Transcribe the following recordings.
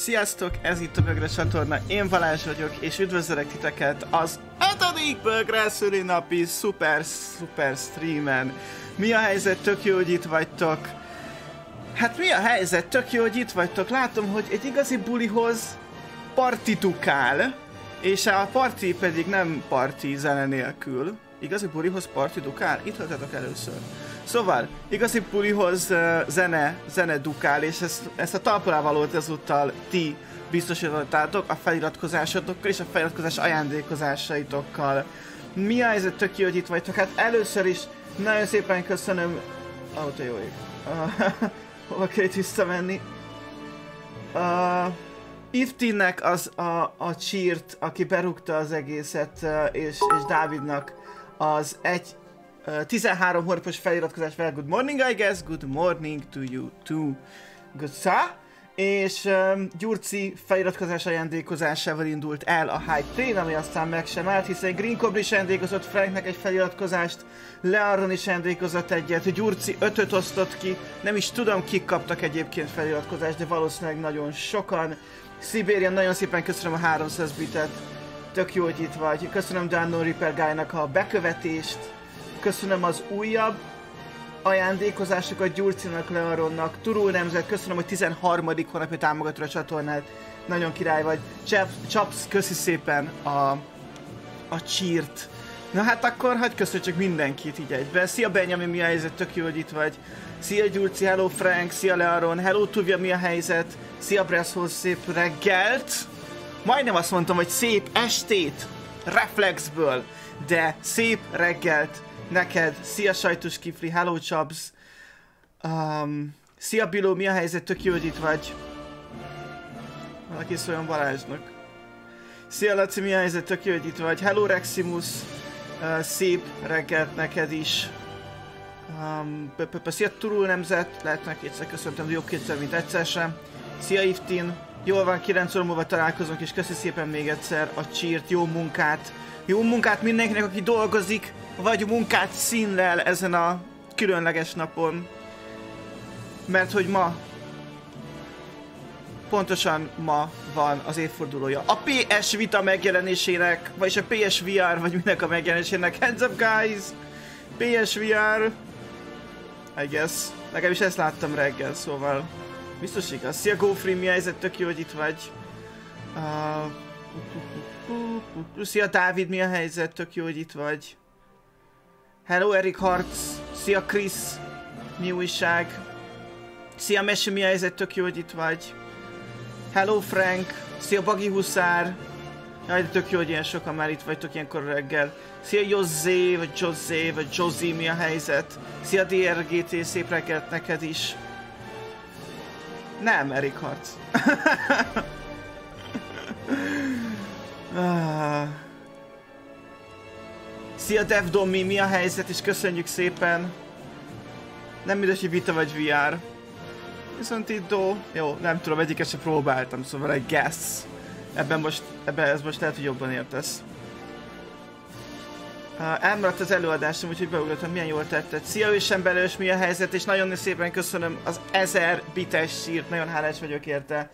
Sziasztok, ez itt a Bögre csatorna, én Balázs vagyok, és üdvözlök titeket az 5. Bögre szülinapi szuper, szuper streamen. Mi a helyzet? Tök jó, hogy itt vagytok. Hát mi a helyzet? Tök jó, hogy itt vagytok. Látom, hogy egy igazi bulihoz partitukál, és a parti pedig nem parti zene nélkül. Igazi bulihoz parti dukál? Itt voltatok először. Szóval, igazi pulihoz uh, zene, zene dukál, és ezt, ezt a talpalávalót ezúttal ti biztosítottátok a feliratkozásotokkal és a feliratkozás ajándékozásaitokkal. Mi a helyzet tök jó, hogy itt vagytok? Hát először is nagyon szépen köszönöm... Ó, oh, jó ég. Uh, hova kell itt visszamenni? Uh, Iftinnek az a, a csírt, aki berúgta az egészet, és, és Dávidnak az egy uh, 13 hónapos feliratkozás well, good morning I guess, good morning to you too. Good sir és um, Gyurci feliratkozás ajándékozásával indult el a Hype Train, ami aztán meg sem állt, hiszen Green Cobra is ajándékozott Franknek egy feliratkozást, Learon is ajándékozott egyet, Gyurci ötöt osztott ki, nem is tudom kik kaptak egyébként feliratkozást, de valószínűleg nagyon sokan. Siberian, nagyon szépen köszönöm a 300 bitet, tök jó, hogy itt vagy. Köszönöm Dano Reaper Guy-nak a bekövetést, köszönöm az újabb ajándékozásokat Gyurcinak, Learonnak, Turul Nemzet, köszönöm, hogy 13. hónapja támogatod a csatornát, nagyon király vagy. Chaps, köszi szépen a, a csírt. Na hát akkor hagyd köszönjük mindenkit így egybe. Szia Benjamin, mi a helyzet? Tök jó, hogy itt vagy. Szia Gyurci, hello Frank, szia Learon, hello Tuvia, mi a helyzet? Szia Bresszhoz, szép reggelt. Majdnem azt mondtam, hogy szép estét reflexből, de szép reggelt neked. Szia Sajtus Kifli, hello Chubs. Um, szia Biló, mi a helyzet? Tök jó, hogy itt vagy. Valaki szóljon Balázsnak. Szia Laci, mi a helyzet? Tök jó, hogy itt vagy. Hello Reximus. Uh, szép reggelt neked is. Um, Szia Turul Nemzet, lehetnek kétszer köszöntöm, de jobb kétszer, mint egyszer sem. Szia Iftin, jól van, 9 óra találkozunk, és köszi szépen még egyszer a csírt, jó munkát. Jó munkát mindenkinek, aki dolgozik, vagy munkát színlel ezen a különleges napon. Mert hogy ma, pontosan ma van az évfordulója. A PS Vita megjelenésének, vagyis a PSVR, vagy minek a megjelenésének. Hands up guys! PSVR, I guess. Legalábbis ezt láttam reggel, szóval biztos igaz. Szia GoFree, mi helyzet? Tök jó, hogy itt vagy. Uh, Szia Dávid, mi a helyzet? Tök jó, hogy itt vagy. Hello Eric Hartz, szia Chris, mi újság? Szia Messi, mi a helyzet? Tök jó, hogy itt vagy. Hello Frank, szia Bagi Huszár. Jaj, de tök jó, hogy ilyen sokan már itt vagytok ilyenkor reggel. Szia José, vagy José, vagy Josie, mi a helyzet? Szia DRGT, szép reggelt neked is. Nem, Erik Hartz. ah. Szia Devdomi, mi a helyzet, és köszönjük szépen. Nem mindegy, hogy Vita vagy VR. Viszont itt do... Jó, nem tudom, egyiket sem próbáltam, szóval egy guess. Ebben most, ebben ez most lehet, hogy jobban értesz. Uh, elmaradt az előadásom, úgyhogy beugrottam, milyen jól tetted. Szia ősemberős, mi a helyzet, és nagyon szépen köszönöm az ezer bites sírt, nagyon hálás vagyok érte.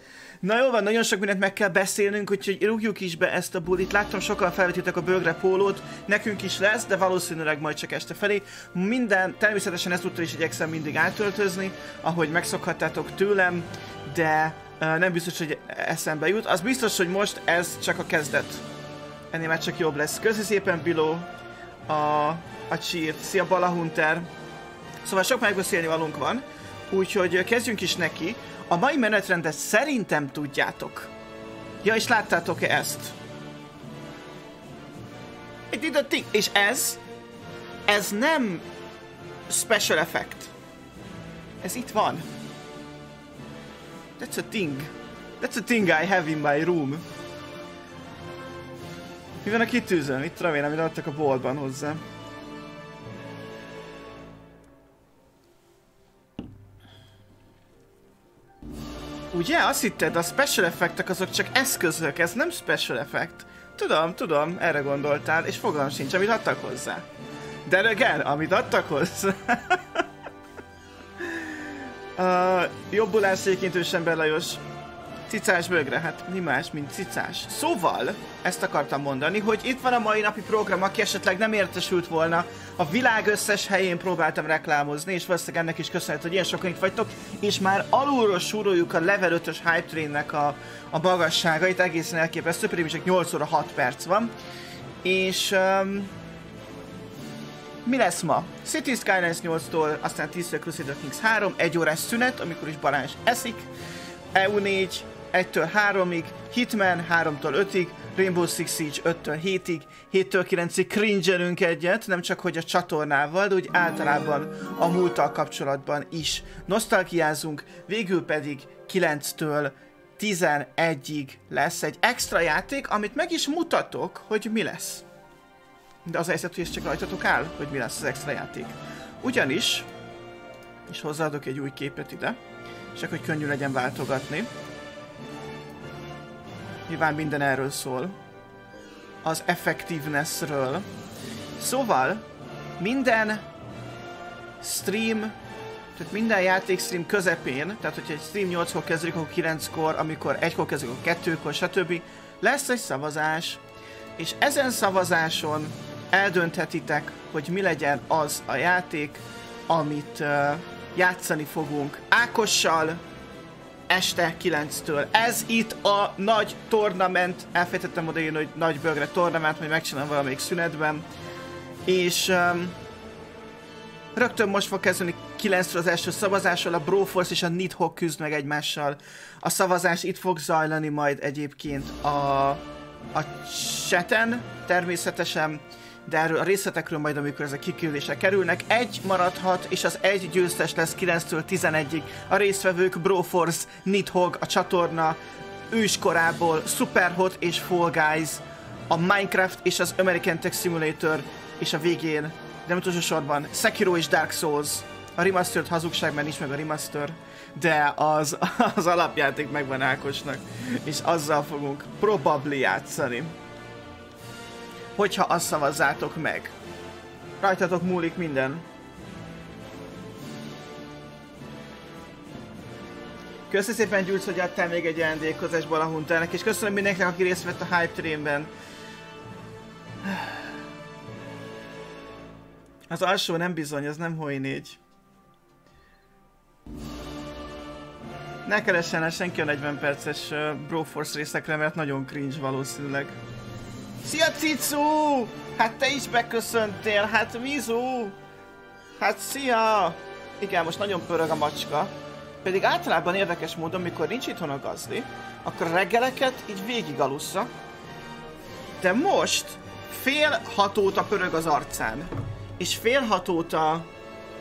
Na jó van, nagyon sok mindent meg kell beszélnünk, úgyhogy rúgjuk is be ezt a bulit. Láttam, sokan felvetítek a bögre pólót, nekünk is lesz, de valószínűleg majd csak este felé. Minden, természetesen ezúttal is igyekszem mindig átöltözni, ahogy megszokhattátok tőlem, de uh, nem biztos, hogy eszembe jut. Az biztos, hogy most ez csak a kezdet. Ennél már csak jobb lesz. Köszi szépen, Biló, a, a cheert. Szia, Balahunter. Szóval sok megbeszélni valunk van, úgyhogy kezdjünk is neki. A mai menetrendet szerintem tudjátok. Ja, és láttátok-e ezt? It did a thing. És ez, ez nem special effect. Ez itt van. That's a thing. That's a thing I have in my room. Mi van a kitűzőn? Itt remélem, hogy adtak a boltban hozzá. Ugye? Azt hitted, a special effektek azok csak eszközök, ez nem special effect. Tudom, tudom, erre gondoltál, és fogalmam sincs, amit adtak hozzá. De again, amit adtak hozzá. uh, jobbulás egyébként ősember Lajos. Cicás bögre, hát mi más, mint cicás. Szóval, ezt akartam mondani, hogy itt van a mai napi program, aki esetleg nem értesült volna, a világ összes helyén próbáltam reklámozni, és valószínűleg ennek is köszönhet, hogy ilyen sokan itt vagytok, és már alulról súroljuk a level 5-ös Hype Trainnek a, a magasságait, egészen elképesztő, pedig csak 8 óra 6 perc van. És um, mi lesz ma? City Skylines 8-tól, aztán 10 Crusader Kings 3, egy órás szünet, amikor is Balázs eszik, EU4, 1-től 3-ig, Hitman 3-tól 5-ig, Rainbow Six Siege 5-től 7-ig, 7-től 9-ig cringe egyet, nem csak hogy a csatornával, de úgy általában a múlttal kapcsolatban is. Nosztalgiázunk, végül pedig 9-től 11-ig lesz egy extra játék, amit meg is mutatok, hogy mi lesz. De az helyzet, hogy ez csak rajtatok áll, hogy mi lesz az extra játék. Ugyanis, és hozzáadok egy új képet ide, csak hogy könnyű legyen váltogatni. Nyilván minden erről szól. Az effectivenessről. Szóval, minden stream, tehát minden játék stream közepén, tehát hogyha egy stream 8-kor kezdődik, akkor 9-kor, amikor 1-kor kezdődik, akkor 2-kor, stb. Lesz egy szavazás, és ezen szavazáson eldönthetitek, hogy mi legyen az a játék, amit uh, játszani fogunk Ákossal este 9-től. Ez itt a nagy tornament, elfejtettem odaírni, hogy nagy bögre tornament, majd megcsinálom valamelyik szünetben. És um, rögtön most fog kezdeni 9 az első szavazással, a Broforce és a Nidhogg küzd meg egymással. A szavazás itt fog zajlani majd egyébként a, a chaten, természetesen de erről a részletekről majd, amikor ezek kiküldésre kerülnek. Egy maradhat, és az egy győztes lesz 9-től 11-ig. A résztvevők Broforce, Nidhogg, a csatorna, őskorából, Superhot és Fall Guys, a Minecraft és az American Tech Simulator, és a végén, de nem utolsó sorban, Sekiro és Dark Souls. A remastered hazugság, mert nincs meg a remaster, de az, az alapjáték megvan Ákosnak, és azzal fogunk probably játszani hogyha azt szavazzátok meg. Rajtatok múlik minden. Köszönöm szépen Gyurc, hogy adtál még egy ajándékozás Balahuntának, és köszönöm mindenkinek, aki részt vett a Hype Trainben. Az alsó nem bizony, az nem hoi négy. Ne keressen el senki a 40 perces Broforce részekre, mert nagyon cringe valószínűleg. Szia Cicu! Hát te is beköszöntél, hát Mizu! Hát szia! Igen, most nagyon pörög a macska. Pedig általában érdekes módon, mikor nincs itthon a gazdi, akkor a reggeleket így végig alussza. De most fél hat óta pörög az arcán. És fél hat óta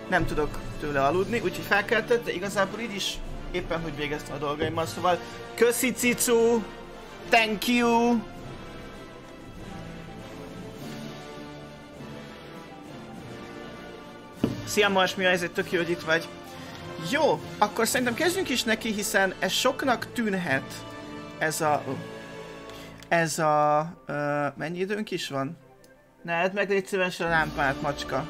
nem tudok tőle aludni, úgyhogy felkeltett, de igazából így is éppen hogy végeztem a dolgaimmal, szóval köszi Cicu! Thank you! Szia Mars, mi a helyzet? Tök jó, hogy itt vagy. Jó, akkor szerintem kezdjünk is neki, hiszen ez soknak tűnhet. Ez a... Ez a... Uh, mennyi időnk is van? Ne, hát meg légy szíves a lámpát, macska.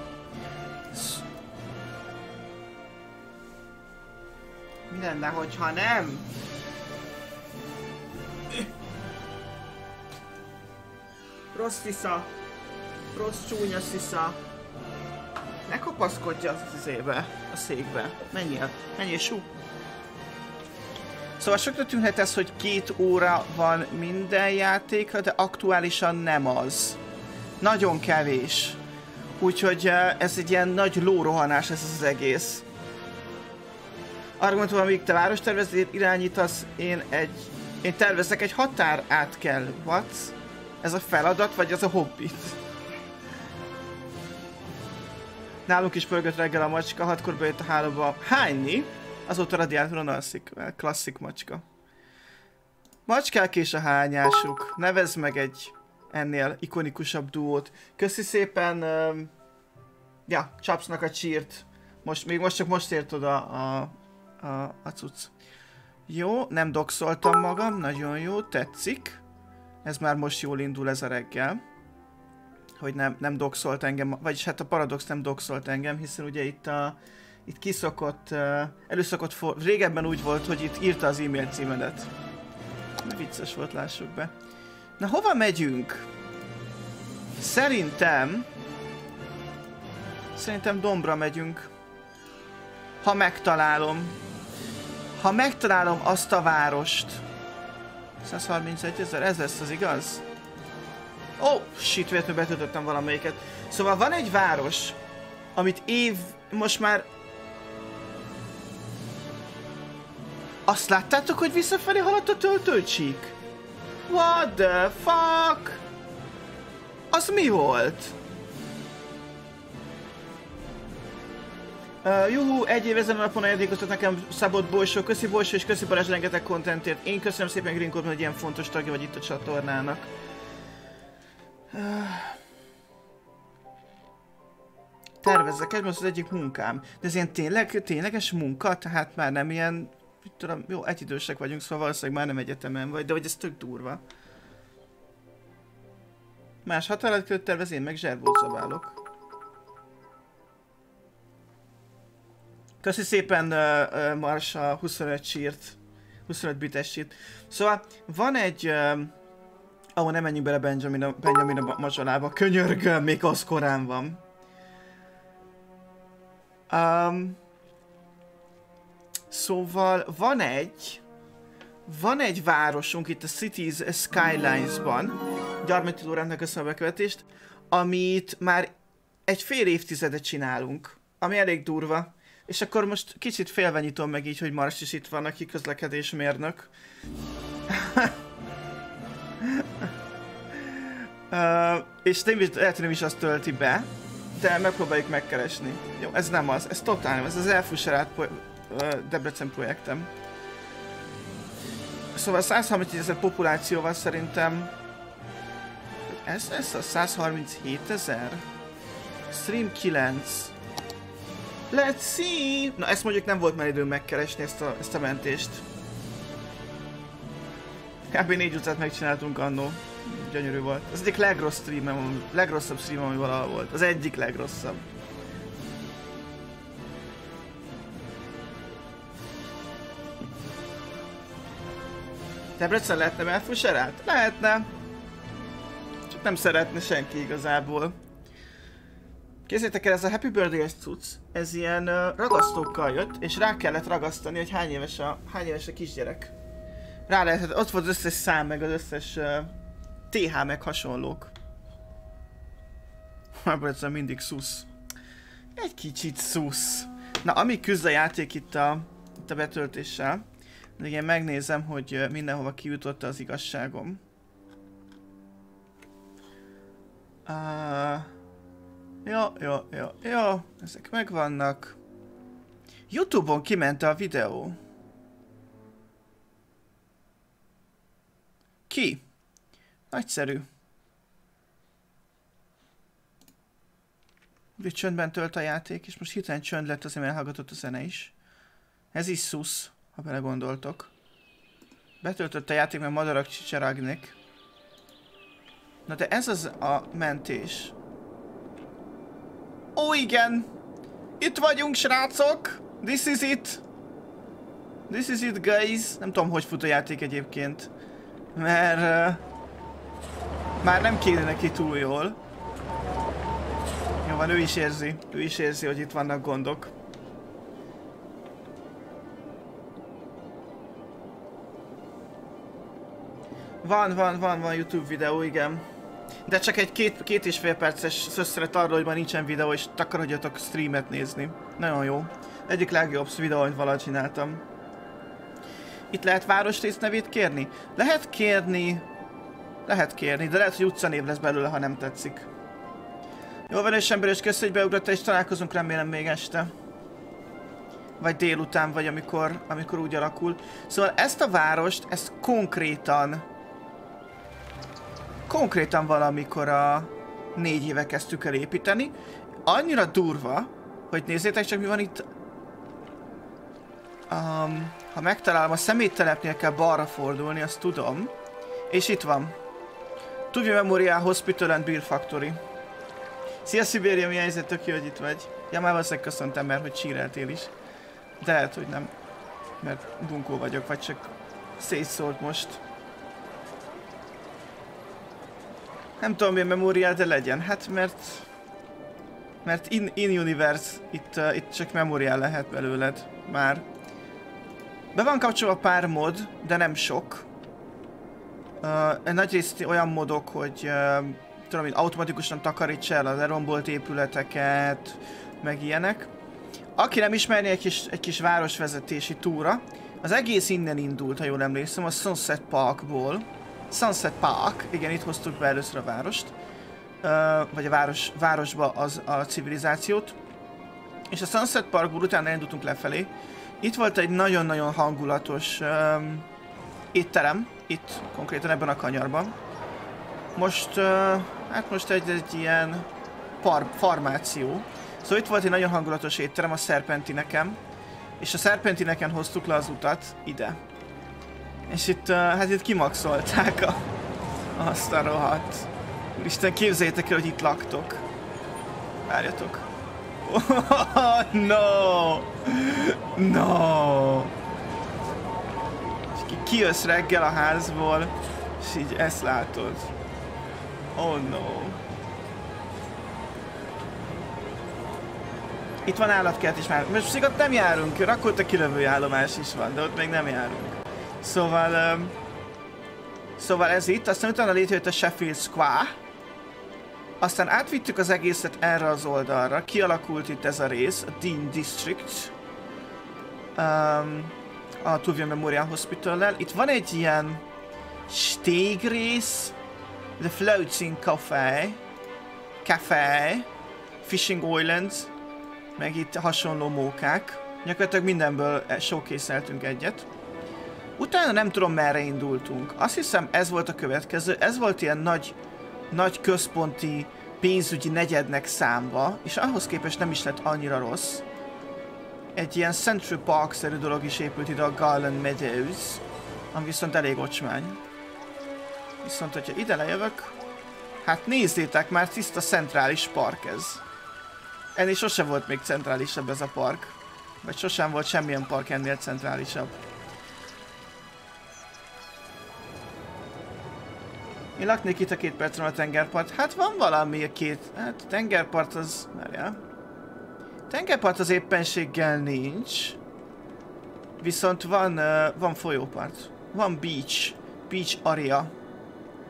Mi lenne, hogyha nem? Rossz szisza. Rossz csúnya szisza. Ne kapaszkodj az izébe, a székbe. Menjél, menjél, sú. Szóval sokra tűnhet ez, hogy két óra van minden játékra, de aktuálisan nem az. Nagyon kevés. Úgyhogy ez egy ilyen nagy lórohanás ez az egész. Gondolom, amíg te várostervezést irányítasz, én egy... Én tervezek egy határ át kell. What? Ez a feladat, vagy ez a hobbit? Nálunk is pörgött reggel a macska, hatkor bejött a hálóba hányni, azóta radiátoron alszik, klasszik macska. Macskák és a hányásuk. Nevezd meg egy ennél ikonikusabb duót. Köszi szépen, uh, ja, Chapsnak a csírt. Most, még most csak most ért oda a, a, a cucc. Jó, nem doxoltam magam, nagyon jó, tetszik. Ez már most jól indul ez a reggel hogy nem, nem doxolt engem, vagyis hát a Paradox nem doxolt engem, hiszen ugye itt a, itt kiszokott, uh, előszokott, for, régebben úgy volt, hogy itt írta az e-mail címedet. Vicces volt, lássuk be. Na, hova megyünk? Szerintem... Szerintem Dombra megyünk. Ha megtalálom. Ha megtalálom azt a várost. 131 ezer, ez lesz az igaz? Ó, oh, shit, véletlenül betöltöttem valamelyiket. Szóval van egy város, amit év, most már... Azt láttátok, hogy visszafelé haladt a töltőcsík? What the fuck? Az mi volt? Uh, juhu, egy év ezen napon ajándékoztat nekem Szabott Bolsó. Köszi Bolsó és köszi Balázs rengeteg kontentért. Én köszönöm szépen Green hogy ilyen fontos tagja vagy itt a csatornának. Tervezzek, ez most az egyik munkám. De ez ilyen tényleg, tényleges munka? Tehát már nem ilyen, tudom, jó, egyidősek vagyunk, szóval valószínűleg már nem egyetemen vagy, de hogy ez tök durva. Más határat költ tervez, én meg zserbót zabálok. Köszi szépen uh, uh, Marsa 25 sírt. 25 bites sírt. Szóval van egy... Uh, ahol nem menjünk bele Benjamin a, Benjamin a mazsolába. Könyörgöm, még az korán van. Um, szóval van egy... Van egy városunk itt a Cities Skylines-ban. Gyarmati Lórendnek a bekövetést, amit már egy fél évtizedet csinálunk. Ami elég durva. És akkor most kicsit félve nyitom meg így, hogy Mars is itt van, aki közlekedésmérnök. uh, és nem is, lehet, nem is azt tölti be, de megpróbáljuk megkeresni. Jó, ez nem az, ez totál nem, ez az Elfusserát uh, Debrecen projektem. Szóval 131 ezer populációval szerintem... Ez, ez a 137 ezer? Stream 9. Let's see! Na ezt mondjuk nem volt már időm megkeresni ezt a, ezt a mentést. Kb. négy utcát megcsináltunk annó. Gyönyörű volt. Az egyik legrossz streamem, legrosszabb stream, ami valaha volt. Az egyik legrosszabb. Debrecen lehetne elfuserát? Lehetne. Csak nem szeretne senki igazából. Kézzétek el, ez a Happy Birthday-es cucc, ez ilyen ragasztókkal jött, és rá kellett ragasztani, hogy hány éves a, hány éves a kisgyerek. Rá lehetett, ott volt az összes szám, meg az összes uh, TH, meg hasonlók. Ebből ez mindig szusz. Egy kicsit szusz. Na, ami küzd a játék itt a, itt a betöltéssel, de én megnézem, hogy mindenhova kijutott az igazságom. Uh, jó, jó, jó, jó, ezek megvannak. Youtube-on kiment a videó. Ki? Nagyszerű. Úgy csöndben tölt a játék, és most hirtelen csönd lett, azért elhallgatott a zene is. Ez is szusz, ha belegondoltok. Betöltött a játék, mert madarak csicseragnek. Na de ez az a mentés. Ó, igen! Itt vagyunk, srácok! This is it! This is it, guys! Nem tudom, hogy fut a játék egyébként. Mert... Uh, már nem kéne neki túl jól. Jó van, ő is érzi. Ő is érzi, hogy itt vannak gondok. Van, van, van, van YouTube videó, igen. De csak egy két, két és fél perces szösszeret arról, hogy már nincsen videó, és takarodjatok streamet nézni. Nagyon jó. Egyik legjobb videó, amit valaha csináltam. Itt lehet városrész nevét kérni? Lehet kérni... Lehet kérni, de lehet, hogy utcanév lesz belőle, ha nem tetszik. Jó van, és ember, és köszönjük, hogy beugrottál, és találkozunk remélem még este. Vagy délután, vagy amikor, amikor úgy alakul. Szóval ezt a várost, ezt konkrétan konkrétan valamikor a négy éve kezdtük el építeni. Annyira durva, hogy nézzétek csak mi van itt. Um, ha megtalálom, a szeméttelepnél kell balra fordulni, azt tudom. És itt van. Tudja Memorial Hospital and Beer Factory. Szia Szibéria, mi helyzet? Tök jó, hogy itt vagy. Ja, már valószínűleg köszöntem, mert hogy síreltél is. De lehet, hogy nem. Mert bunkó vagyok, vagy csak szétszólt most. Nem tudom milyen memóriál, de legyen. Hát mert... Mert in, in universe, itt, uh, itt csak memóriál lehet belőled már. Be van kapcsolva pár mod, de nem sok. Uh, nagyrészt olyan modok, hogy uh, tudom, hogy automatikusan takaríts el az elrombolt épületeket, meg ilyenek. Aki nem ismerné egy kis, egy kis városvezetési túra, az egész innen indult, ha jól emlékszem, a Sunset Parkból. Sunset Park, igen, itt hoztuk be először a várost, uh, vagy a város, városba az, a civilizációt. És a Sunset Parkból utána elindultunk lefelé. Itt volt egy nagyon-nagyon hangulatos um, étterem, itt konkrétan ebben a kanyarban. Most, uh, hát most egy, egy ilyen par, farmáció. Szóval itt volt egy nagyon hangulatos étterem a Serpentineken, és a Serpentineken hoztuk le az utat ide. És itt, uh, hát itt kimaxolták a, azt a rohadt. Isten képzeljétek el, hogy itt laktok. Várjatok. Oh, no! No! És ki, kijössz reggel a házból, és így ezt látod. Oh no. Itt van állatkert is már. Most még ott nem járunk, Rakolta kilövő állomás is van, de ott még nem járunk. Szóval... Um, szóval ez itt, aztán utána létrejött a Sheffield Square. Aztán átvittük az egészet erre az oldalra, kialakult itt ez a rész, a Dean District. Um, a Tuvia Memorial Hospital-lel. Itt van egy ilyen stégrész, The Floating Cafe, Café, Fishing Islands, meg itt hasonló mókák. Gyakorlatilag mindenből showcase egyet. Utána nem tudom merre indultunk. Azt hiszem ez volt a következő. Ez volt ilyen nagy, nagy központi pénzügyi negyednek számba, és ahhoz képest nem is lett annyira rossz. Egy ilyen Central Park-szerű dolog is épült ide a Garland Meadows, ami viszont elég ocsmány. Viszont, hogyha ide lejövök, hát nézzétek, már tiszta centrális park ez. Ennél sose volt még centrálisabb ez a park. Vagy sosem volt semmilyen park ennél centrálisabb. Én laknék itt a két percen a tengerpart. Hát van valami a két... Hát a tengerpart az... Várjál. Tengerpart az éppenséggel nincs. Viszont van, uh, van folyópart. Van beach. Beach area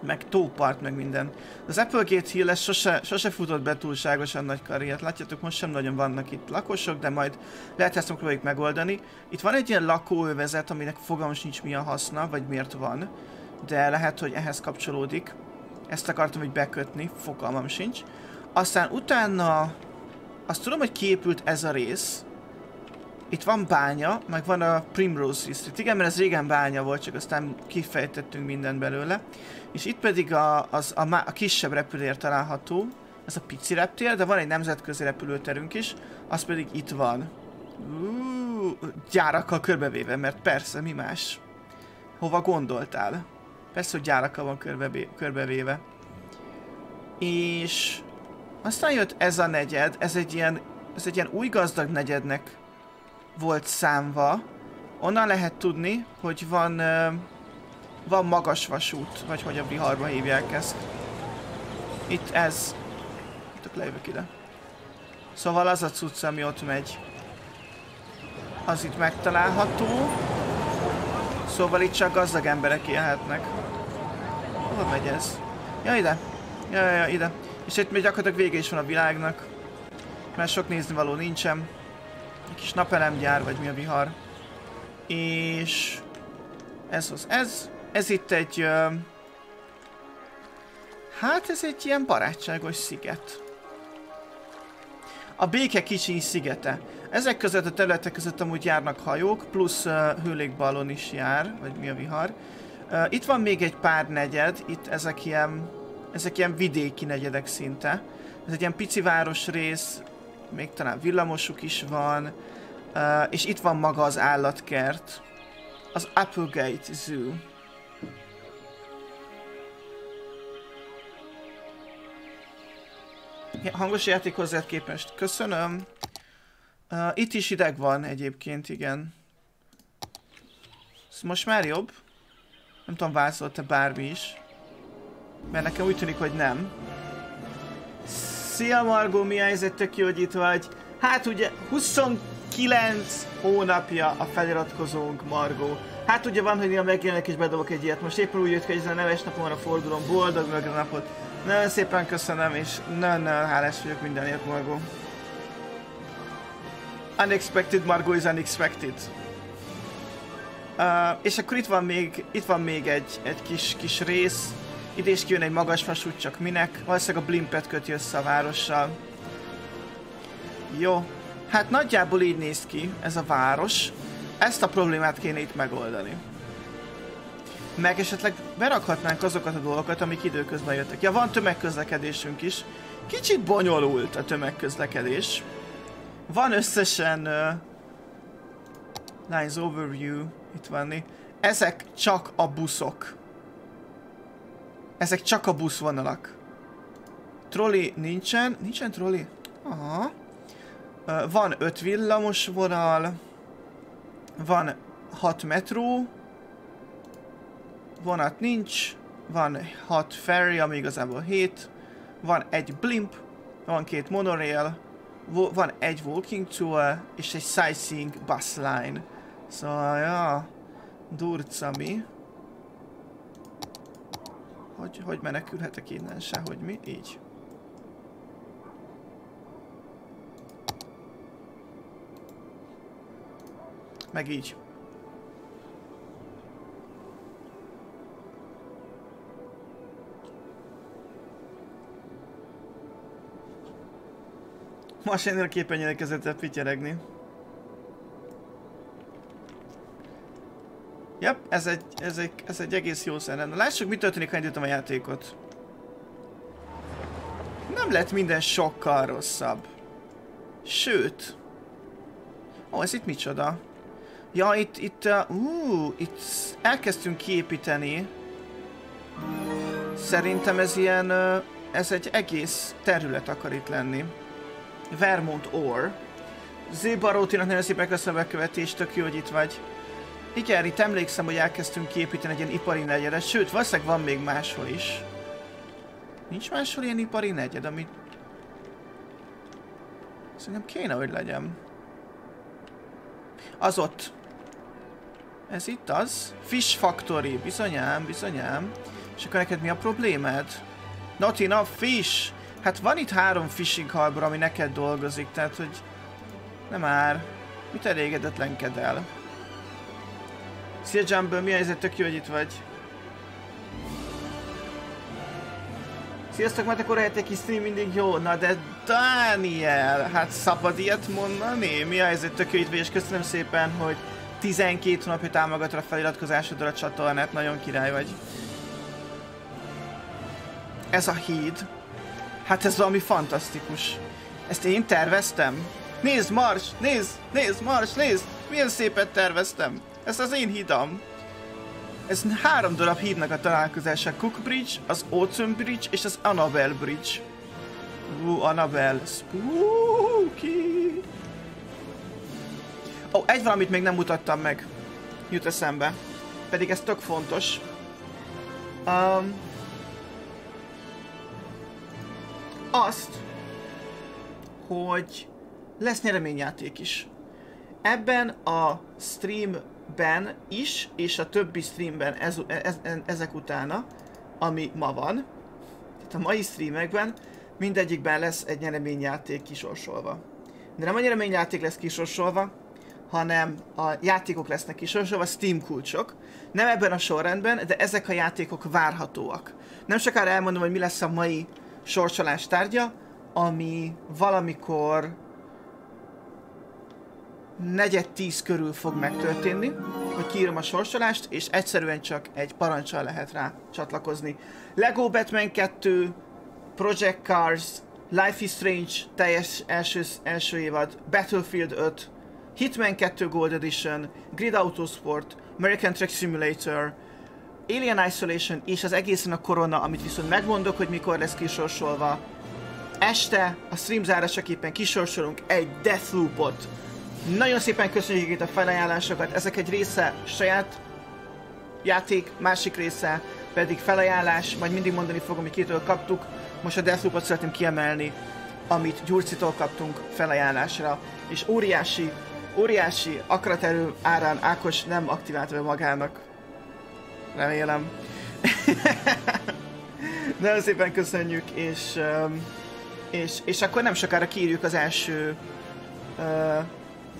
meg tópart, meg minden. Az Applegate Hill ez sose, sose futott be túlságosan nagy karriert. Látjátok, most sem nagyon vannak itt lakosok, de majd lehet ezt próbáljuk megoldani. Itt van egy ilyen lakóövezet, aminek fogalmam nincs mi a haszna, vagy miért van. De lehet, hogy ehhez kapcsolódik. Ezt akartam hogy bekötni, fogalmam sincs. Aztán utána azt tudom, hogy kiépült ez a rész, itt van bánya, meg van a Primrose District. Igen, mert ez régen bánya volt, csak aztán kifejtettünk mindent belőle. És itt pedig a, az, a, a kisebb repülőtér található. Ez a pici reptér, de van egy nemzetközi repülőterünk is, az pedig itt van. Uh, gyárakkal körbevéve, mert persze, mi más? Hova gondoltál? Persze, hogy gyárakkal van körbevé, körbevéve. És aztán jött ez a negyed, ez egy ilyen, ez egy ilyen új gazdag negyednek volt számva. Onnan lehet tudni, hogy van, van magas vasút, vagy hogy a viharba hívják ezt. Itt ez. Itt lejövök ide. Szóval az a cucc, ami ott megy. Az itt megtalálható. Szóval itt csak gazdag emberek élhetnek. Hova megy ez? Ja, ide. Ja, ja, ja, ide. És itt még gyakorlatilag vége is van a világnak. Mert sok néznivaló nincsen. Egy kis napelemgyár, vagy mi a vihar. És... Ez az ez. Ez itt egy... Uh, hát ez egy ilyen barátságos sziget. A béke kicsi szigete. Ezek között a területek között amúgy járnak hajók, plusz uh, hőlékballon is jár, vagy mi a vihar. Itt van még egy pár negyed, itt ezek ilyen, ezek ilyen vidéki negyedek szinte. Ez egy ilyen pici városrész, még talán villamosuk is van, uh, és itt van maga az állatkert, az Applegate Zoo. Hangos játék hozzád képest. Köszönöm. Uh, itt is ideg van egyébként, igen. Ez most már jobb? Nem tudom, vázolt-e bármi is. Mert nekem úgy tűnik, hogy nem. Szia Margó, mi helyzet, tök jó, hogy itt vagy. Hát ugye 29 hónapja a feliratkozónk, Margó. Hát ugye van, hogy néha megjelenik és bedobok egy ilyet. Most éppen úgy jött, hogy ez a neves napomra fordulom. Boldog meg a napot. Nagyon szépen köszönöm, és nagyon-nagyon hálás vagyok mindenért, Margó. Unexpected Margó is unexpected. Uh, és akkor itt van még, itt van még egy, egy kis, kis rész, ide is kijön egy magas vasút, csak minek? Valószínűleg a Blimpet köti össze a várossal. Jó. Hát nagyjából így néz ki ez a város. Ezt a problémát kéne itt megoldani. Meg esetleg berakhatnánk azokat a dolgokat, amik időközben jöttek. Ja, van tömegközlekedésünk is. Kicsit bonyolult a tömegközlekedés. Van összesen... Uh, Lines Overview, itt vanni. Ezek csak a buszok. Ezek csak a buszvonalak. Trolli nincsen. Nincsen trolli? Aha. Van öt villamos vonal. Van hat metró. Vonat nincs. Van hat ferry, ami igazából hét. Van egy blimp. Van két monorail. Van egy walking tour és egy sightseeing bus line. Szóval, ja, durca mi. Hogy, hogy menekülhetek innen se, hogy mi? Így. Meg így. Most ennél a képernyőre kezdett el pityeregni. Yep, ez egy, ez egy, ez egy egész jó szeren. Lássuk, mi történik, ha indítom a játékot. Nem lett minden sokkal rosszabb. Sőt. Ó, ez itt micsoda? Ja, itt, itt, uh, uh, itt elkezdtünk kiépíteni. Szerintem ez ilyen, uh, ez egy egész terület akar itt lenni. Vermont Ore. Nagyon szépen köszönöm a követést, tök jó, hogy itt vagy. Igen, itt emlékszem, hogy elkezdtünk kiépíteni egy ilyen ipari negyedet, sőt, valószínűleg van még máshol is. Nincs máshol ilyen ipari negyed, amit... Szerintem kéne, hogy legyen. Az ott. Ez itt az? Fish Factory, bizonyám, bizonyám. És akkor neked mi a problémád? Not enough fish! Hát van itt három fishing harbor, ami neked dolgozik, tehát hogy... Nem már. Mit elégedetlenked el? Szia Jumble, mi a helyzet? Tök jó, hogy itt vagy. Sziasztok, mert akkor egy kis stream mindig jó. Na de Daniel, hát szabad ilyet mondani? Mi a helyzet? Tök jó, itt vagy, és köszönöm szépen, hogy 12 napja támogatod a feliratkozásoddal a csatornát, nagyon király vagy. Ez a híd. Hát ez valami fantasztikus. Ezt én terveztem. Nézd, Mars! Nézd! Nézd, Mars! Nézd! Milyen szépet terveztem! Ez az én hídam. Ez három darab hídnak a találkozása. Cook Bridge, az Ocean Bridge és az Annabelle Bridge. Ú, Annabelle. Spooky. Ó, egy valamit még nem mutattam meg. Jut eszembe. Pedig ez tök fontos. Um, azt, hogy lesz nyereményjáték is. Ebben a stream ben is, és a többi streamben ez, ez, ezek utána, ami ma van, tehát a mai streamekben mindegyikben lesz egy nyereményjáték kisorsolva. De nem a nyereményjáték lesz kisorsolva, hanem a játékok lesznek kisorsolva, Steam kulcsok. Nem ebben a sorrendben, de ezek a játékok várhatóak. Nem sokára elmondom, hogy mi lesz a mai sorsolás tárgya, ami valamikor negyed tíz körül fog megtörténni, hogy kiírom a sorsolást, és egyszerűen csak egy parancsal lehet rá csatlakozni. Lego Batman 2, Project Cars, Life is Strange teljes első, első évad, Battlefield 5, Hitman 2 Gold Edition, Grid Autosport, American Truck Simulator, Alien Isolation és az egészen a Corona, amit viszont megmondok, hogy mikor lesz kisorsolva. Este a stream zárásaképpen kisorsolunk egy Deathloopot, nagyon szépen köszönjük itt a felajánlásokat, ezek egy része saját játék, másik része pedig felajánlás, majd mindig mondani fogom, hogy kitől kaptuk. Most a Deathloop-ot szeretném kiemelni, amit Gyurcitól kaptunk felajánlásra, és óriási, óriási akaraterő árán Ákos nem aktiválta be magának. Remélem. Nagyon szépen köszönjük, és, és, és akkor nem sokára kiírjuk az első uh,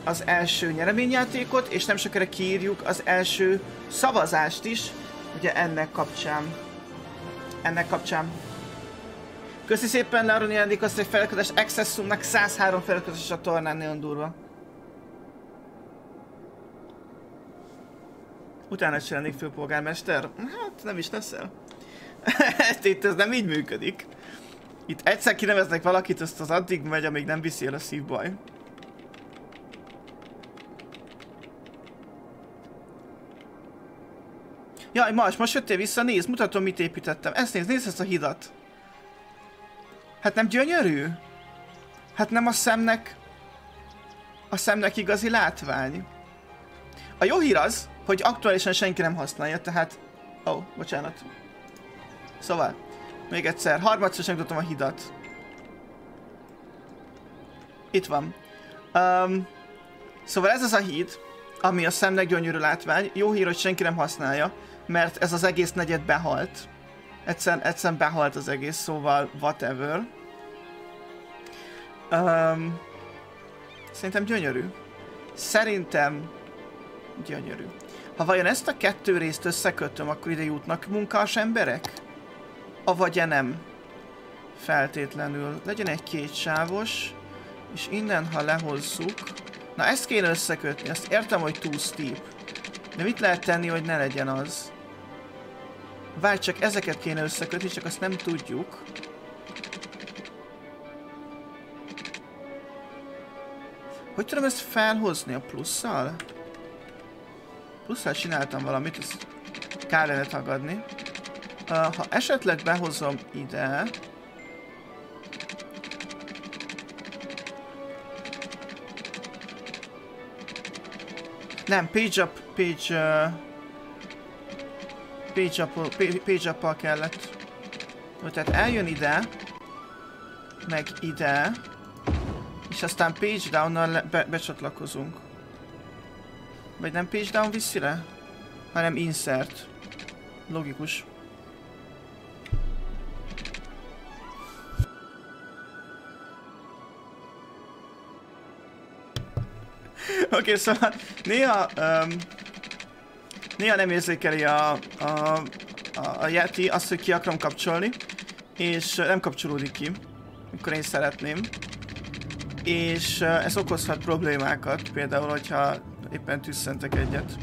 az első nyereményjátékot, és nem sokára kiírjuk az első szavazást is, ugye ennek kapcsán. Ennek kapcsán. Köszi szépen Learoni Jandik azt, hogy feliratkozás Accessumnak 103 feliratkozás a tornán, nagyon durva. Utána is lennék főpolgármester? Hát nem is leszel. Hát itt ez nem így működik. Itt egyszer kineveznek valakit, azt az addig megy, amíg nem viszi el a szívbaj. Jaj, Mars, most jöttél vissza, nézd, mutatom, mit építettem. Ezt nézd, nézd ezt a hidat. Hát nem gyönyörű? Hát nem a szemnek... A szemnek igazi látvány. A jó hír az, hogy aktuálisan senki nem használja, tehát... Ó, oh, bocsánat. Szóval, még egyszer, harmadszor sem a hidat. Itt van. Um, szóval ez az a híd, ami a szemnek gyönyörű látvány. Jó hír, hogy senki nem használja, mert ez az egész negyed behalt. Egyszerűen, egyszerűen behalt az egész, szóval whatever. Um, szerintem gyönyörű. Szerintem gyönyörű. Ha vajon ezt a kettő részt összekötöm, akkor ide jutnak munkás emberek? Avagy nem? Feltétlenül. Legyen egy kétsávos, és innen, ha lehozzuk... Na ezt kéne összekötni, azt értem, hogy túl steep. De mit lehet tenni, hogy ne legyen az? Várj, csak ezeket kéne összekötni, csak azt nem tudjuk. Hogy tudom ezt felhozni a plusszal? Plusszal csináltam valamit, ezt kár lenne tagadni. Uh, ha esetleg behozom ide... Nem, page up, page... Uh, page up, page up kellett. Tehát eljön ide, meg ide, és aztán page down-nal be becsatlakozunk. Vagy nem page down viszi le? Hanem insert. Logikus. Oké, okay, szóval néha, um, néha nem érzékeli a, a, a, a Yeti azt, hogy ki akarom kapcsolni, és nem kapcsolódik ki, amikor én szeretném. És ez okozhat problémákat, például, hogyha éppen tüsszentek egyet.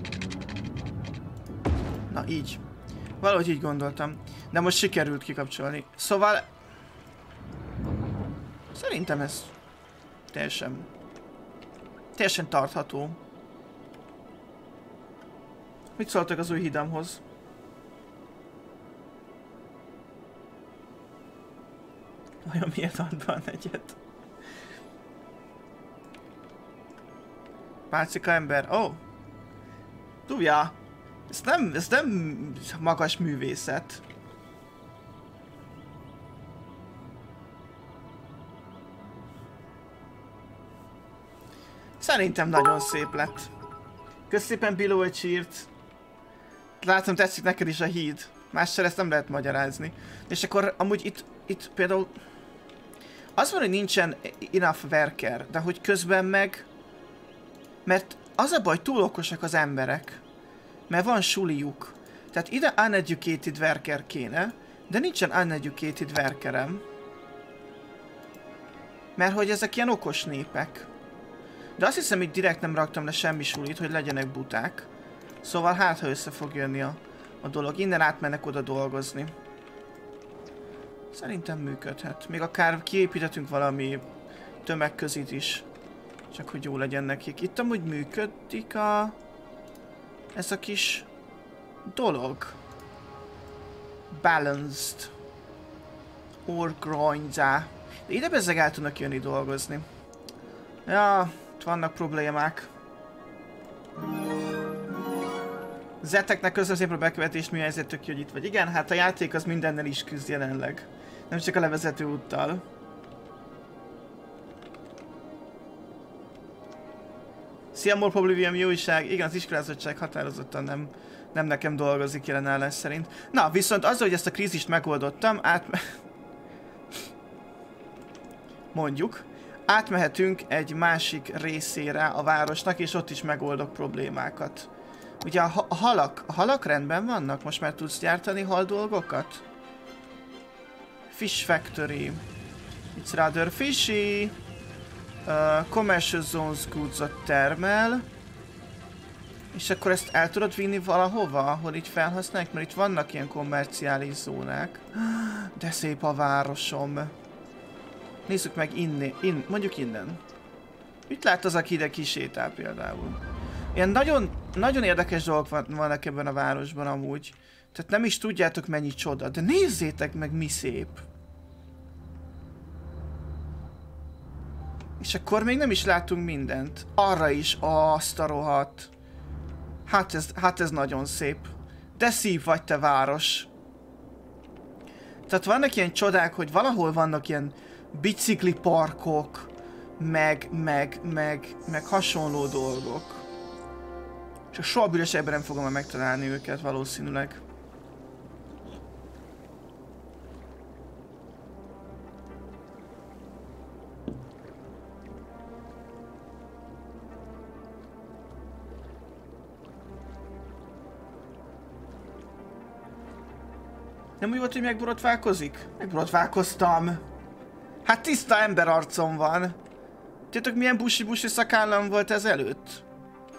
Na így. Valahogy így gondoltam. De most sikerült kikapcsolni. Szóval... Szerintem ez teljesen... Teljesen tartható. Mit szóltak az új hidamhoz? Vajon miért ad be a negyet? Pálcika ember. Ó! Oh. Tudja, ez nem, ez nem magas művészet. Szerintem nagyon szép lett. Kösz szépen Biló, hogy sírt. Látom tetszik neked is a híd. Mással ezt nem lehet magyarázni. És akkor amúgy itt, itt például... Az van, hogy nincsen enough worker, de hogy közben meg mert az a baj, túl okosak az emberek. Mert van suliuk. Tehát ide uneducated worker kéne, de nincsen uneducated workerem. Mert hogy ezek ilyen okos népek. De azt hiszem, hogy direkt nem raktam le semmi sulit, hogy legyenek buták. Szóval hát, ha össze fog jönni a, a dolog. Innen átmennek oda dolgozni. Szerintem működhet. Még akár kiépítettünk valami tömegközit is. Csak hogy jó legyen nekik. Itt amúgy működik a... Ez a kis dolog. Balanced. Or grindza. De ide bezzeg el tudnak jönni dolgozni. Ja, itt vannak problémák. Zeteknek a bekövetést, mi helyzet tök hogy itt vagy. Igen, hát a játék az mindennel is küzd jelenleg. Nem csak a levezető úttal. Szia More Oblivion, jó újság. Igen, az iskolázottság határozottan nem, nem nekem dolgozik jelen állás szerint. Na, viszont azzal, hogy ezt a krízist megoldottam, át... Mondjuk, átmehetünk egy másik részére a városnak, és ott is megoldok problémákat. Ugye a, ha a halak, a halak rendben vannak? Most már tudsz gyártani hal dolgokat? Fish Factory. It's rather fishy. Uh, commercial Zones goods termel. És akkor ezt el tudod vinni valahova, ahol így felhasználják? Mert itt vannak ilyen komerciális zónák. De szép a városom. Nézzük meg innen, in, mondjuk innen. Mit lát az, aki ide kisétál például? Ilyen nagyon, nagyon érdekes dolgok van, vannak ebben a városban amúgy. Tehát nem is tudjátok mennyi csoda, de nézzétek meg mi szép. És akkor még nem is látunk mindent. Arra is, azt a rohadt. Hát ez, hát ez nagyon szép. De szív vagy te város. Tehát vannak ilyen csodák, hogy valahol vannak ilyen bicikli parkok, meg, meg, meg, meg hasonló dolgok. Csak soha büdösebben nem fogom megtalálni őket valószínűleg. Nem úgy volt, hogy megborotválkozik? Megborotválkoztam. Hát tiszta ember arcom van. Tudjátok milyen busi-busi szakállam volt ez előtt?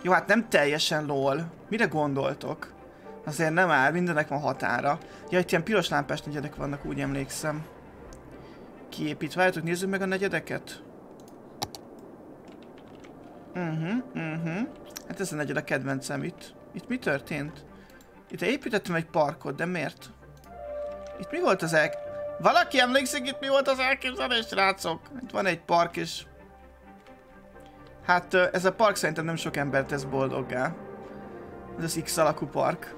Jó, hát nem teljesen lol. Mire gondoltok? Azért nem áll, mindennek van határa. Ja, itt ilyen piros lámpás negyedek vannak, úgy emlékszem. Kiépítve, várjátok, nézzük meg a negyedeket. Mhm, uh mhm. -huh, uh -huh. Hát ez a negyed a kedvencem itt. Itt mi történt? Itt építettem egy parkot, de miért? Itt mi volt az el... Valaki emlékszik, itt mi volt az elképzelés, rácok? Itt van egy park, és... Hát ez a park szerintem nem sok embert tesz boldoggá. Ez az X alakú park.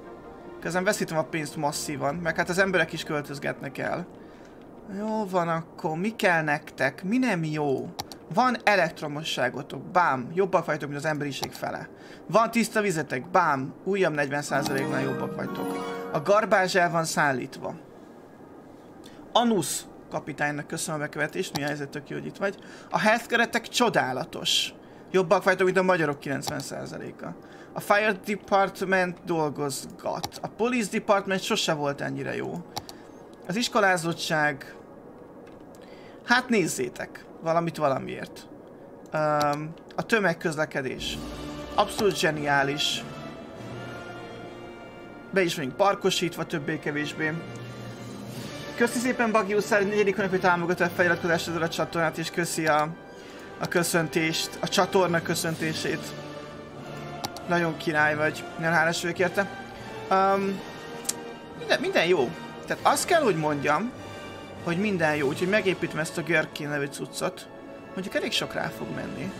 Közben veszítem a pénzt masszívan, meg hát az emberek is költözgetnek el. Jó van akkor, mi kell nektek? Mi nem jó? Van elektromosságotok, bám, jobbak vagytok, mint az emberiség fele. Van tiszta vizetek, bám, újabb 40%-nál jobbak vagytok. A garbázs el van szállítva. Anus kapitánynak köszönöm a bekövetést, mi a helyzet, tök jó, hogy itt vagy. A healthcare csodálatos. Jobbak vagytok, mint a magyarok 90%-a. A Fire Department dolgozgat. A Police Department sose volt ennyire jó. Az iskolázottság... Hát nézzétek, valamit valamiért. Um, a tömegközlekedés. Abszolút zseniális. Be is vagyunk parkosítva többé-kevésbé. Köszi szépen Bagi Uszár, negyedik hónapja támogató a feliratkozásodra a csatornát, és köszi a, a köszöntést, a csatorna köszöntését. Nagyon király vagy, nagyon hálás vagyok érte. Um, minden, minden jó. Tehát azt kell, hogy mondjam, hogy minden jó, úgyhogy megépítem ezt a Görki nevű cuccot. Mondjuk elég sok rá fog menni.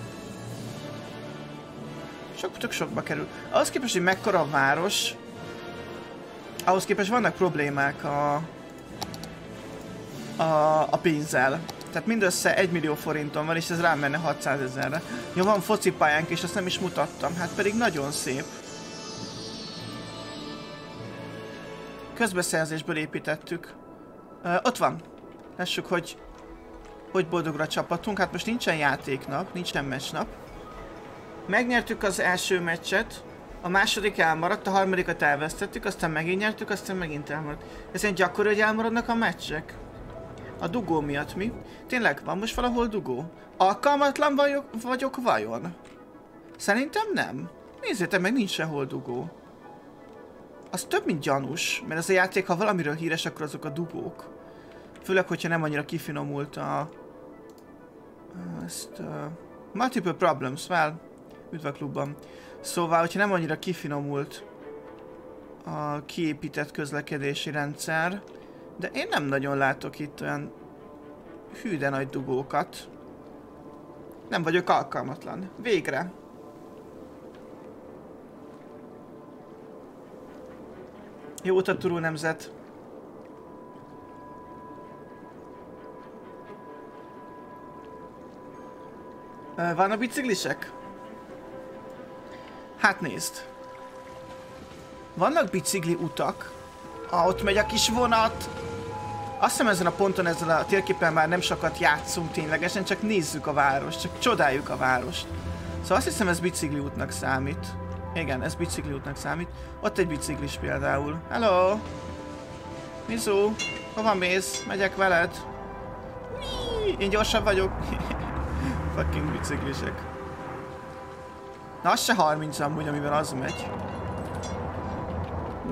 Sok, tök sokba kerül. Ahhoz képest, hogy mekkora a város, ahhoz képest vannak problémák a, a, a pénzzel. Tehát mindössze 1 millió forinton van, és ez rám menne 600 ezerre. Jó, van focipályánk, és azt nem is mutattam. Hát pedig nagyon szép. Közbeszerzésből építettük. Uh, ott van. Lássuk, hogy hogy boldogra csapatunk. Hát most nincsen játéknap, nincsen meccsnap. Megnyertük az első meccset, a második elmaradt, a harmadikat elvesztettük, aztán megint nyertük, aztán megint elmaradt. Ez egy gyakori, hogy elmaradnak a meccsek? A dugó miatt mi? Tényleg, van most valahol dugó? Alkalmatlan vagyok, vagyok vajon? Szerintem nem. Nézzétek meg, nincs sehol dugó. Az több, mint gyanús, mert ez a játék, ha valamiről híres, akkor azok a dugók. Főleg, hogyha nem annyira kifinomult a... Ezt... Uh, multiple problems, well, üdv a klubban. Szóval, hogyha nem annyira kifinomult a kiépített közlekedési rendszer, de én nem nagyon látok itt olyan hű de nagy dugókat. Nem vagyok alkalmatlan. Végre. Jó a turul nemzet. A biciklisek? Hát nézd. Vannak bicikli utak. Ah, ott megy a kis vonat. Azt hiszem ezen a ponton, ezzel a térképen már nem sokat játszunk ténylegesen, csak nézzük a várost, csak csodáljuk a várost. Szóval azt hiszem ez bicikli útnak számít. Igen, ez bicikli útnak számít. Ott egy biciklis például. Hello! Mizu! Hova mész? Megyek veled. Én gyorsabb vagyok. Fucking biciklisek. Na, az se 30 amúgy, amivel az megy.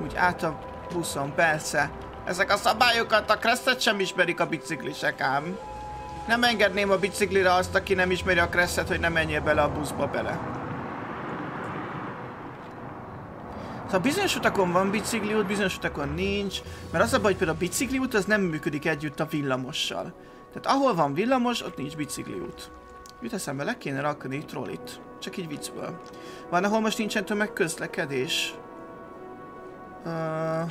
Úgy át a buszon, persze. Ezek a szabályokat a Crestet sem ismerik a biciklisek ám. Nem engedném a biciklire azt, aki nem ismeri a Crestet, hogy nem menjél bele a buszba bele. Szóval bizonyos utakon van bicikliút, bizonyos utakon nincs, mert az a baj, hogy például a bicikliút az nem működik együtt a villamossal. Tehát ahol van villamos, ott nincs bicikliút. Jut eszembe, le kéne rakni trollit. Csak így viccből. Van, ahol most nincsen tömegközlekedés. Uh,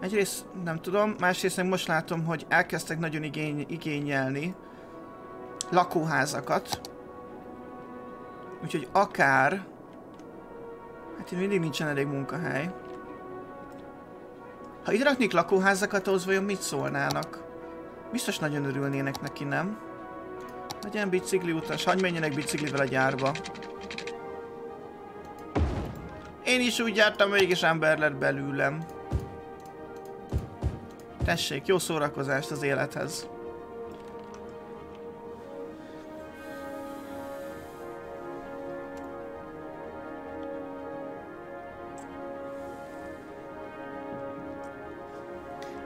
egyrészt nem tudom, másrészt meg most látom, hogy elkezdtek nagyon igény, igényelni lakóházakat. Úgyhogy akár... Hát itt mindig nincsen elég munkahely. Ha ide raknék lakóházakat, ahhoz vajon mit szólnának? Biztos nagyon örülnének neki, nem? Legyen bicikli utas, hagyj menjenek biciklivel a gyárba. Én is úgy jártam, mégis ember lett belőlem. Tessék, jó szórakozást az élethez.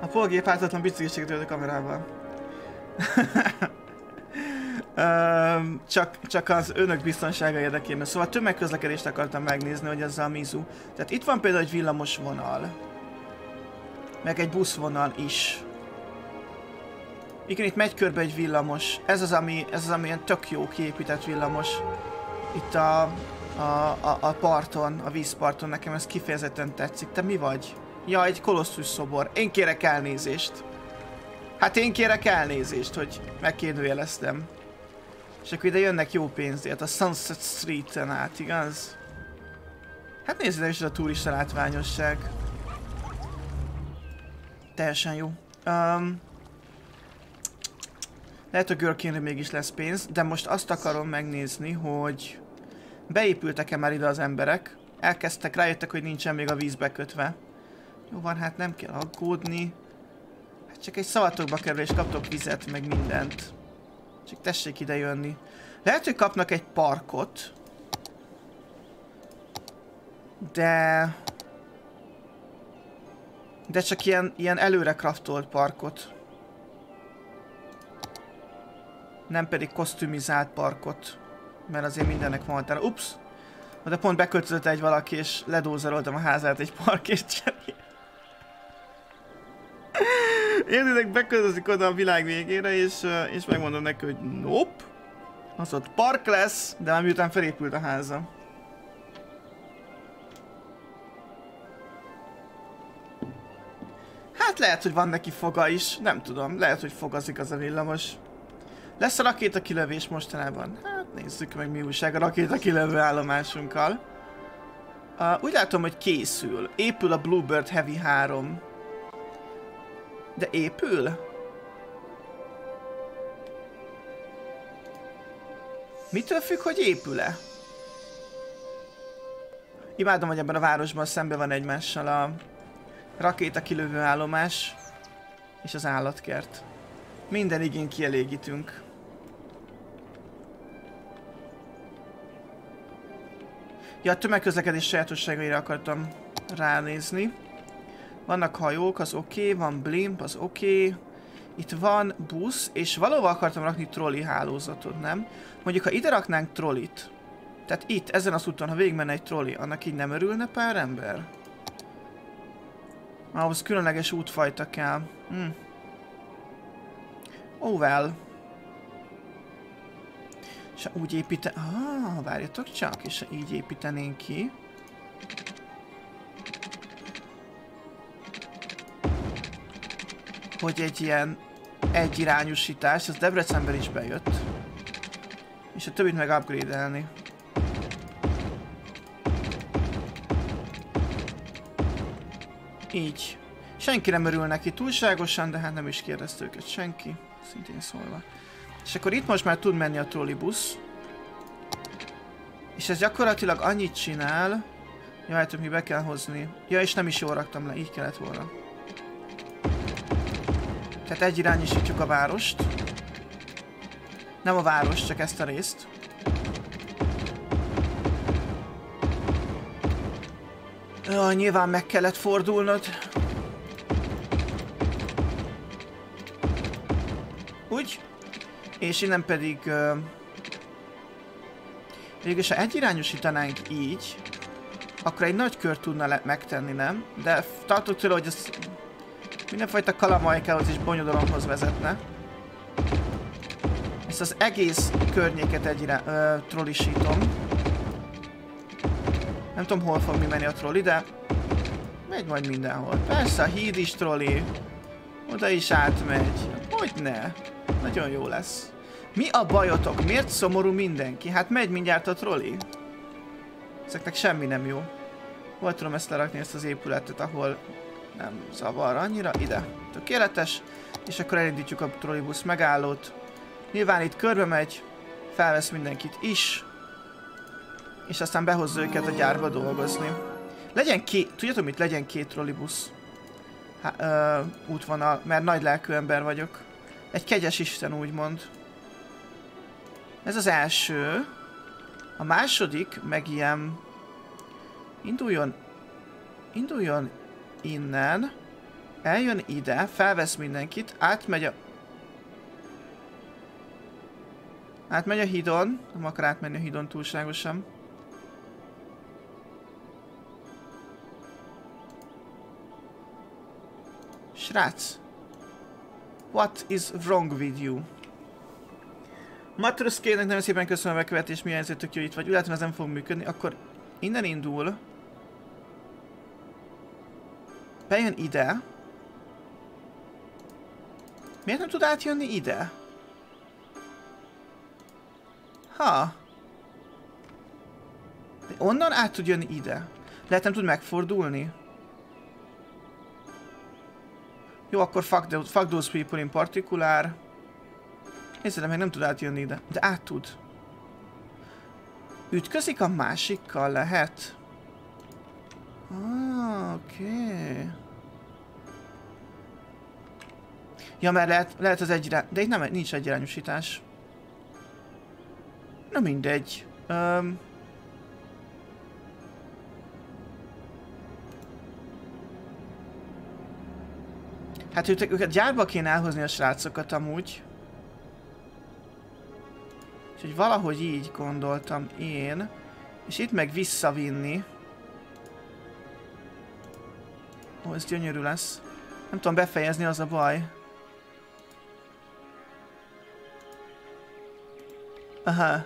A polgép ártatlan bicikliséget a kamerával. csak, csak az önök biztonsága érdekében. Szóval tömegközlekedést akartam megnézni, hogy ez a Mizu. Tehát itt van például egy villamos vonal. Meg egy buszvonal is. Igen, itt megy körbe egy villamos. Ez az, ami, ez az, ami ilyen tök jó kiépített villamos. Itt a, a, a, a parton, a vízparton, nekem ez kifejezetten tetszik. Te mi vagy? Ja, egy kolosszus szobor. Én kérek elnézést. Hát én kérek elnézést, hogy megkérdőjeleztem. És akkor ide jönnek jó pénzért, a Sunset Street-en át, igaz? Hát nézd is a turista látványosság. Teljesen jó. Um, lehet, hogy Görkénre mégis lesz pénz, de most azt akarom megnézni, hogy beépültek-e már ide az emberek. Elkezdtek, rájöttek, hogy nincsen még a vízbe kötve. Jó van, hát nem kell aggódni. Hát csak egy szavatokba kerül és kaptok vizet, meg mindent. Csak tessék ide jönni. Lehet, hogy kapnak egy parkot. De... De csak ilyen, ilyen előre kraftolt parkot. Nem pedig kosztümizált parkot. Mert azért mindennek van határa. Ups! De pont beköltözött egy valaki, és ledózeroltam a házát egy parkért cserél. Értitek, beköltözik oda a világ végére, és, és megmondom neki, hogy nope. Az ott park lesz, de már miután felépült a háza. Hát lehet, hogy van neki foga is, nem tudom, lehet, hogy fogazik az a villamos. Lesz a rakéta kilövés mostanában? Hát nézzük meg mi újság a rakéta kilövő állomásunkkal. Uh, úgy látom, hogy készül. Épül a Bluebird Heavy 3. De épül? Mitől függ, hogy épül-e? Imádom, hogy ebben a városban szembe van egymással a rakéta kilövő állomás és az állatkert. Minden igény kielégítünk. Ja, a tömegközlekedés sajátosságaira akartam ránézni. Vannak hajók, az oké, okay, van blimp, az oké. Okay. Itt van busz, és valóban akartam rakni trolli hálózatot, nem? Mondjuk, ha ide raknánk trollit, tehát itt, ezen az úton, ha végigmenne egy trolli, annak így nem örülne pár ember? Ahhoz különleges útfajta kell. Hm. Oh well. És úgy építe... Ah, várjatok csak, és így építenénk ki. Hogy egy ilyen egyirányosítás, ez Debrecenben is bejött. És a többit meg upgrade-elni. Így. Senki nem örül neki túlságosan, de hát nem is kérdezte őket senki. Szintén szólva. És akkor itt most már tud menni a trollibusz. És ez gyakorlatilag annyit csinál... Ja, hát mi be kell hozni. Ja, és nem is jól raktam le, így kellett volna. Tehát egyirányosítjuk a várost. Nem a város, csak ezt a részt. Ja, nyilván meg kellett fordulnod. Úgy. És innen pedig... Uh, Végülis, ha egyirányosítanánk így, akkor egy nagy kört tudna megtenni, nem? De tartok tőle, hogy ez mindenfajta kalamajkához és bonyodalomhoz vezetne. Ezt az egész környéket egyre trollisítom. Nem tudom, hol fog mi menni a trolli, de megy majd mindenhol. Persze, a híd is trolli. Oda is átmegy. Hogy ne? Nagyon jó lesz. Mi a bajotok? Miért szomorú mindenki? Hát megy mindjárt a trolli. Ezeknek semmi nem jó. Hol tudom ezt lerakni, ezt az épületet, ahol nem zavar annyira? Ide. Tökéletes. És akkor elindítjuk a trollibusz megállót. Nyilván itt körbe megy, felvesz mindenkit is, és aztán behozza őket a gyárba dolgozni. Legyen két, tudjátok mit? Legyen két trollibusz Há, ö, útvonal, mert nagy lelkű ember vagyok. Egy kegyes isten úgymond. Ez az első. A második meg ilyen... Induljon... Induljon innen. Eljön ide, felvesz mindenkit, átmegy a... Átmegy a hídon. Nem akar átmenni a hídon túlságosan. Srác. What is wrong with you? Matruszkének nagyon szépen köszönöm a bekövetés, milyen ezért tök jó itt vagy. Illetve ez nem fog működni, akkor innen indul. Bejön ide. Miért nem tud átjönni ide? Ha. De onnan át tud jönni ide. Lehet nem tud megfordulni? Jó, akkor fuck, the, fuck those people in particular. Nézzétek meg, nem tud átjönni ide. De át tud. Ütközik a másikkal, lehet? Ah, oké. Okay. Ja, mert lehet, lehet az egyre... De itt nem, nincs egyirányosítás. Na mindegy. Um, hát őt, őket gyárba kéne elhozni a srácokat amúgy. Úgyhogy valahogy így gondoltam én. És itt meg visszavinni. Ó, ez gyönyörű lesz. Nem tudom befejezni, az a baj. Aha.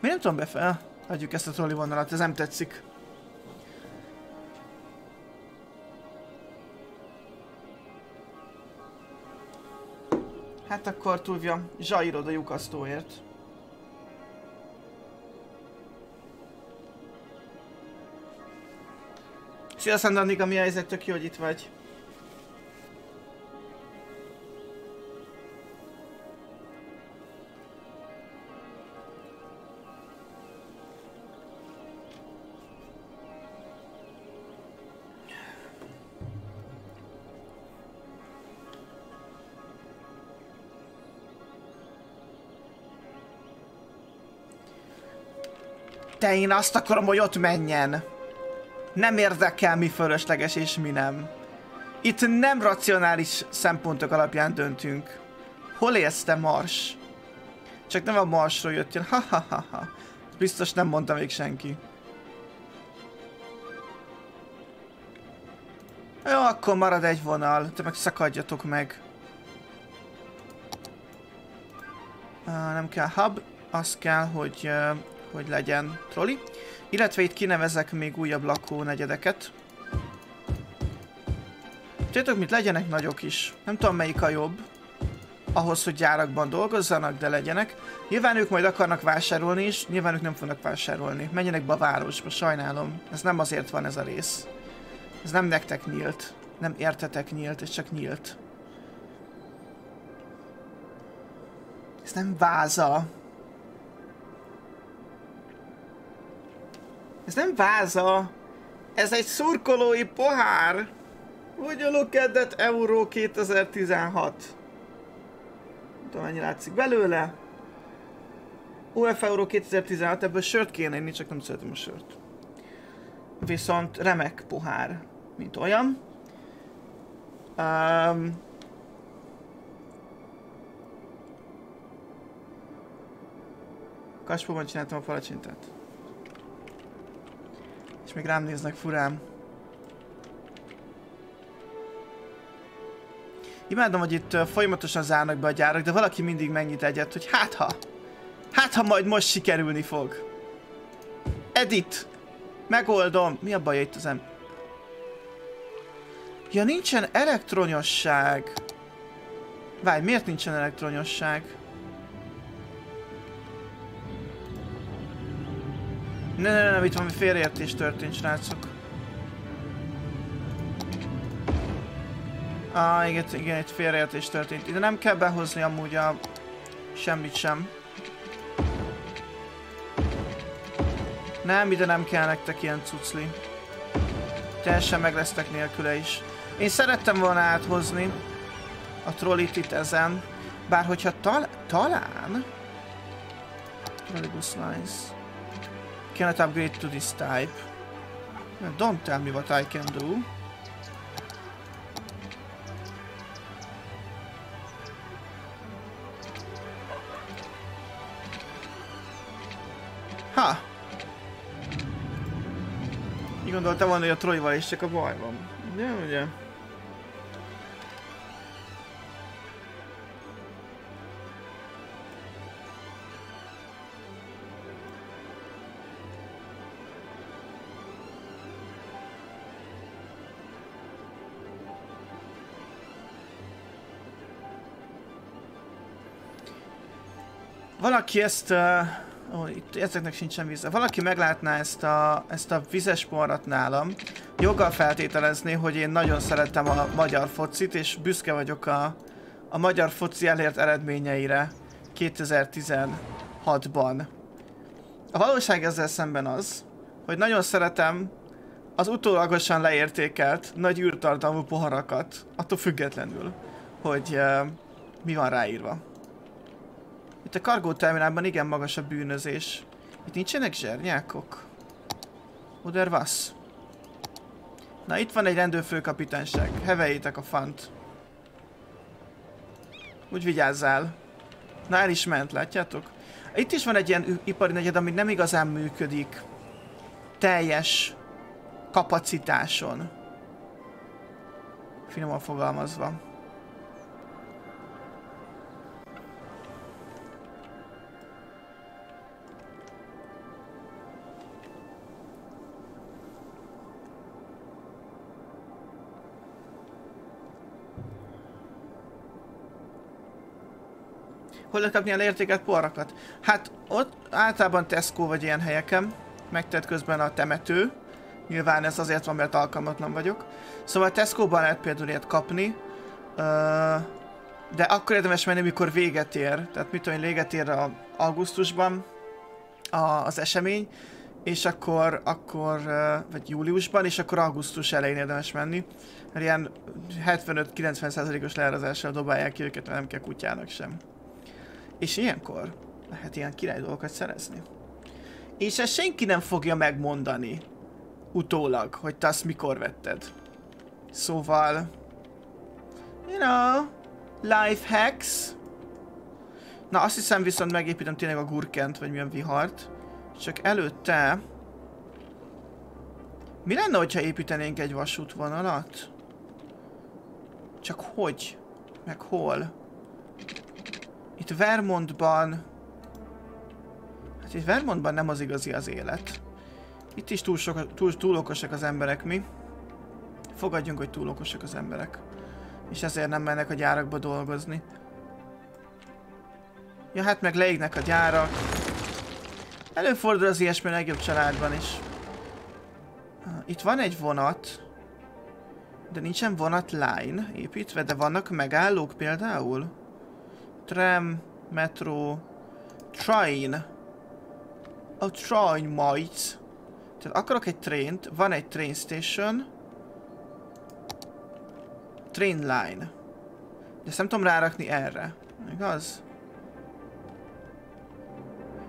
Mi nem tudom befejezni? Hagyjuk ezt a trolli vonalat, ez nem tetszik. Hát akkor tudja, zsajrod a lyukasztóért. Szia Szandanika, mi a helyzet? Tök jó, hogy itt vagy. Te én azt akarom, hogy ott menjen. Nem érdekel, mi fölösleges és mi nem. Itt nem racionális szempontok alapján döntünk. Hol élsz te, Mars? Csak nem a Marsról jöttél. Ha, ha, ha, ha. Biztos nem mondta még senki. Jó, akkor marad egy vonal. Te meg szakadjatok meg. Uh, nem kell hub. Az kell, hogy hogy legyen troli. Illetve itt kinevezek még újabb lakónegyedeket. Tudjátok mit, legyenek nagyok is. Nem tudom melyik a jobb. Ahhoz, hogy gyárakban dolgozzanak, de legyenek. Nyilván ők majd akarnak vásárolni is, nyilván ők nem fognak vásárolni. Menjenek be a városba, sajnálom. Ez nem azért van ez a rész. Ez nem nektek nyílt. Nem értetek nyílt, ez csak nyílt. Ez nem váza. Ez nem váza. Ez egy szurkolói pohár. At that Euro 2016? Nem tudom, mennyi látszik belőle. UEFA Euro 2016, ebből sört kéne inni, csak nem szeretem a sört. Viszont remek pohár, mint olyan. Um, Kaspóban csináltam a palacsintát. És még rám néznek furán. Imádom, hogy itt folyamatosan zárnak be a gyárak, de valaki mindig megnyit egyet, hogy hát ha. Hát ha majd most sikerülni fog. Edit! Megoldom! Mi a baj itt az em... Ja, nincsen elektronyosság. Várj, miért nincsen elektronyosság? Ne, ne, ne, ne, itt valami félreértés történt, srácok. Ah, igen, igen, itt félreértés történt. Ide nem kell behozni amúgy a... Semmit sem. Nem, ide nem kell nektek ilyen cucli. Teljesen meg lesztek nélküle is. Én szerettem volna áthozni a trollit itt ezen. Bár hogyha tal talán... Trolleybus lines cannot upgrade to this type. Don't tell me what I can do. Ha! Így gondoltam volna, hogy a Troyval is csak a baj van. Ugye, ugye? Valaki ezt... Uh, ó, itt ezeknek sincsen víze. Valaki meglátná ezt a, ezt a vizes porrat nálam, joggal feltételezni, hogy én nagyon szeretem a magyar focit, és büszke vagyok a, a magyar foci elért eredményeire 2016-ban. A valóság ezzel szemben az, hogy nagyon szeretem az utólagosan leértékelt, nagy űrtartalmú poharakat, attól függetlenül, hogy uh, mi van ráírva. Itt a kargó terminálban igen magas a bűnözés. Itt nincsenek zsernyákok? Oder was? Na itt van egy rendőrfőkapitányság. Heveljétek a fant. Úgy vigyázzál. Na el is ment, látjátok? Itt is van egy ilyen ipari negyed, ami nem igazán működik. Teljes kapacitáson. Finoman fogalmazva. Hol lehet kapni a értéket porrakat? Hát ott általában Tesco vagy ilyen helyeken. Megtett közben a temető. Nyilván ez azért van, mert alkalmatlan vagyok. Szóval Tesco-ban lehet például ilyet kapni. de akkor érdemes menni, mikor véget ér. Tehát mit tudom, véget ér a augusztusban a, az esemény, és akkor, akkor, vagy júliusban, és akkor augusztus elején érdemes menni. Mert ilyen 75-90%-os leárazással dobálják ki őket, mert nem kell kutyának sem. És ilyenkor lehet ilyen király dolgokat szerezni. És ezt senki nem fogja megmondani utólag, hogy te azt mikor vetted. Szóval... You know... Life hacks. Na azt hiszem viszont megépítem tényleg a gurkent, vagy milyen vihart. Csak előtte... Mi lenne, hogyha építenénk egy vasútvonalat? Csak hogy? Meg hol? Itt Vermontban... Hát itt Vermontban nem az igazi az élet. Itt is túl, sok, túl, túl okosak az emberek, mi? Fogadjunk, hogy túl okosak az emberek. És ezért nem mennek a gyárakba dolgozni. Ja, hát meg leégnek a gyárak. Előfordul az ilyesmi legjobb családban is. Itt van egy vonat. De nincsen vonat line építve, de vannak megállók például tram, metro, train. A train might. Tehát akarok egy traint, van egy train station. Train line. De ezt nem tudom rárakni erre. Igaz?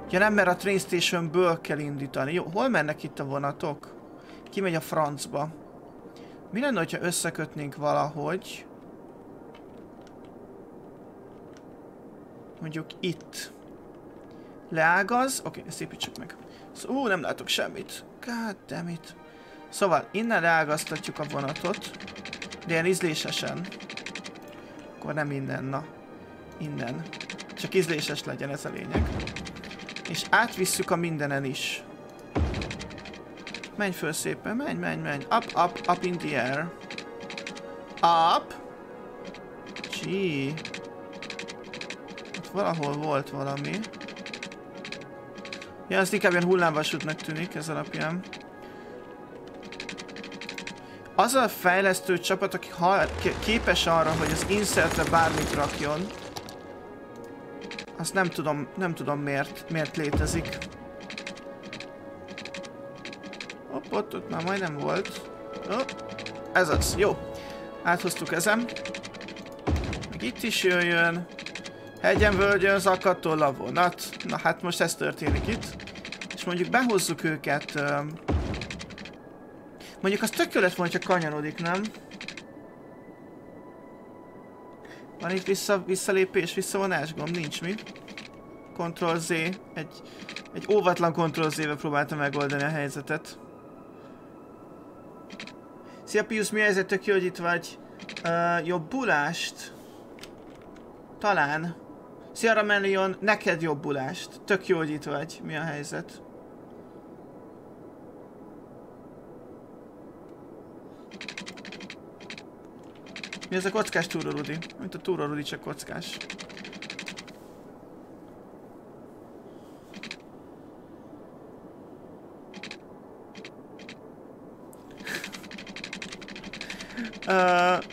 Ja nem, mert a train stationből kell indítani. Jó, hol mennek itt a vonatok? Kimegy a francba. Mi lenne, hogyha összekötnénk valahogy? Mondjuk itt. Leágaz. Oké, okay, ezt építsük meg. Szó, ó, nem látok semmit. God damn it. Szóval innen leágaztatjuk a vonatot. De ilyen ízlésesen. Akkor nem innen, na. Innen. Csak ízléses legyen ez a lényeg. És átvisszük a mindenen is. Menj föl szépen, menj, menj, menj. Up, up, up in the air. Up. Gee. Valahol volt valami. Ja, ez inkább ilyen hullámvasútnak tűnik ez alapján. Az a fejlesztő csapat, aki képes arra, hogy az insertre bármit rakjon, azt nem tudom, nem tudom miért, miért létezik. Hopp, ott, ott már majdnem volt. Oh, ez az, jó. Áthoztuk ezem. Meg itt is jöjjön. Hegyen völgyön zakatol a vonat. Na hát most ez történik itt. És mondjuk behozzuk őket... Mondjuk az tök jó lett volna, hogyha kanyarodik, nem? Van itt vissza, visszalépés, visszavonás gomb? Nincs mi. Ctrl Z. Egy, egy óvatlan Ctrl Z-vel próbáltam megoldani a helyzetet. Szia Pius, mi helyzet? Tök jó, hogy itt vagy. Uh, jobbulást? Talán. Szia Ramelion, neked jobbulást. Tök jó, hogy itt vagy. Mi a helyzet? Mi ez a kockás túrorudi? Mint a túrorudi, csak kockás. uh,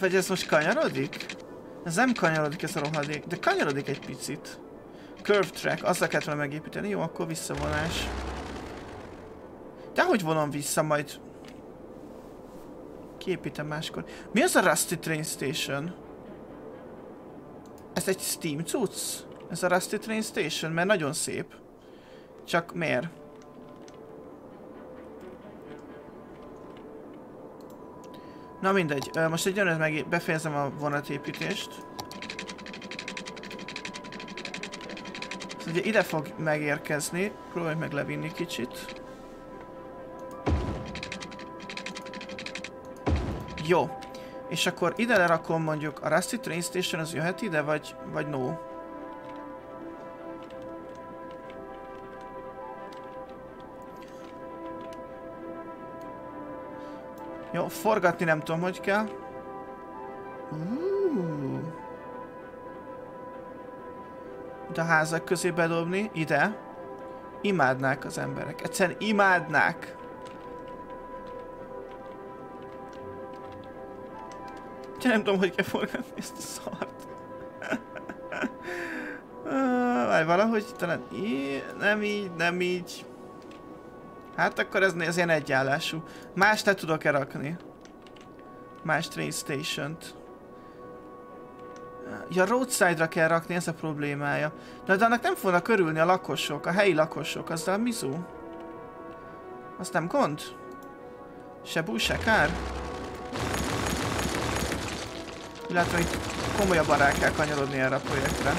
vagy ez most kanyarodik? Ez nem kanyarodik ez a rohadék, de kanyarodik egy picit. Curve track, azzal kellett volna megépíteni. Jó, akkor visszavonás. De hogy vonom vissza majd? Kiépítem máskor. Mi az a Rusty Train Station? Ez egy Steam cucc? Ez a Rusty Train Station? Mert nagyon szép. Csak miért? Na mindegy, most egy jönőt meg befejezem a vonatépítést. Ugye ide fog megérkezni, próbáljuk meg levinni kicsit. Jó. És akkor ide lerakom mondjuk a Rusty Train Station, az jöhet ide, vagy, vagy no? Jó, forgatni nem tudom, hogy kell. De a házak közé bedobni, ide. Imádnák az emberek. Egyszerűen imádnák. Csak nem tudom, hogy kell forgatni ezt a szart. Várj, valahogy talán í nem így, nem így. Hát akkor ez, ez ilyen egyállású. Más le tudok-e rakni? Más train station-t. Ja, roadside-ra kell rakni, ez a problémája. Na, de annak nem fognak körülni a lakosok, a helyi lakosok, azzal mizu. Az nem gond? Se bú, se kár? Illetve hogy komolyabban rá kell kanyarodni erre a projektre.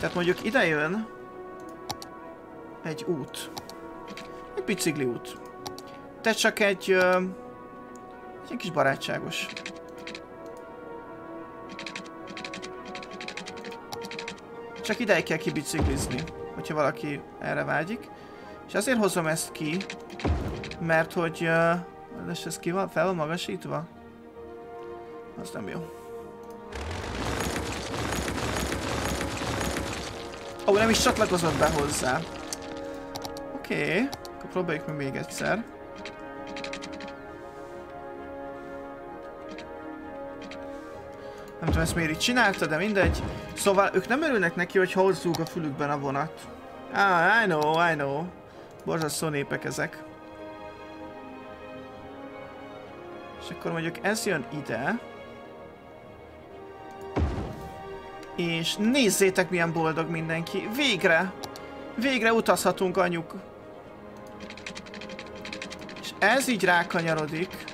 Tehát mondjuk ide jön egy út. Egy bicikli út. Te csak egy... Uh, egy kis barátságos. Csak ideig kell kibiciklizni, hogyha valaki erre vágyik. És azért hozom ezt ki, mert hogy... Uh, ez ki van? Fel van magasítva? Az nem jó. Ó, oh, nem is csatlakozott be hozzá. Oké, okay. Akkor próbáljuk meg még egyszer. Nem tudom, ezt miért így csinálta, de mindegy. Szóval ők nem örülnek neki, hogy hozzúg a fülükben a vonat. Ah, I know, I know. Borzasztó népek ezek. És akkor mondjuk ez jön ide. És nézzétek milyen boldog mindenki. Végre! Végre utazhatunk anyuk. Ez így rákanyarodik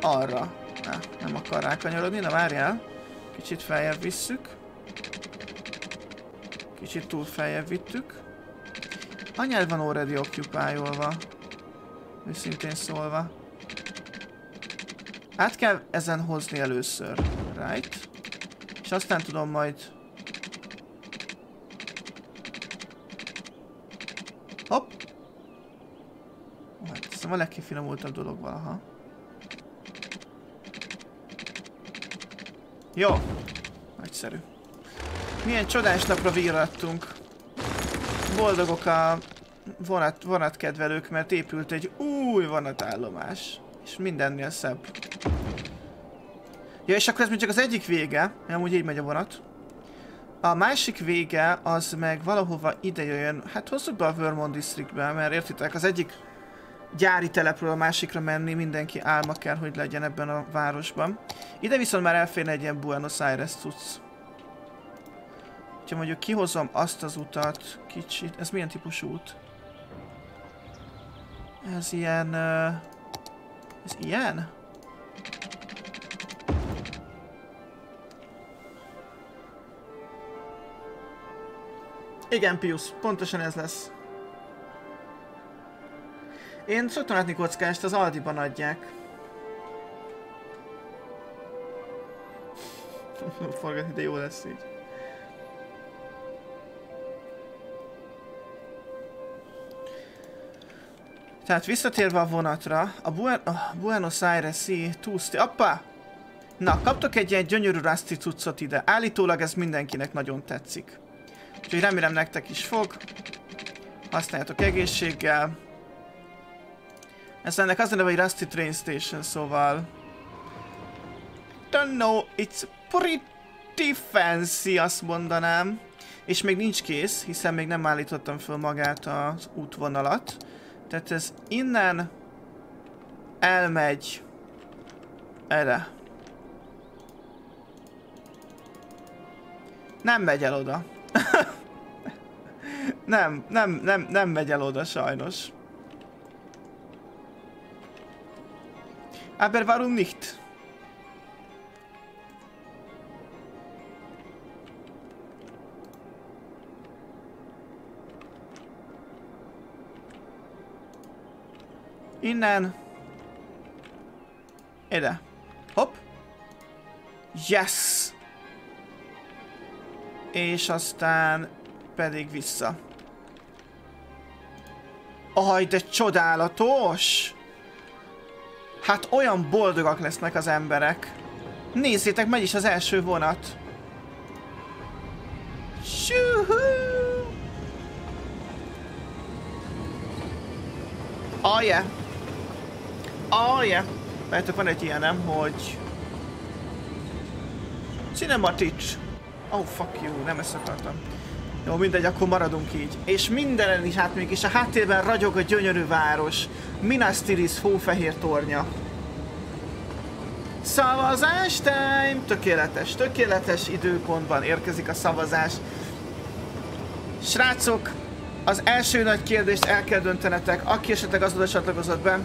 arra. Na, nem akar rákanyarodni, na várjál. Kicsit feljebb visszük. Kicsit túl feljebb vittük. Anyád van already occupájolva. Őszintén szólva. Át kell ezen hozni először. Right? És aztán tudom majd... Hopp! Ez a legkifinomultabb dolog valaha. Jó. Nagyszerű. Milyen csodás napra virrattunk. Boldogok a vonat, vonatkedvelők, mert épült egy új vonatállomás. És mindennél szebb. Ja, és akkor ez még csak az egyik vége, amúgy így megy a vonat. A másik vége az meg valahova ide jöjjön, hát hozzuk be a Vermont Districtbe, mert értitek, az egyik gyári telepről a másikra menni mindenki álma kell, hogy legyen ebben a városban. Ide viszont már elférne egy ilyen Buenos Aires cucc. Ha mondjuk kihozom azt az utat, kicsit, ez milyen típusú út? Ez ilyen... Uh, ez ilyen? Igen, Pius, pontosan ez lesz. Én szoktam látni kockást, az Aldiban adják. Forgatni, de jó lesz így. Tehát visszatérve a vonatra, a, Buen a Buenos Aires-i Tuesday... Appa! Na, kaptok egy ilyen gyönyörű Rusty cuccot ide. Állítólag ez mindenkinek nagyon tetszik. Úgyhogy remélem nektek is fog. Használjátok egészséggel. Ez ennek az a neve, hogy Rusty Train Station, szóval... Don't know, it's pretty fancy, azt mondanám. És még nincs kész, hiszen még nem állítottam föl magát az útvonalat. Tehát ez innen elmegy erre. Nem megy el oda. nem, nem, nem, nem megy el oda sajnos. Aber warum nicht? Innen. Ide. Hopp. Yes! És aztán pedig vissza. Aj, de csodálatos! Hát olyan boldogak lesznek az emberek. Nézzétek, megy is az első vonat. Sűhű! Oh yeah. Mert van egy ilyenem, hogy... Cinematics. Oh fuck you, nem ezt akartam. Jó, mindegy, akkor maradunk így. És mindenen is, hát mégis a háttérben ragyog a gyönyörű város. Minas Tirith hófehér tornya. Szavazás time! Tökéletes, tökéletes időpontban érkezik a szavazás. Srácok, az első nagy kérdést el kell döntenetek, aki esetleg azóta csatlakozott be.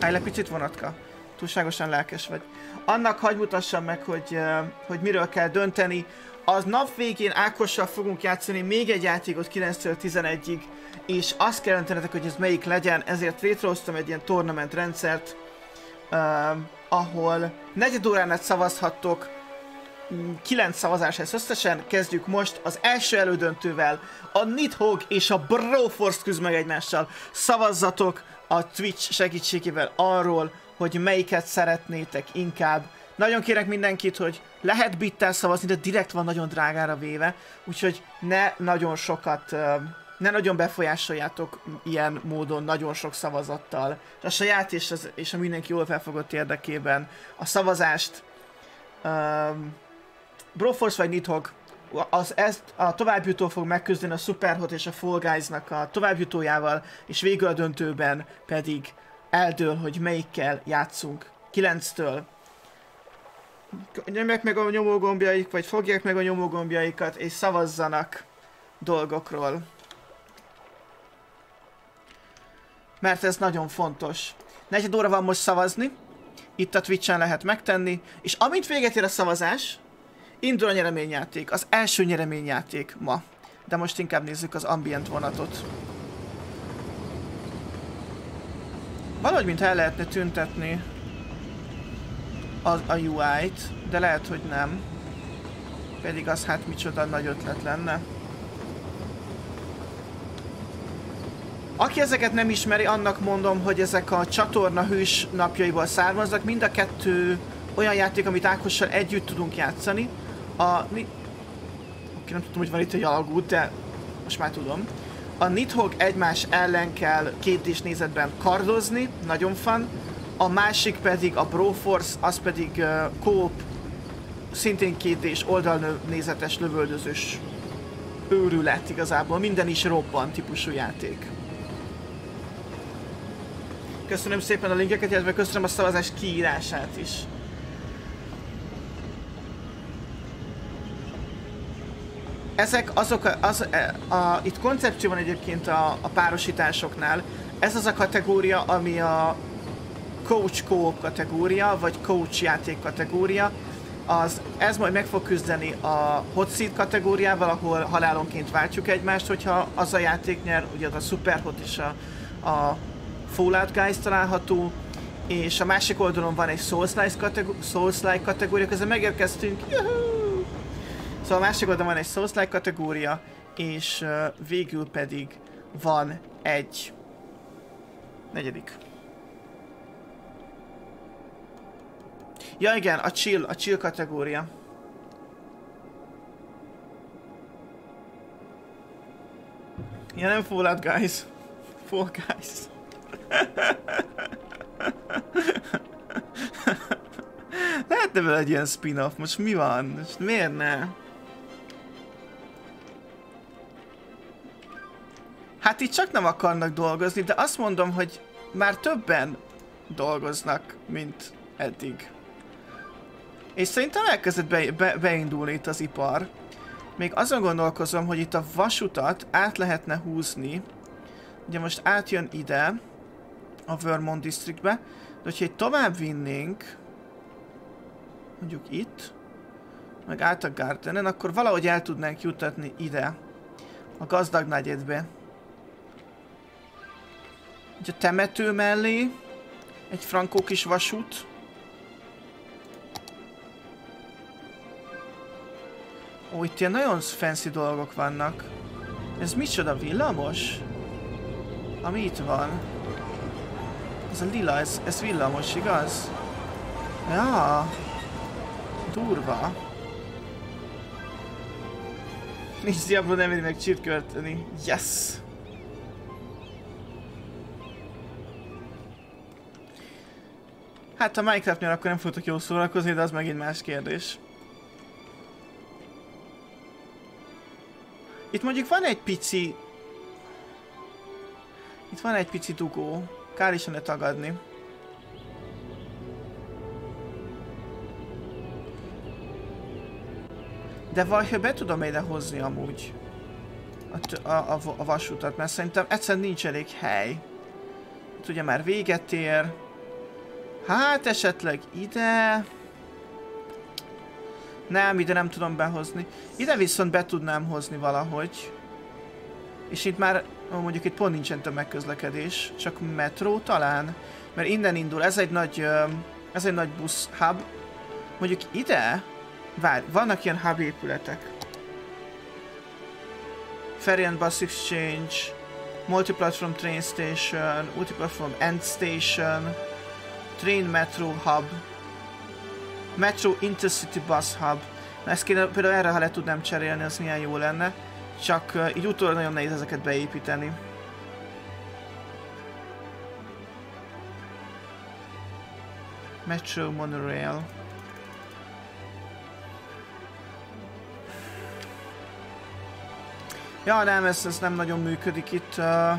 Állj le picit vonatka. Túlságosan lelkes vagy. Annak hagy mutassam meg, hogy, hogy miről kell dönteni. Az nap végén Ákossal fogunk játszani még egy játékot 9-től 11-ig, és azt kell döntenetek, hogy ez melyik legyen, ezért létrehoztam egy ilyen tournament rendszert, uh, ahol negyed órán szavazhattok, 9 szavazás lesz összesen, kezdjük most az első elődöntővel, a Nidhogg és a Broforce küzd meg egymással. Szavazzatok a Twitch segítségével arról, hogy melyiket szeretnétek inkább. Nagyon kérek mindenkit, hogy lehet bittel szavazni, de direkt van nagyon drágára véve, úgyhogy ne nagyon sokat, ne nagyon befolyásoljátok ilyen módon, nagyon sok szavazattal. A saját és, az, és a mindenki jól felfogott érdekében a szavazást um, Broforce vagy Nidhogg az ezt a továbbjutó fog megküzdeni a Superhot és a Fall Guys-nak a továbbjutójával, és végül a döntőben pedig eldől, hogy melyikkel játszunk 9-től nyomják meg a nyomógombjaik, vagy fogják meg a nyomógombjaikat, és szavazzanak dolgokról. Mert ez nagyon fontos. Negyed óra van most szavazni, itt a Twitch-en lehet megtenni, és amint véget ér a szavazás, indul a nyereményjáték, az első nyereményjáték ma. De most inkább nézzük az ambient vonatot. Valahogy mintha el lehetne tüntetni a, a UI-t, de lehet, hogy nem. Pedig az hát micsoda nagy ötlet lenne. Aki ezeket nem ismeri, annak mondom, hogy ezek a csatorna hős napjaiból származnak. Mind a kettő olyan játék, amit Ákossal együtt tudunk játszani. A... Oké, nem tudtam, hogy van itt egy alagút, de most már tudom. A Nidhogg egymás ellen kell két és nézetben kardozni, nagyon fun. A másik pedig a Broforce, az pedig uh, coop, szintén két és oldalnézetes lövöldözős őrület igazából, minden is robban típusú játék. Köszönöm szépen a linkeket, illetve köszönöm a szavazás kiírását is. Ezek azok, a, az, a, a, itt koncepció van egyébként a, a párosításoknál. Ez az a kategória, ami a coach co kategória, vagy coach játék kategória. Az, ez majd meg fog küzdeni a hot seat kategóriával, ahol halálonként váltjuk egymást, hogyha az a játék nyer, ugye az a super hot és a, a Fallout Guys található, és a másik oldalon van egy Souls-like kategória, Souls kategória közben megérkeztünk, Juhu! Szóval a másik oldalon van egy Souls-like kategória, és végül pedig van egy negyedik. Ja igen, a chill, a chill kategória. Ja nem Fallout Guys. Fall Guys. Lehetne vele egy ilyen spin-off, most mi van? Most miért ne? Hát itt csak nem akarnak dolgozni, de azt mondom, hogy már többen dolgoznak, mint eddig. És szerintem elkezdett be, be, beindulni itt az ipar. Még azon gondolkozom, hogy itt a vasutat át lehetne húzni. Ugye most átjön ide a Vermont Districtbe. De hogyha itt tovább vinnénk, mondjuk itt, meg át a Gardenen, akkor valahogy el tudnánk jutatni ide, a gazdag negyedbe. Ugye a temető mellé, egy frankó kis vasút. Ó, itt ilyen nagyon fancy dolgok vannak. Ez micsoda villamos? Ami itt van. Ez a lila, ez, ez villamos, igaz? Ja. Durva. Nincs Diablo nem meg csirkölteni. Yes! Hát a Minecraftnél akkor nem fogtok jól szórakozni, de az megint más kérdés. Itt mondjuk van egy pici... Itt van egy pici dugó. Kár is ne tagadni. De valahogy be tudom ide hozni amúgy a, a, a vasutat, mert szerintem egyszerűen nincs elég hely. Itt ugye már véget ér. Hát esetleg ide... Nem, ide nem tudom behozni. Ide viszont be tudnám hozni valahogy. És itt már mondjuk itt pont nincsen tömegközlekedés, csak metró talán, mert innen indul, ez egy nagy, ez egy nagy busz hub. Mondjuk ide, várj, vannak ilyen hub épületek. Ferry and Bus Exchange, Multiplatform Train Station, Multiplatform End Station, Train Metro Hub, Metro Intercity Bus Hub. Na ezt kéne, például erre, ha le tudnám cserélni, az milyen jó lenne. Csak uh, így utólag nagyon nehéz ezeket beépíteni. Metro Monorail. Ja, nem, ez, ez nem nagyon működik itt. Uh,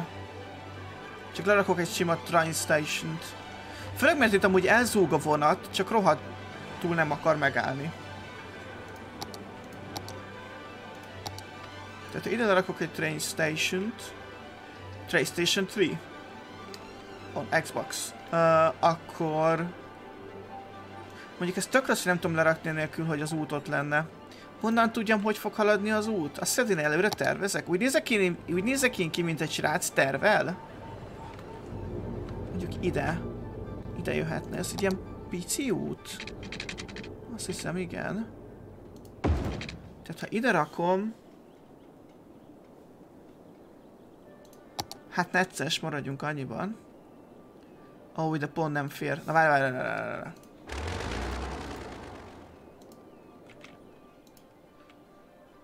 csak lerakok egy sima train station-t. Főleg, mert itt amúgy elzúg a vonat, csak rohadt túl nem akar megállni. Tehát ide rakok egy train station-t. Train Station 3. On Xbox. Uh, akkor... Mondjuk ezt tökre nem tudom lerakni nélkül, hogy az út ott lenne. Honnan tudjam, hogy fog haladni az út? Azt szerint előre tervezek? Úgy nézek, én, úgy nézek én ki, mint egy srác tervel? Mondjuk ide. Ide jöhetne. Ez egy ilyen pici út? Azt hiszem, igen. Tehát ha ide rakom... Hát necces, maradjunk annyiban. Ó, oh, ide pont nem fér. Na várj, várj, várj, várj.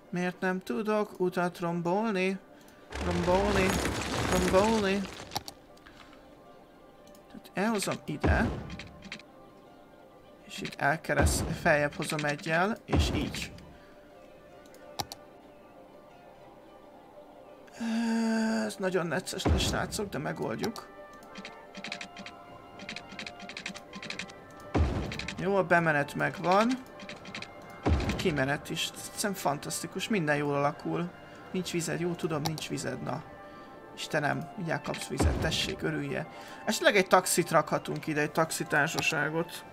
Miért nem tudok utat rombolni? Rombolni, rombolni. Tehát elhozom ide. És itt elkeresz, feljebb hozom egyel, és így. Ez nagyon necces lesz, srácok, de megoldjuk. Jó, a bemenet megvan. Kimenet is. Szerintem fantasztikus, minden jól alakul. Nincs vized, jó tudom, nincs vized, na. Istenem, mindjárt kapsz vizet, tessék, örülje. Esetleg egy taxit rakhatunk ide, egy taxitársaságot.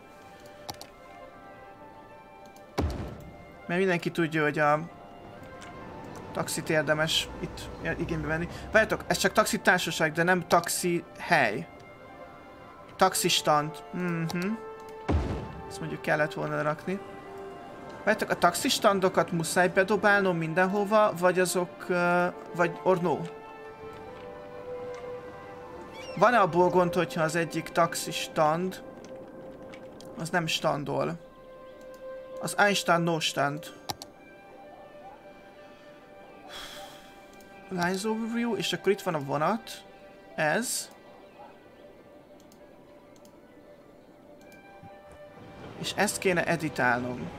Mert mindenki tudja, hogy a taxit érdemes itt igénybe venni. Várjátok, ez csak taxitársaság, de nem taxi hely. Taxistand. Mhm. Ezt mondjuk kellett volna rakni. Várjátok, a taxistandokat muszáj bedobálnom mindenhova, vagy azok, uh, vagy or no? Van-e abból gond, hogyha az egyik taxistand az nem standol? Az Einstein no stand. Lines overview, és akkor itt van a vonat. Ez. És ezt kéne editálnom.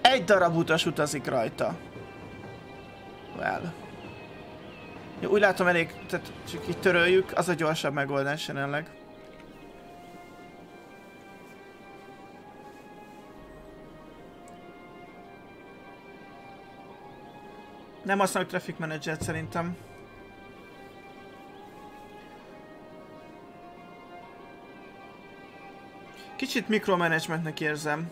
Egy darab utas utazik rajta. Well. Jó, úgy látom elég, tehát csak így töröljük, az a gyorsabb megoldás jelenleg. Nem használok Traffic Manager szerintem. Kicsit mikromanagementnek érzem.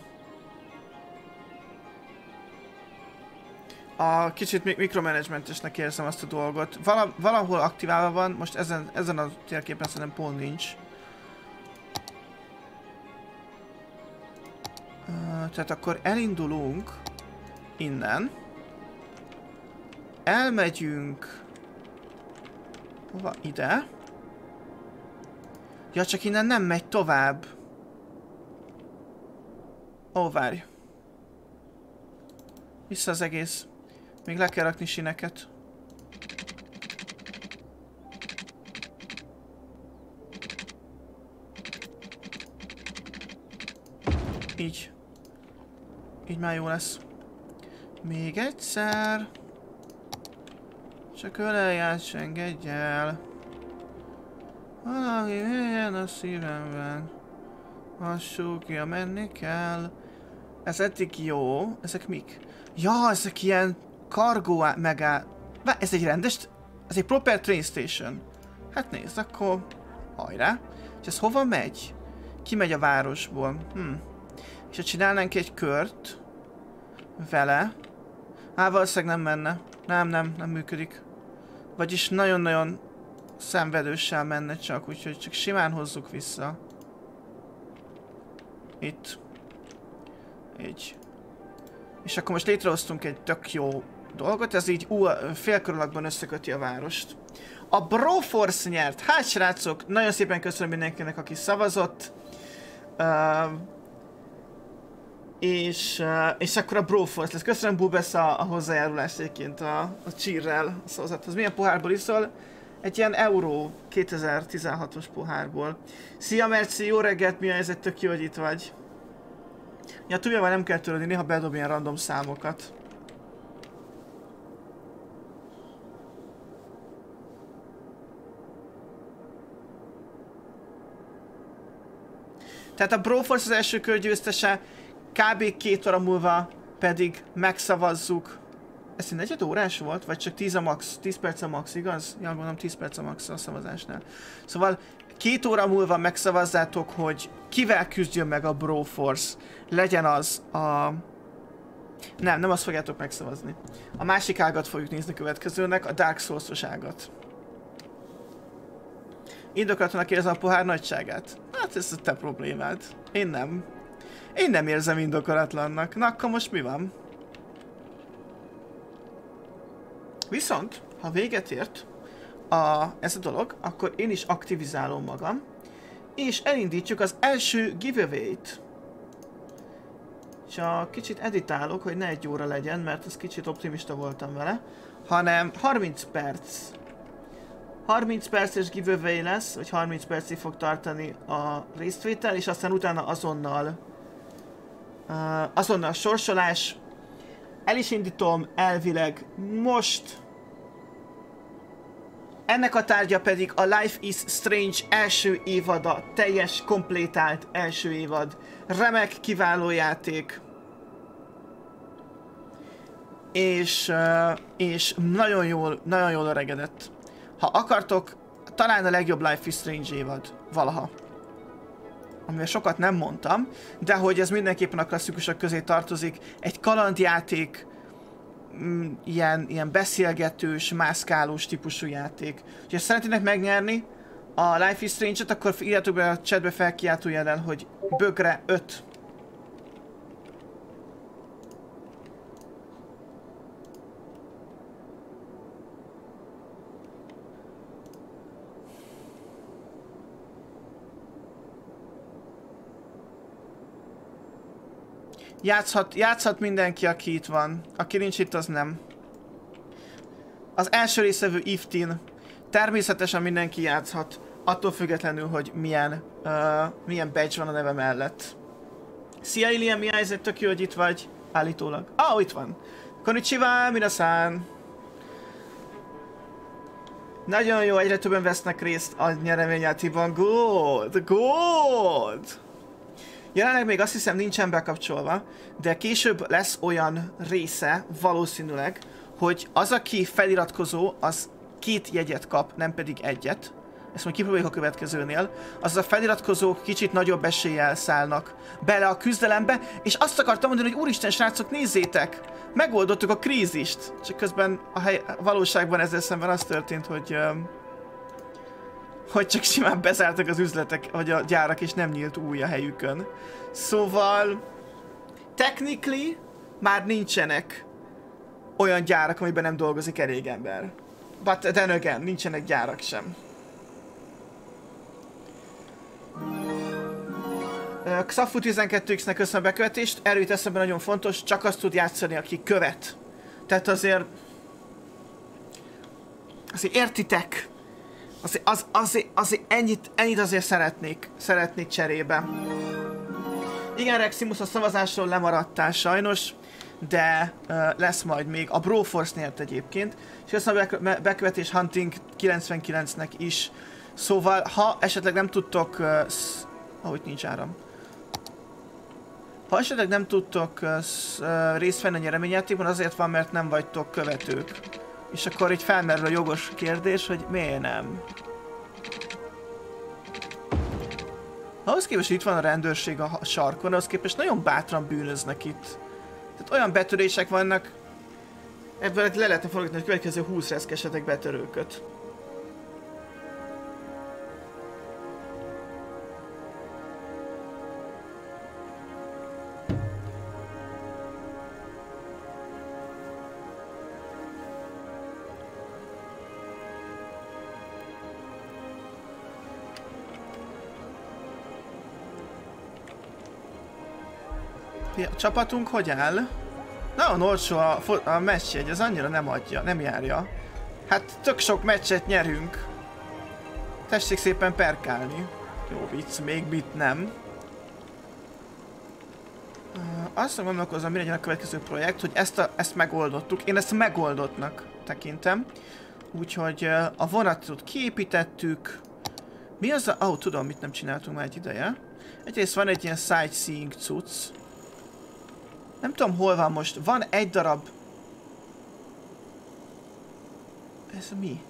A kicsit mikromanagementesnek érzem azt a dolgot. Vala, valahol aktiválva van, most ezen, ezen a térképen szerintem pont nincs. Tehát akkor elindulunk innen. Elmegyünk... Hova? Ide? Ja, csak innen nem megy tovább. Ó, várj. Vissza az egész. Még le kell rakni sineket. Így. Így már jó lesz. Még egyszer. Csak ölelj át, s engedj el. Valami ilyen a szívemben. Hassúkja, menni kell. Ez eddig jó. Ezek mik? Ja, ezek ilyen kargó megáll... Ez egy rendes... Ez egy proper train station. Hát nézd, akkor... Hajrá. És ez hova megy? Ki megy a városból? Hm. És ha csinálnánk egy kört... Vele... Á, valószínűleg nem menne. Nem, nem, nem működik. Vagyis nagyon-nagyon szenvedőssel menne csak, úgyhogy csak simán hozzuk vissza. Itt. Így. És akkor most létrehoztunk egy tök jó dolgot, ez így félkörülakban összeköti a várost. A Broforce nyert. Hát srácok, nagyon szépen köszönöm mindenkinek, aki szavazott. Uh, és, uh, és akkor a Broforce lesz. Köszönöm Bubesz a, a hozzájárulást egyébként a, a csírrel a szavazathoz. Milyen pohárból iszol? Egy ilyen Euró 2016-os pohárból. Szia Merci, jó reggelt, mi a helyzet, tök jó, hogy itt vagy. Ja, túljával nem kell törődni, néha bedob ilyen random számokat. Tehát a Broforce az első kör győztese, kb. két óra múlva pedig megszavazzuk. Ez egy negyed órás volt? Vagy csak 10 a max? 10 perc a max, igaz? Ja, gondolom 10 perc a max a szavazásnál. Szóval két óra múlva megszavazzátok, hogy kivel küzdjön meg a Broforce. Legyen az a... Nem, nem azt fogjátok megszavazni. A másik ágat fogjuk nézni következőnek, a Dark Souls-os ágat. Indokolatlanak érzem a pohár nagyságát? Hát ez a te problémád. Én nem. Én nem érzem indokolatlannak. Na akkor most mi van? Viszont, ha véget ért a, ez a dolog, akkor én is aktivizálom magam, és elindítjuk az első giveaway-t. Csak kicsit editálok, hogy ne egy óra legyen, mert ez kicsit optimista voltam vele, hanem 30 perc. 30 perces giveaway lesz, vagy 30 percig fog tartani a résztvétel, és aztán utána azonnal uh, azonnal sorsolás. El is indítom elvileg most. Ennek a tárgya pedig a Life is Strange első évada, teljes, komplétált első évad. Remek, kiváló játék. És, és nagyon jól, nagyon jól öregedett. Ha akartok, talán a legjobb Life is Strange évad valaha. Amivel sokat nem mondtam, de hogy ez mindenképpen a klasszikusok közé tartozik. Egy kalandjáték, mm, ilyen, ilyen beszélgetős, mászkálós típusú játék. Ha szeretnének megnyerni a Life is Strange-et, akkor írjátok be a chatbe felkiáltó jelen, hogy bögre 5. Játszhat, játszhat mindenki, aki itt van. Aki nincs itt, az nem. Az első részevő Iftin. Természetesen mindenki játszhat. Attól függetlenül, hogy milyen, uh, milyen badge van a neve mellett. Szia Ilian, mi helyzet? Tök jó, hogy itt vagy. Állítólag. Ah, oh, itt van. Konnichiwa, minasan. Nagyon jó, egyre többen vesznek részt a nyereményjátékban. Good, good! Jelenleg még azt hiszem nincsen bekapcsolva, de később lesz olyan része valószínűleg, hogy az, aki feliratkozó, az két jegyet kap, nem pedig egyet. Ezt majd kipróbáljuk a következőnél. Az a feliratkozók kicsit nagyobb eséllyel szállnak bele a küzdelembe, és azt akartam mondani, hogy úristen srácok, nézzétek! Megoldottuk a krízist! Csak közben a, hely, a valóságban ezzel szemben az történt, hogy... Um, hogy csak simán bezártak az üzletek, vagy a gyárak, és nem nyílt új a helyükön. Szóval, technically már nincsenek olyan gyárak, amiben nem dolgozik elég ember. But then again, nincsenek gyárak sem. Xafu 12X-nek köszönöm a bekövetést, erőt eszembe nagyon fontos, csak azt tud játszani, aki követ. Tehát azért... Azért értitek, Azért, az, azért, azért ennyit, ennyit azért szeretnék, szeretnék cserébe. Igen, Reximus, a szavazásról lemaradtál sajnos, de uh, lesz majd még. A Broforce nyert egyébként, és ezt a bekövetés Hunting 99-nek is. Szóval, ha esetleg nem tudtok... Uh, ahogy nincs áram. Ha esetleg nem tudtok uh, részt venni a nyereményjátékban, azért van, mert nem vagytok követők. És akkor így felmerül a jogos kérdés, hogy miért nem. Ahhoz képest itt van a rendőrség a sarkon, ahhoz képest nagyon bátran bűnöznek itt. Tehát olyan betörések vannak, ebből le lehetne forgatni, hogy következő 20 reszkesetek betörőköt. Csapatunk hogy áll? Nagyon olcsó a, a meccsjegy, ez annyira nem adja, nem járja. Hát tök sok meccset nyerünk. Tessék szépen perkálni. Jó vicc, még mit nem. Azt gondolkozom, mi legyen a következő projekt, hogy ezt, a, ezt megoldottuk. Én ezt megoldottnak tekintem. Úgyhogy a vonatot kiépítettük. Mi az a... Oh, tudom, mit nem csináltunk már egy ideje. Egyrészt van egy ilyen sightseeing cucc. Nem tudom hol van most. Van egy darab... Ez mi?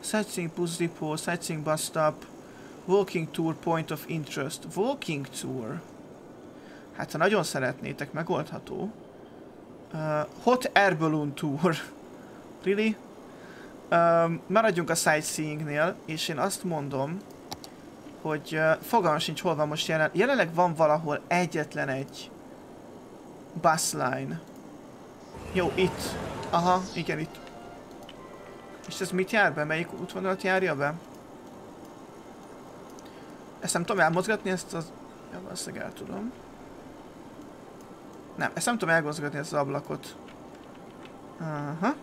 Sightseeing bus depot, sightseeing bus stop, walking tour point of interest. Walking tour? Hát ha nagyon szeretnétek, megoldható. Uh, hot air balloon tour. really? Um, maradjunk a sightseeingnél, és én azt mondom, hogy fogalmam sincs hol van most jelen. Jelenleg van valahol egyetlen egy busline. Jó, itt. Aha, igen, itt. És ez mit jár be? Melyik útvonalat járja be? Ezt nem tudom elmozgatni, ezt az... Ja, valószínűleg el tudom. Nem, ezt nem tudom elmozgatni, ezt az ablakot. Aha.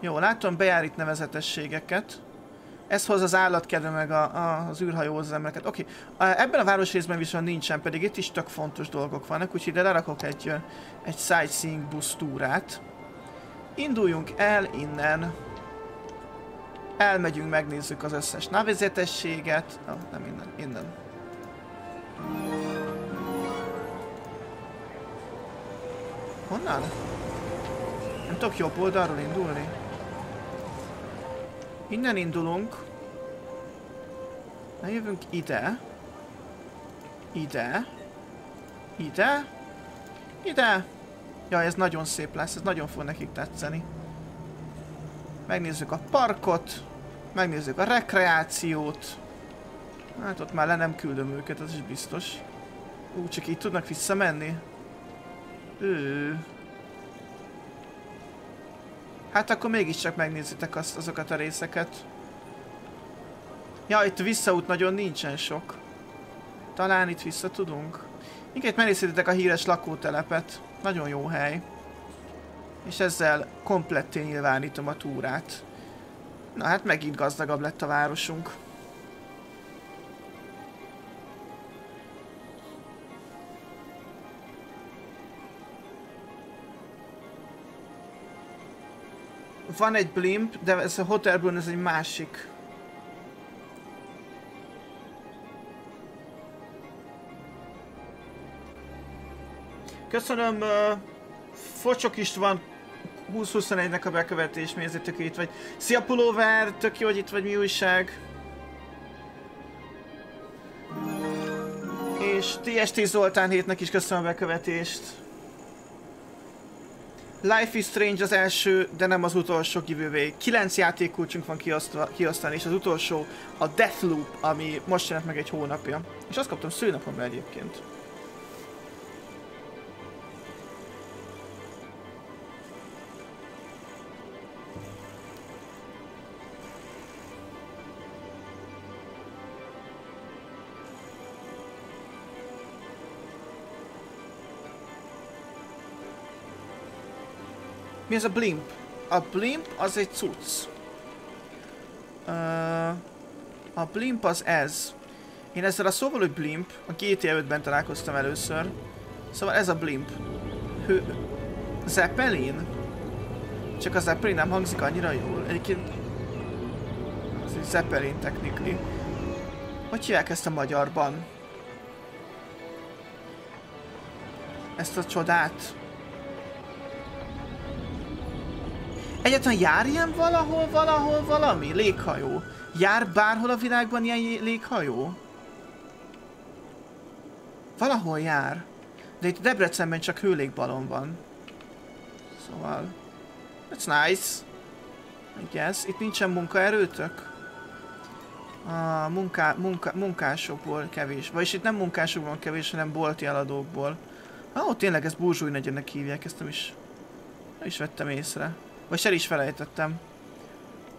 Jó, látom bejár itt nevezetességeket. Ez hoz az állatkedve meg a, a, az űrhajóhoz embereket. Oké, okay. ebben a városrészben viszont nincsen, pedig itt is tök fontos dolgok vannak, úgyhogy ide lerakok egy, egy sightseeing busz túrát. Induljunk el innen. Elmegyünk, megnézzük az összes navizetességet. Oh, nem innen, innen. Honnan? Nem tudok jobb oldalról indulni? Innen indulunk. Eljövünk ide. Ide. Ide. Ide. Ja, ez nagyon szép lesz, ez nagyon fog nekik tetszeni. Megnézzük a parkot. Megnézzük a rekreációt. Hát ott már le nem küldöm őket, az is biztos. Ú, csak így tudnak visszamenni. Ő. Hát akkor mégiscsak megnézitek azt, azokat a részeket. Ja, itt visszaút nagyon nincsen sok. Talán itt vissza tudunk. Igen, itt megnézhetitek a híres lakótelepet. Nagyon jó hely. És ezzel kompletté nyilvánítom a túrát. Na hát megint gazdagabb lett a városunk. Van egy blimp, de ez a hotelből ez egy másik. Köszönöm uh, Focsok István 2021-nek a bekövetés, mi ezért tök itt vagy. Szia Pulóver, tök jó, hogy itt vagy, mi újság? És TST Zoltán hétnek is köszönöm a bekövetést. Life is Strange az első, de nem az utolsó giveaway. Kilenc játékkulcsunk van kiosztani, és az utolsó a Deathloop, ami most jelent meg egy hónapja. És azt kaptam szőnapomra egyébként. Mi ez a blimp? A blimp az egy cucc. Uh, a blimp az ez. Én ezzel a szóval, hogy blimp, a GTA 5-ben találkoztam először. Szóval ez a blimp. Hő... Zeppelin? Csak a Zeppelin nem hangzik annyira jól. Egyébként... Ez egy Zeppelin technically. Hogy hívják ezt a magyarban? Ezt a csodát? Egyáltalán jár ilyen valahol, valahol valami? Léghajó. Jár bárhol a világban ilyen léghajó? Valahol jár. De itt Debrecenben csak hőlékbalon van. Szóval... That's nice. I guess. Itt nincsen munkaerőtök? A munká, munka, munkásokból kevés. Vagyis itt nem munkásokból kevés, hanem bolti eladókból. Ah, ott tényleg ezt burzsúj negyednek hívják, ezt nem is, nem is vettem észre. Vagy se is felejtettem.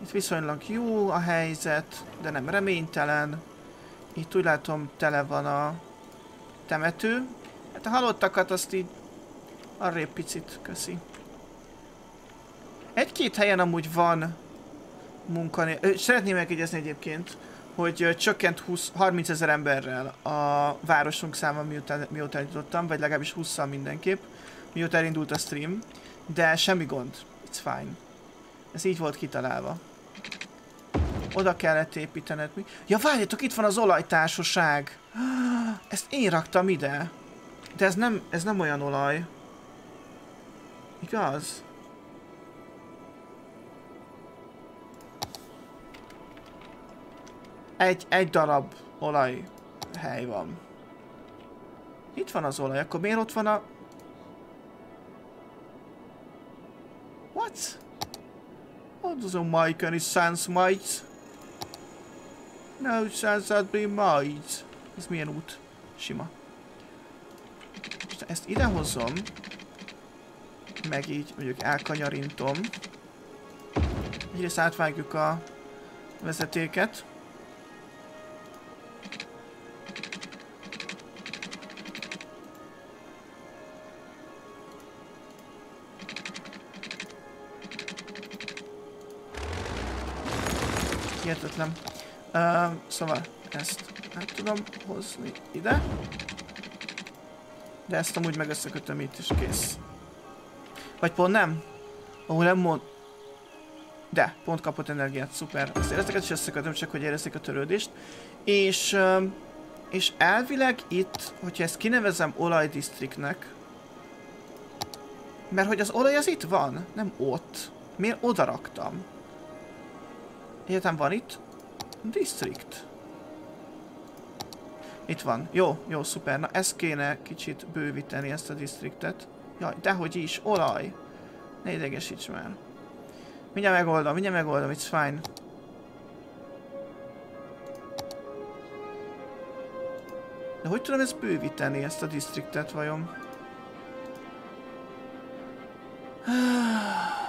Itt viszonylag jó a helyzet, de nem reménytelen. Itt úgy látom tele van a temető. Hát a halottakat azt így arrébb picit, köszi. Egy-két helyen amúgy van munkanél. Szeretném megjegyezni egyébként, hogy csökkent 20, 30 ezer emberrel a városunk száma miután, miután nyitottam, vagy legalábbis 20 mindenképp, miután indult a stream, de semmi gond. It's fine. Ez így volt kitalálva. Oda kellett építened mi. Ja, várjatok, itt van az olajtársaság. Ezt én raktam ide. De ez nem, ez nem olyan olaj. Igaz? Egy, egy darab olaj hely van. Itt van az olaj, akkor miért ott van a... What? What does a make any sense, mate? No sense that be made. Ez milyen út? Sima. Most ezt ide hozom. Meg így mondjuk elkanyarintom. Egyrészt átvágjuk a vezetéket. Hihetetlen. Uh, szóval ezt át tudom hozni ide. De ezt amúgy meg összekötöm itt is kész. Vagy pont nem? Ahol nem mond... De, pont kapott energiát, szuper. Azt ezeket is összekötöm, csak hogy érezzék a törődést. És, uh, és elvileg itt, hogyha ezt kinevezem olajdistrictnek, mert hogy az olaj az itt van, nem ott. Miért oda raktam? Egyetem van itt? District. Itt van. Jó, jó, szuper. Na, ezt kéne kicsit bővíteni, ezt a districtet. Jaj, dehogy is, olaj. Ne idegesíts már. Mindjárt megoldom, mindjárt megoldom, it's fine. De hogy tudom ezt bővíteni, ezt a districtet vajon?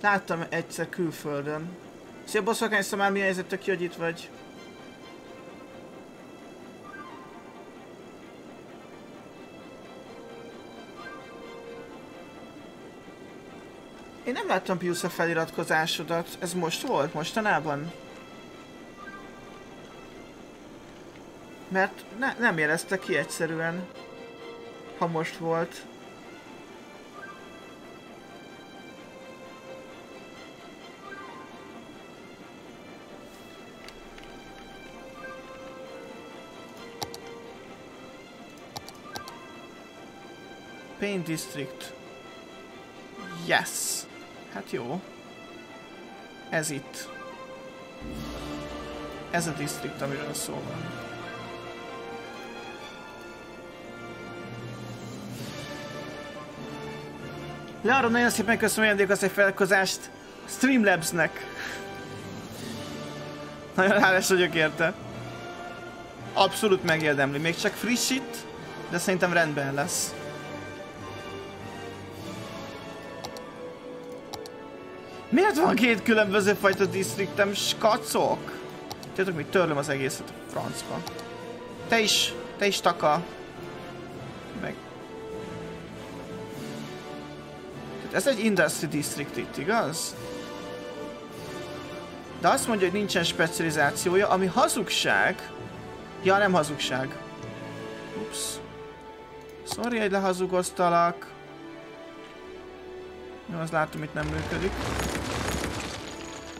Láttam egyszer külföldön. Szia bosszakány, szóval már mi helyzet, tök hogy itt vagy? Én nem láttam Pius a feliratkozásodat. Ez most volt? Mostanában? Mert ne, nem érezte ki egyszerűen. Ha most volt. Pain District. Yes. Hát jó. Ez itt. Ez a district, amiről szó van. Learom, nagyon szépen köszönöm az egy felkozást Streamlabsnek. Nagyon hálás vagyok érte. Abszolút megérdemli. Még csak frissít, de szerintem rendben lesz. Miért van két különböző fajta distriktem, skacok? Tudjátok mit, törlöm az egészet a francba. Te is, te is taka. Meg. Tehát ez egy industry district itt, igaz? De azt mondja, hogy nincsen specializációja, ami hazugság. Ja, nem hazugság. Ups. Sorry, hogy lehazugoztalak. Jó, az látom, itt nem működik.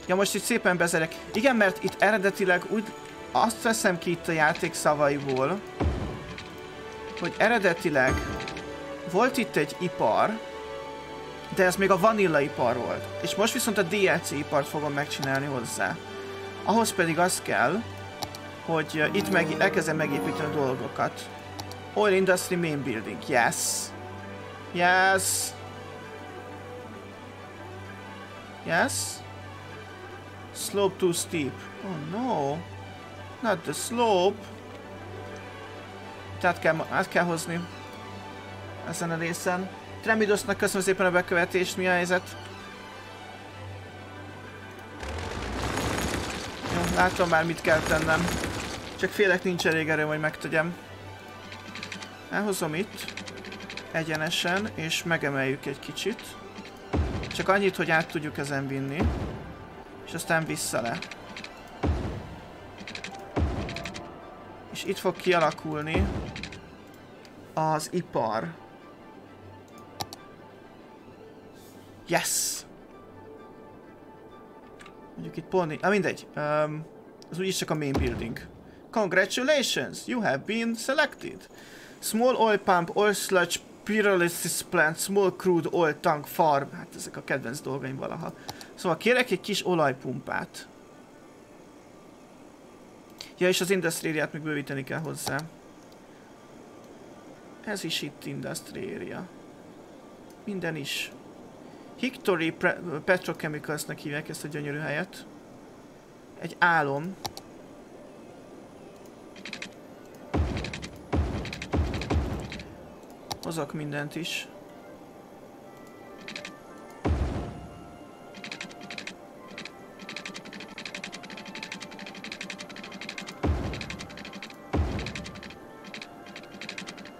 Ja, most itt szépen bezerek. Igen, mert itt eredetileg úgy azt veszem ki itt a játék szavaiból, hogy eredetileg volt itt egy ipar, de ez még a vanilla ipar volt. És most viszont a DLC ipart fogom megcsinálni hozzá. Ahhoz pedig az kell, hogy itt meg, elkezdem megépíteni a dolgokat. Oil Industry Main Building, yes. Yes. Yes? Slope too steep. Oh no. Not the slope. Tehát kell, át kell hozni. Ezen a részen. Tremidosnak köszönöm szépen a bekövetést, mi a helyzet? Jó, látom már mit kell tennem. Csak félek nincs elég erő, hogy megtegyem. Elhozom itt. Egyenesen, és megemeljük egy kicsit. Csak annyit, hogy át tudjuk ezen vinni. És aztán vissza le. És itt fog kialakulni az ipar. Yes! Mondjuk itt pont... Ah, mindegy. Um, az úgyis csak a main building. Congratulations! You have been selected. Small oil pump, oil sludge, pyrolysis plant, small crude oil tank farm. Hát ezek a kedvenc dolgaim valaha. Szóval kérek egy kis olajpumpát. Ja, és az industriát még bővíteni kell hozzá. Ez is itt industriária. Minden is. Hictory Petrochemicalsnek hívják ezt a gyönyörű helyet. Egy álom. Hozok mindent is.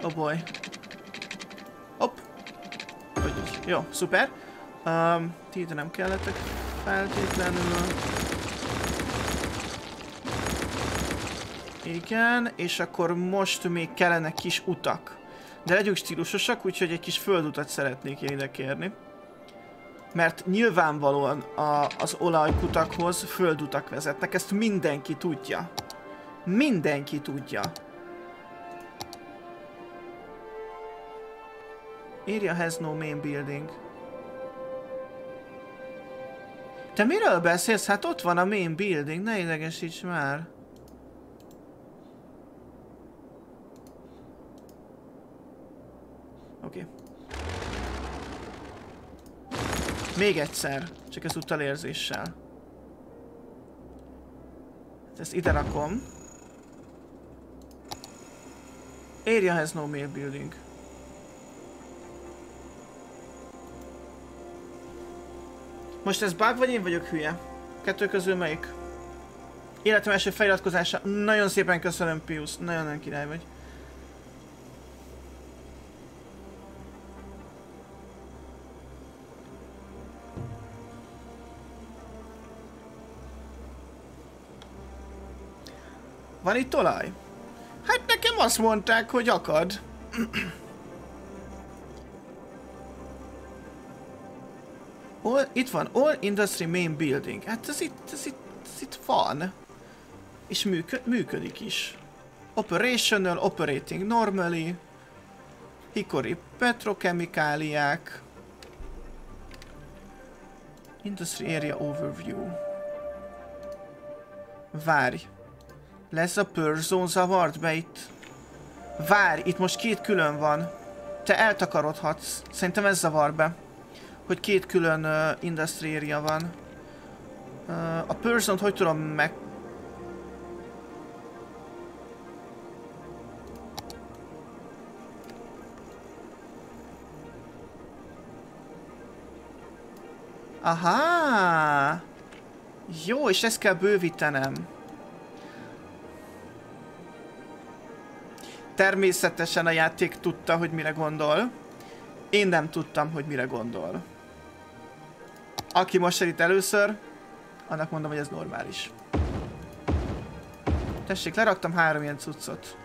Oh boy. Hopp. Jó, szuper. Um, ti ide nem kellettek feltétlenül. Igen, és akkor most még kellene kis utak. De legyünk stílusosak, úgyhogy egy kis földutat szeretnék én ide kérni. Mert nyilvánvalóan a, az olajkutakhoz földutak vezetnek, ezt mindenki tudja. Mindenki tudja. Area has no main building. Te miről beszélsz? Hát ott van a main building, ne idegesíts már. Oké. Okay. Még egyszer, csak ez utalérzéssel. Ezt ide rakom. Area has no main building. Most ez bug, vagy én vagyok hülye? Kettő közül melyik? Életem első feliratkozása. Nagyon szépen köszönöm, Pius. Nagyon-nagyon király vagy. Van itt olaj? Hát nekem azt mondták, hogy akad. All, itt van, All Industry Main Building. Hát ez itt, ez itt, ez itt van. És működ, működik is. Operational, operating normally. Hickory petrochemikáliák. Industry Area Overview. Várj. Lesz a Purge Zone zavart be itt? Várj, itt most két külön van. Te eltakarodhatsz. Szerintem ez zavar be hogy két külön uh, industry area van. Uh, a person hogy tudom meg... Aha! Jó, és ezt kell bővítenem. Természetesen a játék tudta, hogy mire gondol. Én nem tudtam, hogy mire gondol. Aki most itt először, annak mondom, hogy ez normális. Tessék, leraktam három ilyen cuccot.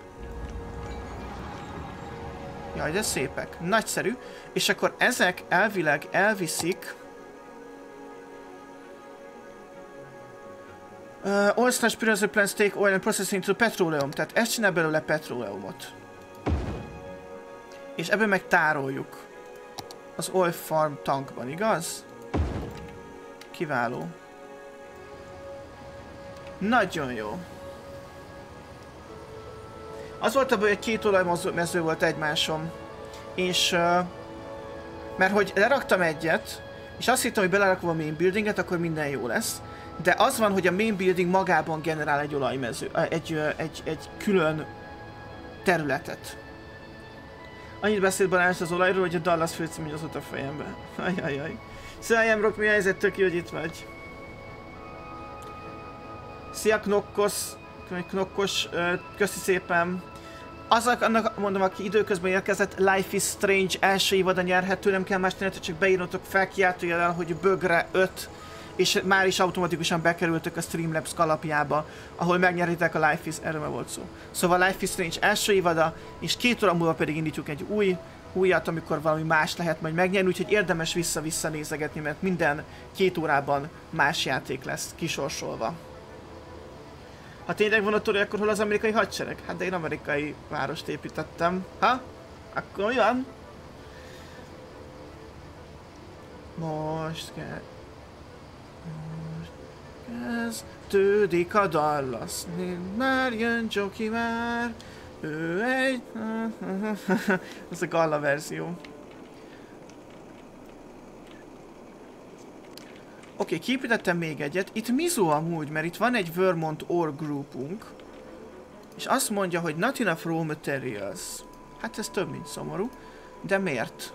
Jaj, de szépek. Nagyszerű. És akkor ezek elvileg elviszik... Uh, all slash pyrolyzer plants take oil and processing to petroleum. Tehát ezt csinál belőle petróleumot. És ebből meg tároljuk. Az oil farm tankban, igaz? Kiváló. Nagyon jó. Az volt a hogy két olajmező volt egymásom. És... Uh, mert hogy leraktam egyet, és azt hittem, hogy belerakom a main buildinget, akkor minden jó lesz. De az van, hogy a main building magában generál egy olajmező, egy, egy, egy külön területet. Annyit beszélt Balázs az olajról, hogy a Dallas főcím az ott a fejembe. Ajajaj. Szia, Rock, mi a helyzet? Tök jó, hogy itt vagy. Szia, Knokkos. Knokkos, köszi szépen. Azok, annak mondom, aki időközben érkezett, Life is Strange első évad a nyerhető, nem kell más tenni, csak beírnotok felkiáltójel, hogy bögre 5, és már is automatikusan bekerültök a Streamlabs kalapjába, ahol megnyeritek a Life is, erről volt szó. Szóval Life is Strange első évada, és két óra múlva pedig indítjuk egy új, újat, amikor valami más lehet majd megnyerni, úgyhogy érdemes vissza-vissza nézegetni, mert minden két órában más játék lesz kisorsolva. Ha tényleg van a tori, akkor hol az amerikai hadsereg? Hát de én amerikai várost építettem. Ha? Akkor mi van? Most kell... Kezdődik a Dallas. Már jön Joki már. Ő egy... Ez a Galla verzió. Oké, okay, kiépítettem még egyet. Itt Mizu amúgy, mert itt van egy Vermont Ore groupunk. És azt mondja, hogy not enough raw materials. Hát ez több, mint szomorú. De miért?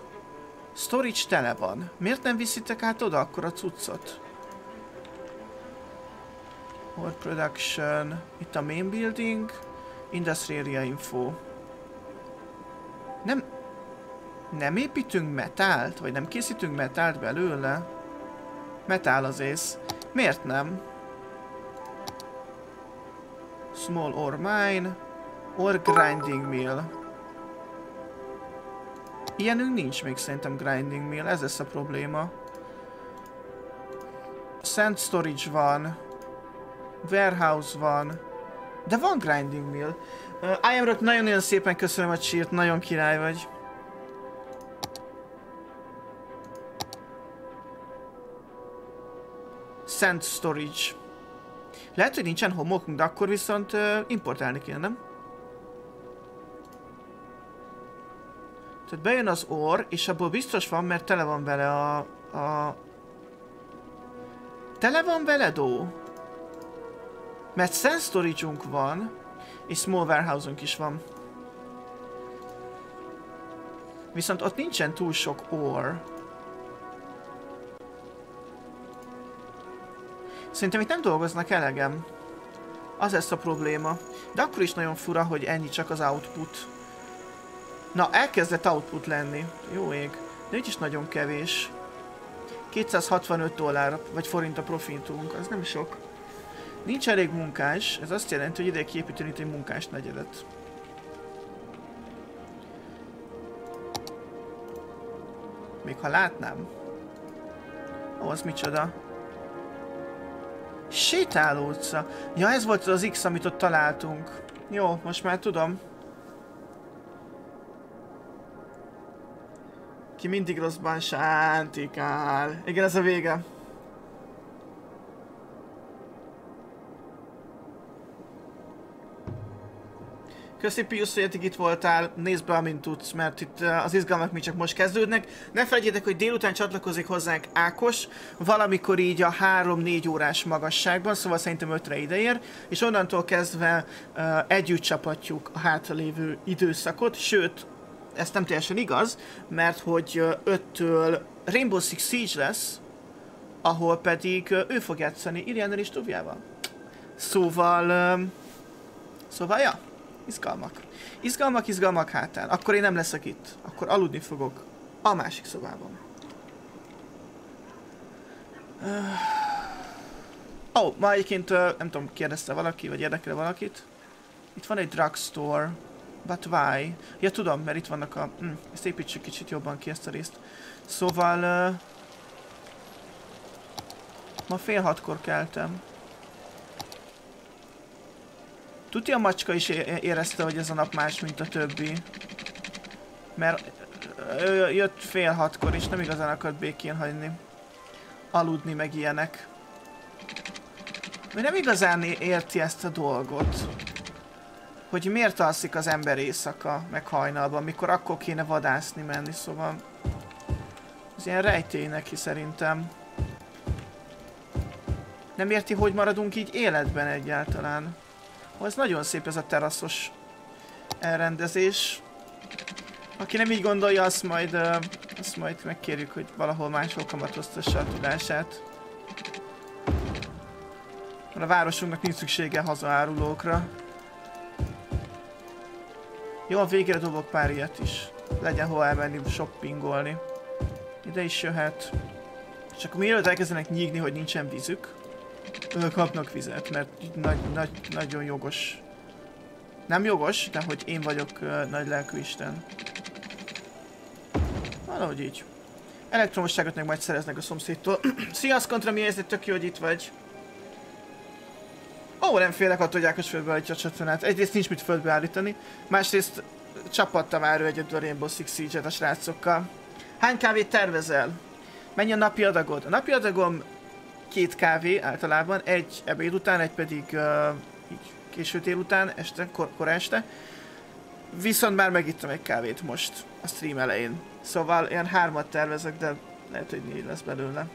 Storage tele van. Miért nem viszitek át oda akkor a cuccot? Ore production. Itt a main building. Industry area info. Nem... Nem építünk metált? Vagy nem készítünk metált belőle? Metál az ész. Miért nem? Small ore mine. Or grinding mill. Ilyenünk nincs még szerintem grinding mill, ez lesz a probléma. Sand storage van. Warehouse van. De van grinding mill. Uh, I am Rock, nagyon-nagyon szépen köszönöm a cheert, nagyon király vagy. Sand storage. Lehet, hogy nincsen homokunk, de akkor viszont uh, importálni kéne, nem? Tehát bejön az or, és abból biztos van, mert tele van vele a... a... Tele van vele, Dó? Mert sand storage van, és small warehouse is van. Viszont ott nincsen túl sok ore. Szerintem itt nem dolgoznak elegem. Az lesz a probléma. De akkor is nagyon fura, hogy ennyi csak az output. Na, elkezdett output lenni. Jó ég. De itt is nagyon kevés. 265 dollár, vagy forint a profitunk, az nem sok. Nincs elég munkás, ez azt jelenti, hogy ide kiépíteni egy munkás negyedet. Még ha látnám. Ó, az micsoda? Sétáló utca. Ja, ez volt az X, amit ott találtunk. Jó, most már tudom. Ki mindig rosszban sántikál. Igen, ez a vége. Köszi Pius, hogy eddig itt voltál, nézd be, amint tudsz, mert itt uh, az izgalmak még csak most kezdődnek. Ne felejtjétek, hogy délután csatlakozik hozzánk Ákos, valamikor így a 3-4 órás magasságban, szóval szerintem 5-re ideér, és onnantól kezdve uh, együtt csapatjuk a hátralévő időszakot, sőt, ez nem teljesen igaz, mert hogy 5-től Rainbow Six Siege lesz, ahol pedig ő fog játszani Iriannel és Tuvjával. Szóval... Szóval, ja, izgalmak. Izgalmak, izgalmak hátán. Akkor én nem leszek itt. Akkor aludni fogok a másik szobában. Ó, oh, ma egyébként nem tudom, kérdezte valaki, vagy érdekel valakit. Itt van egy drugstore. But why? Ja, tudom, mert itt vannak a... Hm, ezt építsük kicsit jobban ki ezt a részt. Szóval... Uh, ma fél hatkor keltem. Tudja, a macska is érezte, hogy ez a nap más, mint a többi. Mert ő jött fél hatkor, és nem igazán akart békén hagyni. Aludni, meg ilyenek. Ő nem igazán érti ezt a dolgot hogy miért alszik az ember éjszaka, meg hajnalban, mikor akkor kéne vadászni menni, szóval... Ez ilyen rejtély neki szerintem. Nem érti, hogy maradunk így életben egyáltalán. Ó, ez nagyon szép ez a teraszos elrendezés. Aki nem így gondolja, azt majd, azt majd megkérjük, hogy valahol máshol kamatoztassa a tudását. Mert a városunknak nincs szüksége hazaárulókra. Jó, a végre dobok pár ilyet is. Legyen hol elmenni shoppingolni. Ide is jöhet. És akkor mielőtt elkezdenek nyígni, hogy nincsen vízük, kapnak vizet, mert nagy, nagy, nagyon jogos. Nem jogos, de hogy én vagyok uh, nagy lelkű Isten. Valahogy így. Elektromosságot meg majd szereznek a szomszédtól. Sziasztok, kontra mi érzed, tök jó, hogy itt vagy. Ó, nem félek attól, hogy Ákos földbe állítja a csatornát. Egyrészt nincs mit földbe másrészt csapattam már egyedül a Rainbow Six Siege-et a srácokkal. Hány kávét tervezel? Mennyi a napi adagod? A napi adagom két kávé általában, egy ebéd után, egy pedig uh, így késő délután, este, kor, kor este. Viszont már megittem egy kávét most a stream elején. Szóval ilyen hármat tervezek, de lehet, hogy négy lesz belőle.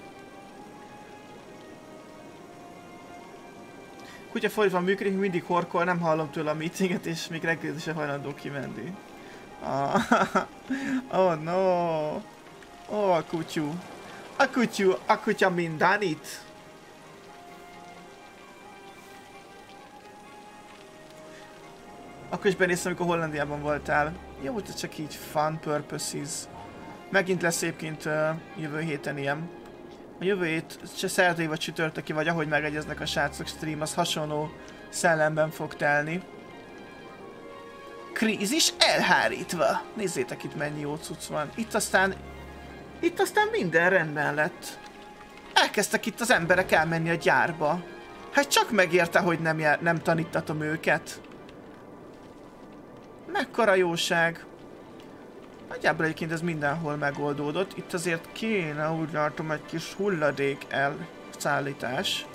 Kutya fordítva működik, mindig horkol, nem hallom tőle a meetinget, és még reggel is hajlandó kimenni. Ah, oh no! Oh, a kutyú. A kutyú, a kutya mindenit. Akkor is benéztem, amikor Hollandiában voltál. Jó, ez csak így fun purposes. Megint lesz egyébként uh, jövő héten ilyen. A jövő hét, se szerdai vagy csütörtöki, vagy ahogy megegyeznek a srácok stream, az hasonló szellemben fog telni. Krízis elhárítva! Nézzétek itt mennyi jó cucc van. Itt aztán... Itt aztán minden rendben lett. Elkezdtek itt az emberek elmenni a gyárba. Hát csak megérte, hogy nem, jár, nem tanítatom őket. Mekkora jóság. Nagyjából egyébként ez mindenhol megoldódott. Itt azért kéne, úgy látom, egy kis hulladék elszállítás.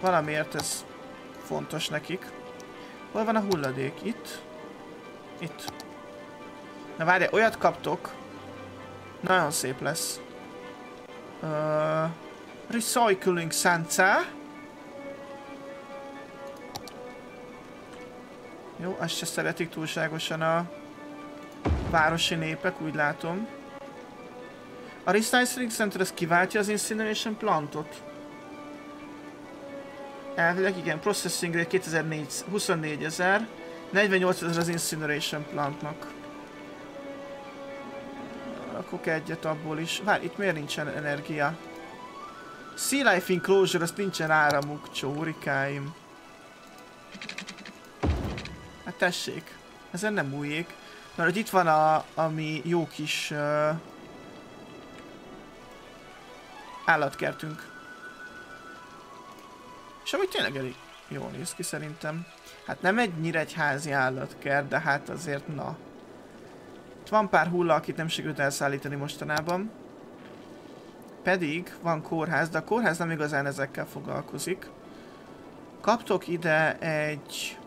Valamiért ez fontos nekik. Hol van a hulladék? Itt? Itt. Na várj, olyat kaptok. Nagyon szép lesz. Uh, recycling Sansa. Jó, azt se szeretik túlságosan a városi népek, úgy látom. A Recycling Center az kiváltja az Incineration Plantot. Elvileg igen, processing rate 2024 ezer, 48 ezer az Incineration Plantnak. Rakok egyet abból is. Várj, itt miért nincsen energia? Sea Life Enclosure, azt nincsen áramuk, csórikáim. Hát tessék, ezen nem újjék. Mert hogy itt van a, ami jó kis uh, állatkertünk. És amúgy tényleg elég jól néz ki szerintem. Hát nem egy nyíregyházi állatkert, de hát azért na. Itt van pár hulla, akit nem sikerült elszállítani mostanában. Pedig van kórház, de a kórház nem igazán ezekkel foglalkozik. Kaptok ide egy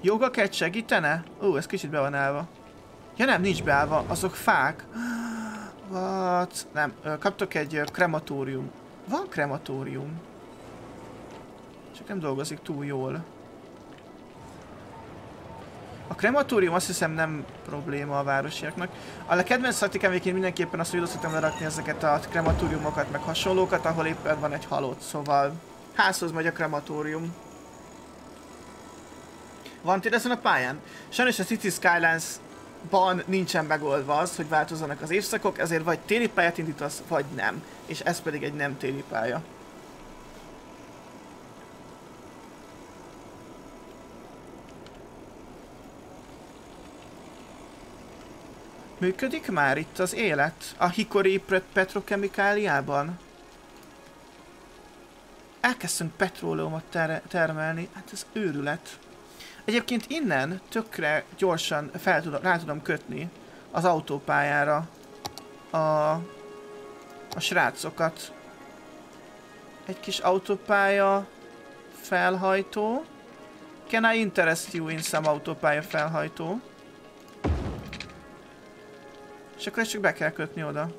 Jogaket segítene? Ó, ez kicsit be van állva. Ja nem, nincs beállva, azok fák. What? Nem, kaptok egy krematórium. Van krematórium. Csak nem dolgozik túl jól. A krematórium azt hiszem nem probléma a városiaknak. A kedvenc taktikám végén mindenképpen azt, hogy oda lerakni ezeket a krematóriumokat, meg hasonlókat, ahol éppen van egy halott, szóval házhoz megy a krematórium. Van tér ezen a pályán? Sajnos a City Skylines-ban nincsen megoldva az, hogy változzanak az évszakok, ezért vagy téli pályát indítasz, vagy nem. És ez pedig egy nem téli pálya. Működik már itt az élet? A Hikori petrokemikáliában? Elkezdtünk petróleumot ter termelni, hát ez őrület. Egyébként innen tökre gyorsan fel tudom, rá tudom kötni az autópályára a, a srácokat. Egy kis autópálya felhajtó. Can I interest you in some autópálya felhajtó? És akkor ezt csak be kell kötni oda.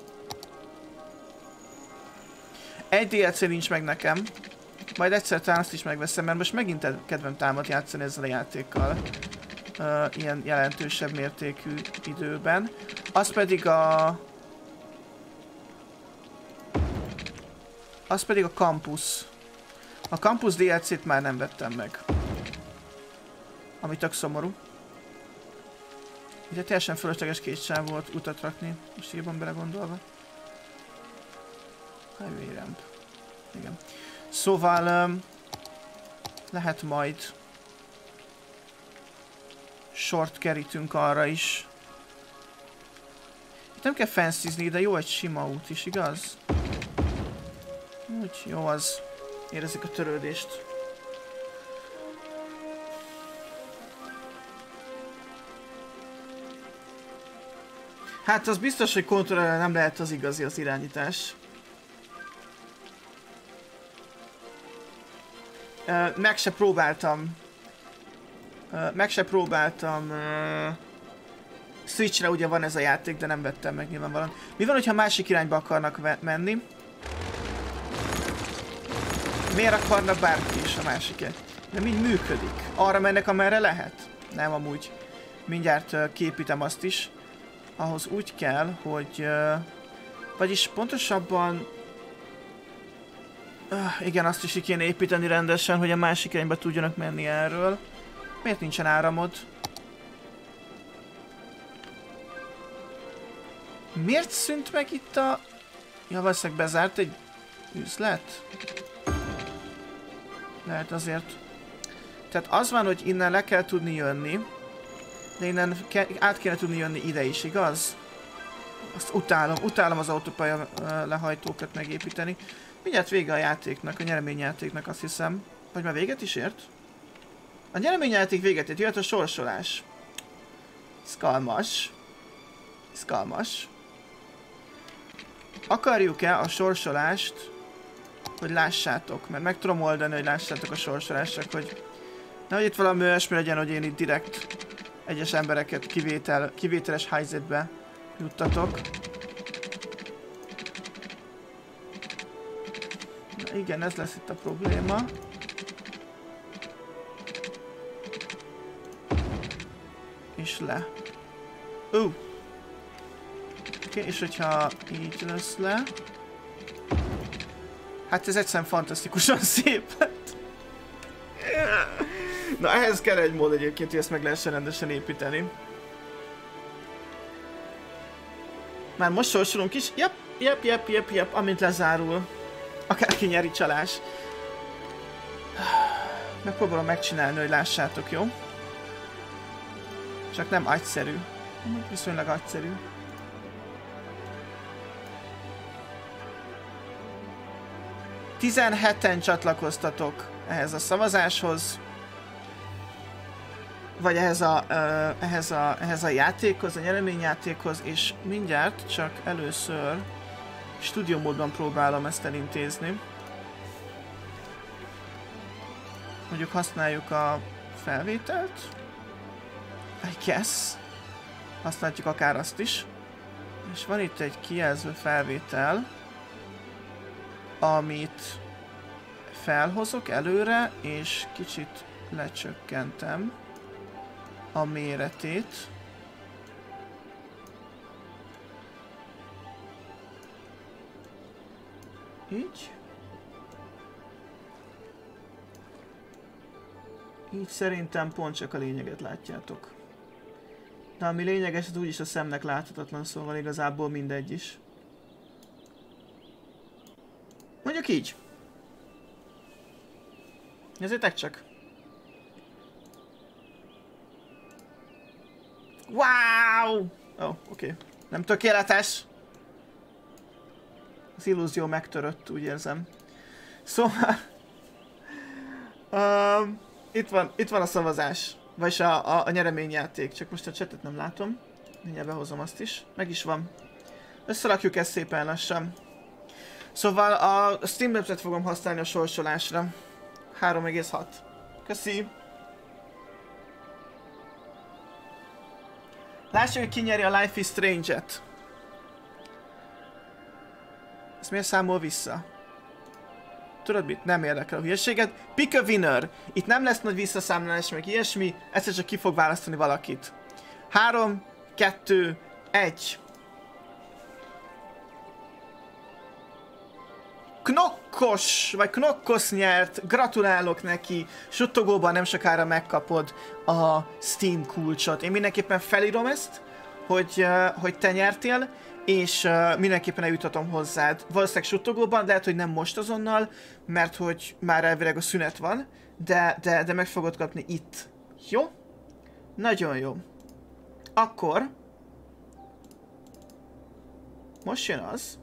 Egy DLC nincs meg nekem. Majd egyszer talán azt is megveszem, mert most megint kedvem támad játszani ezzel a játékkal. Uh, ilyen jelentősebb mértékű időben. Az pedig a... Az pedig a Campus. A Campus DLC-t már nem vettem meg. Ami tök szomorú. Ugye teljesen fölösleges két sáv volt utat rakni, most van belegondolva. Highway ramp. Igen. Szóval lehet majd short kerítünk arra is. Itt nem kell fenszízni, de jó egy sima út is, igaz? Úgy jó az. Érezzük a törődést. Hát az biztos, hogy kontrollerre nem lehet az igazi az irányítás. Uh, meg se próbáltam. Uh, meg se próbáltam. Uh, Switchre ugye van ez a játék, de nem vettem meg nyilvánvalóan. Mi van, hogyha másik irányba akarnak menni? Miért akarna bárki is a másiket? De mind működik. Arra mennek, amerre lehet? Nem, amúgy. Mindjárt képítem azt is. Ahhoz úgy kell, hogy... Vagyis pontosabban... Uh, igen, azt is ki kéne építeni rendesen, hogy a másik irányba tudjanak menni erről. Miért nincsen áramod? Miért szűnt meg itt a... Ja, valószínűleg bezárt egy üzlet? Lehet azért. Tehát az van, hogy innen le kell tudni jönni. De innen ke át kéne tudni jönni ide is, igaz? Azt utálom, utálom az autópálya lehajtókat megépíteni. Mindjárt vége a játéknak, a nyereményjátéknak azt hiszem. Vagy már véget is ért? A nyereményjáték véget ért, jöhet a sorsolás. Szkalmas. Szkalmas. Akarjuk-e a sorsolást hogy lássátok, mert meg tudom oldani, hogy lássátok a sorsolást, hogy nehogy itt valami olyasmi legyen, hogy én itt direkt egyes embereket kivétel, kivételes helyzetbe juttatok. Igen, ez lesz itt a probléma. És le. Uh. Oké, és hogyha így lesz le... Hát ez egyszerűen fantasztikusan szép Na ehhez kell egy mód egyébként, hogy ezt meg lehessen rendesen építeni. Már most sorsolunk is. Jep, jep, jep, jep, jep, amint lezárul. Akárki nyeri csalás. Megpróbálom megcsinálni, hogy lássátok, jó? Csak nem egyszerű. Viszonylag egyszerű. 17-en csatlakoztatok ehhez a szavazáshoz, vagy ehhez a, ehhez, a, ehhez a játékhoz, a nyereményjátékhoz, és mindjárt csak először módban próbálom ezt elintézni. Mondjuk használjuk a felvételt. I guess. Használjuk akár azt is. És van itt egy kijelző felvétel amit felhozok előre, és kicsit lecsökkentem a méretét. Így. Így szerintem pont csak a lényeget látjátok. De ami lényeges, az úgyis a szemnek láthatatlan, szóval igazából mindegy is. Mondjuk így. Nézzétek csak. Wow! Ó, oh, oké. Okay. Nem tökéletes. Az illúzió megtörött, úgy érzem. Szóval... Um, itt, van, itt van a szavazás. Vagyis a, a, a nyereményjáték. Csak most a chatet nem látom. Mindjárt behozom azt is. Meg is van. Összerakjuk ezt szépen lassan. Szóval a Steam Labs-et fogom használni a sorsolásra. 3,6. Köszi! Lássuk, hogy ki nyeri a Life is Strange-et. Ezt miért számol vissza? Tudod mit? Nem érdekel a hülyeséget. Pick a winner! Itt nem lesz nagy visszaszámlálás, meg ilyesmi. Egyszer csak ki fog választani valakit. 3, 2, 1. Knokkos, vagy Knokkos nyert, gratulálok neki, suttogóban nem sokára megkapod a Steam kulcsot. Én mindenképpen felírom ezt, hogy, uh, hogy te nyertél, és uh, mindenképpen eljutatom hozzád. Valószínűleg suttogóban, lehet, hogy nem most azonnal, mert hogy már elvileg a szünet van, de, de, de meg fogod kapni itt. Jó? Nagyon jó. Akkor... Most jön az,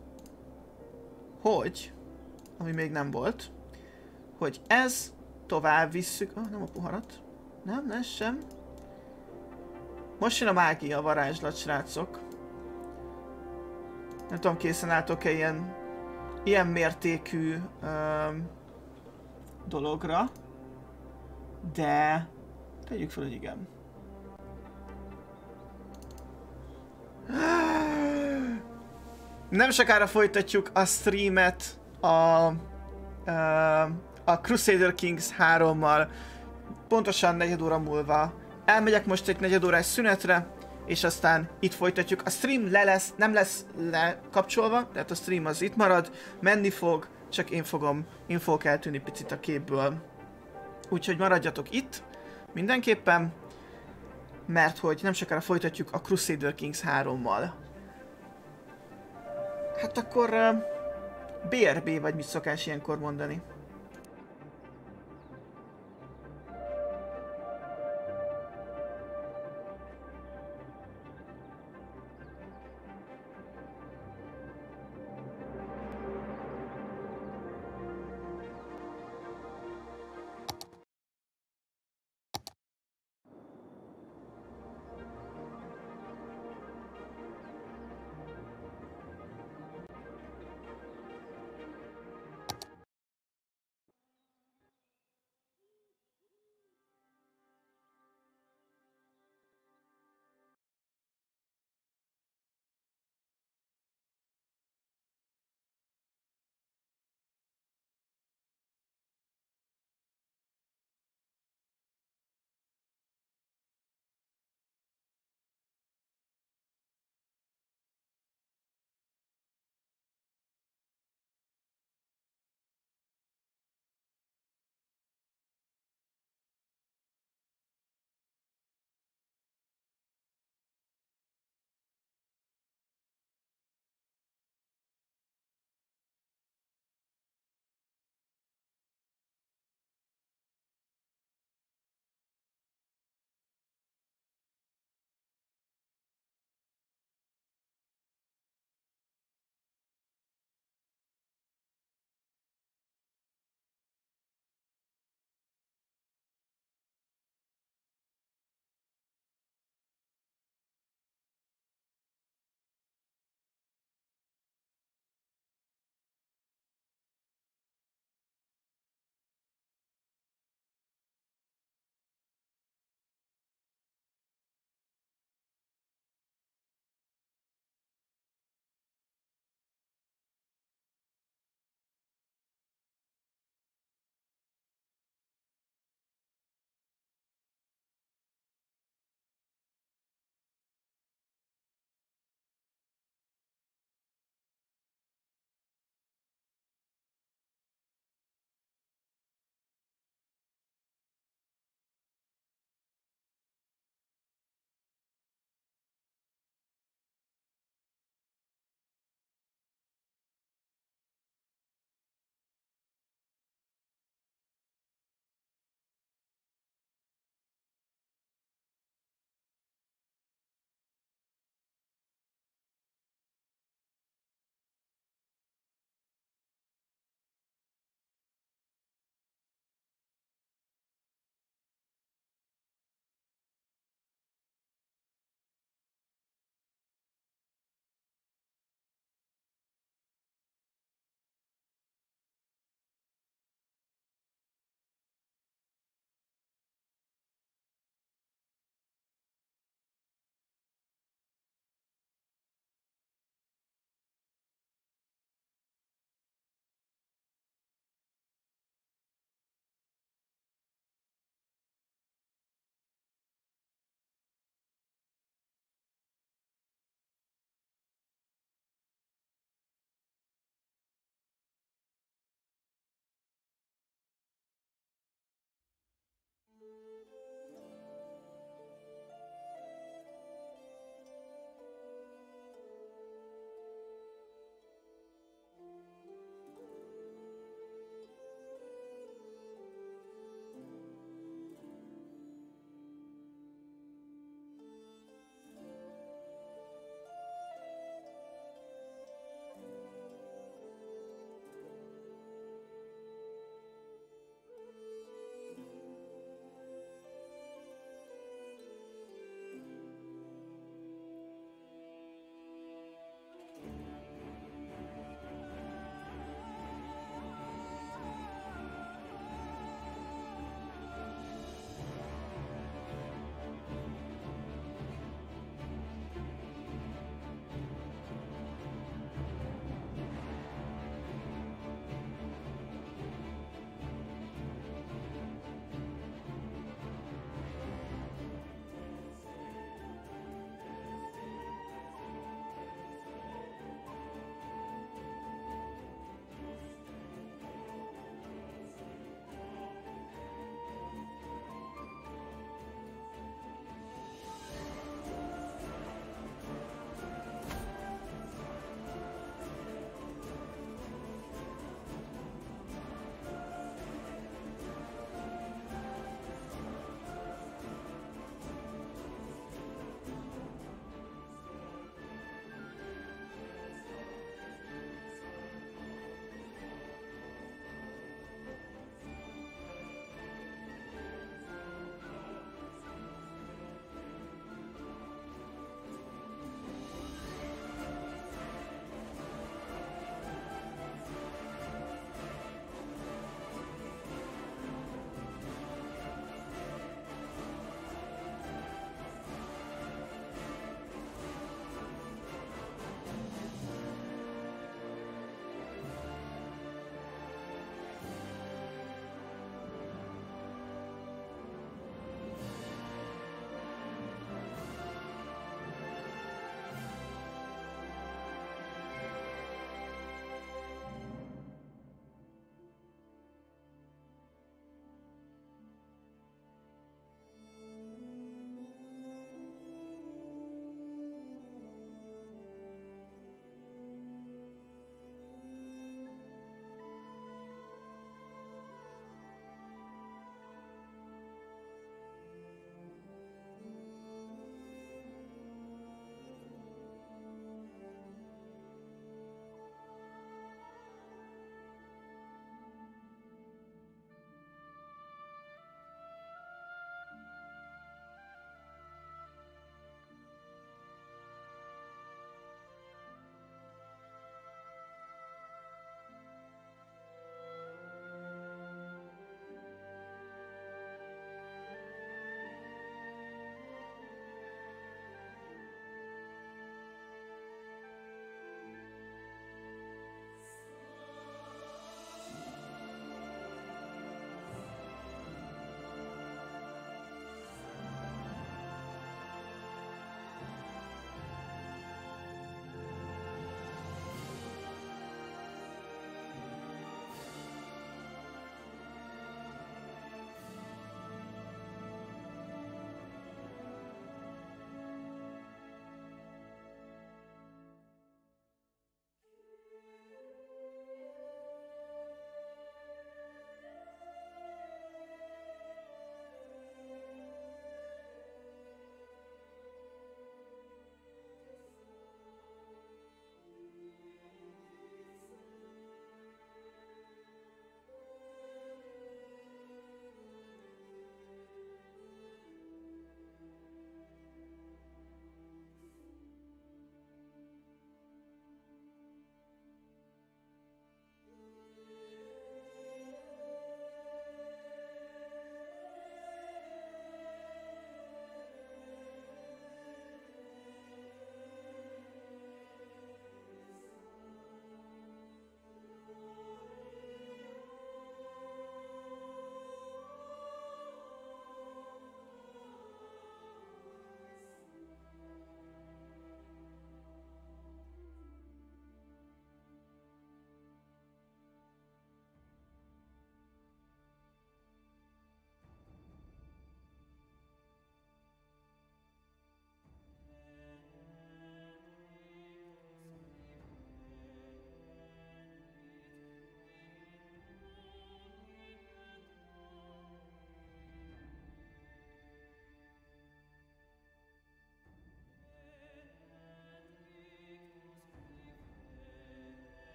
hogy, ami még nem volt, hogy ez tovább visszük... Ah, nem a poharat. Nem, ez sem. Most jön a mágia varázslat, srácok. Nem tudom, készen álltok-e ilyen, ilyen mértékű um, dologra, de tegyük fel, hogy igen. Nem sokára folytatjuk a streamet a, a Crusader Kings 3-mal, pontosan negyed óra múlva. Elmegyek most egy negyed órás szünetre, és aztán itt folytatjuk. A stream le lesz, nem lesz lekapcsolva, tehát a stream az itt marad, menni fog, csak én fogom, én fogok eltűnni picit a képből. Úgyhogy maradjatok itt, mindenképpen, mert hogy nem sokára folytatjuk a Crusader Kings 3-mal. Hát akkor uh, BRB vagy mit szokás ilyenkor mondani.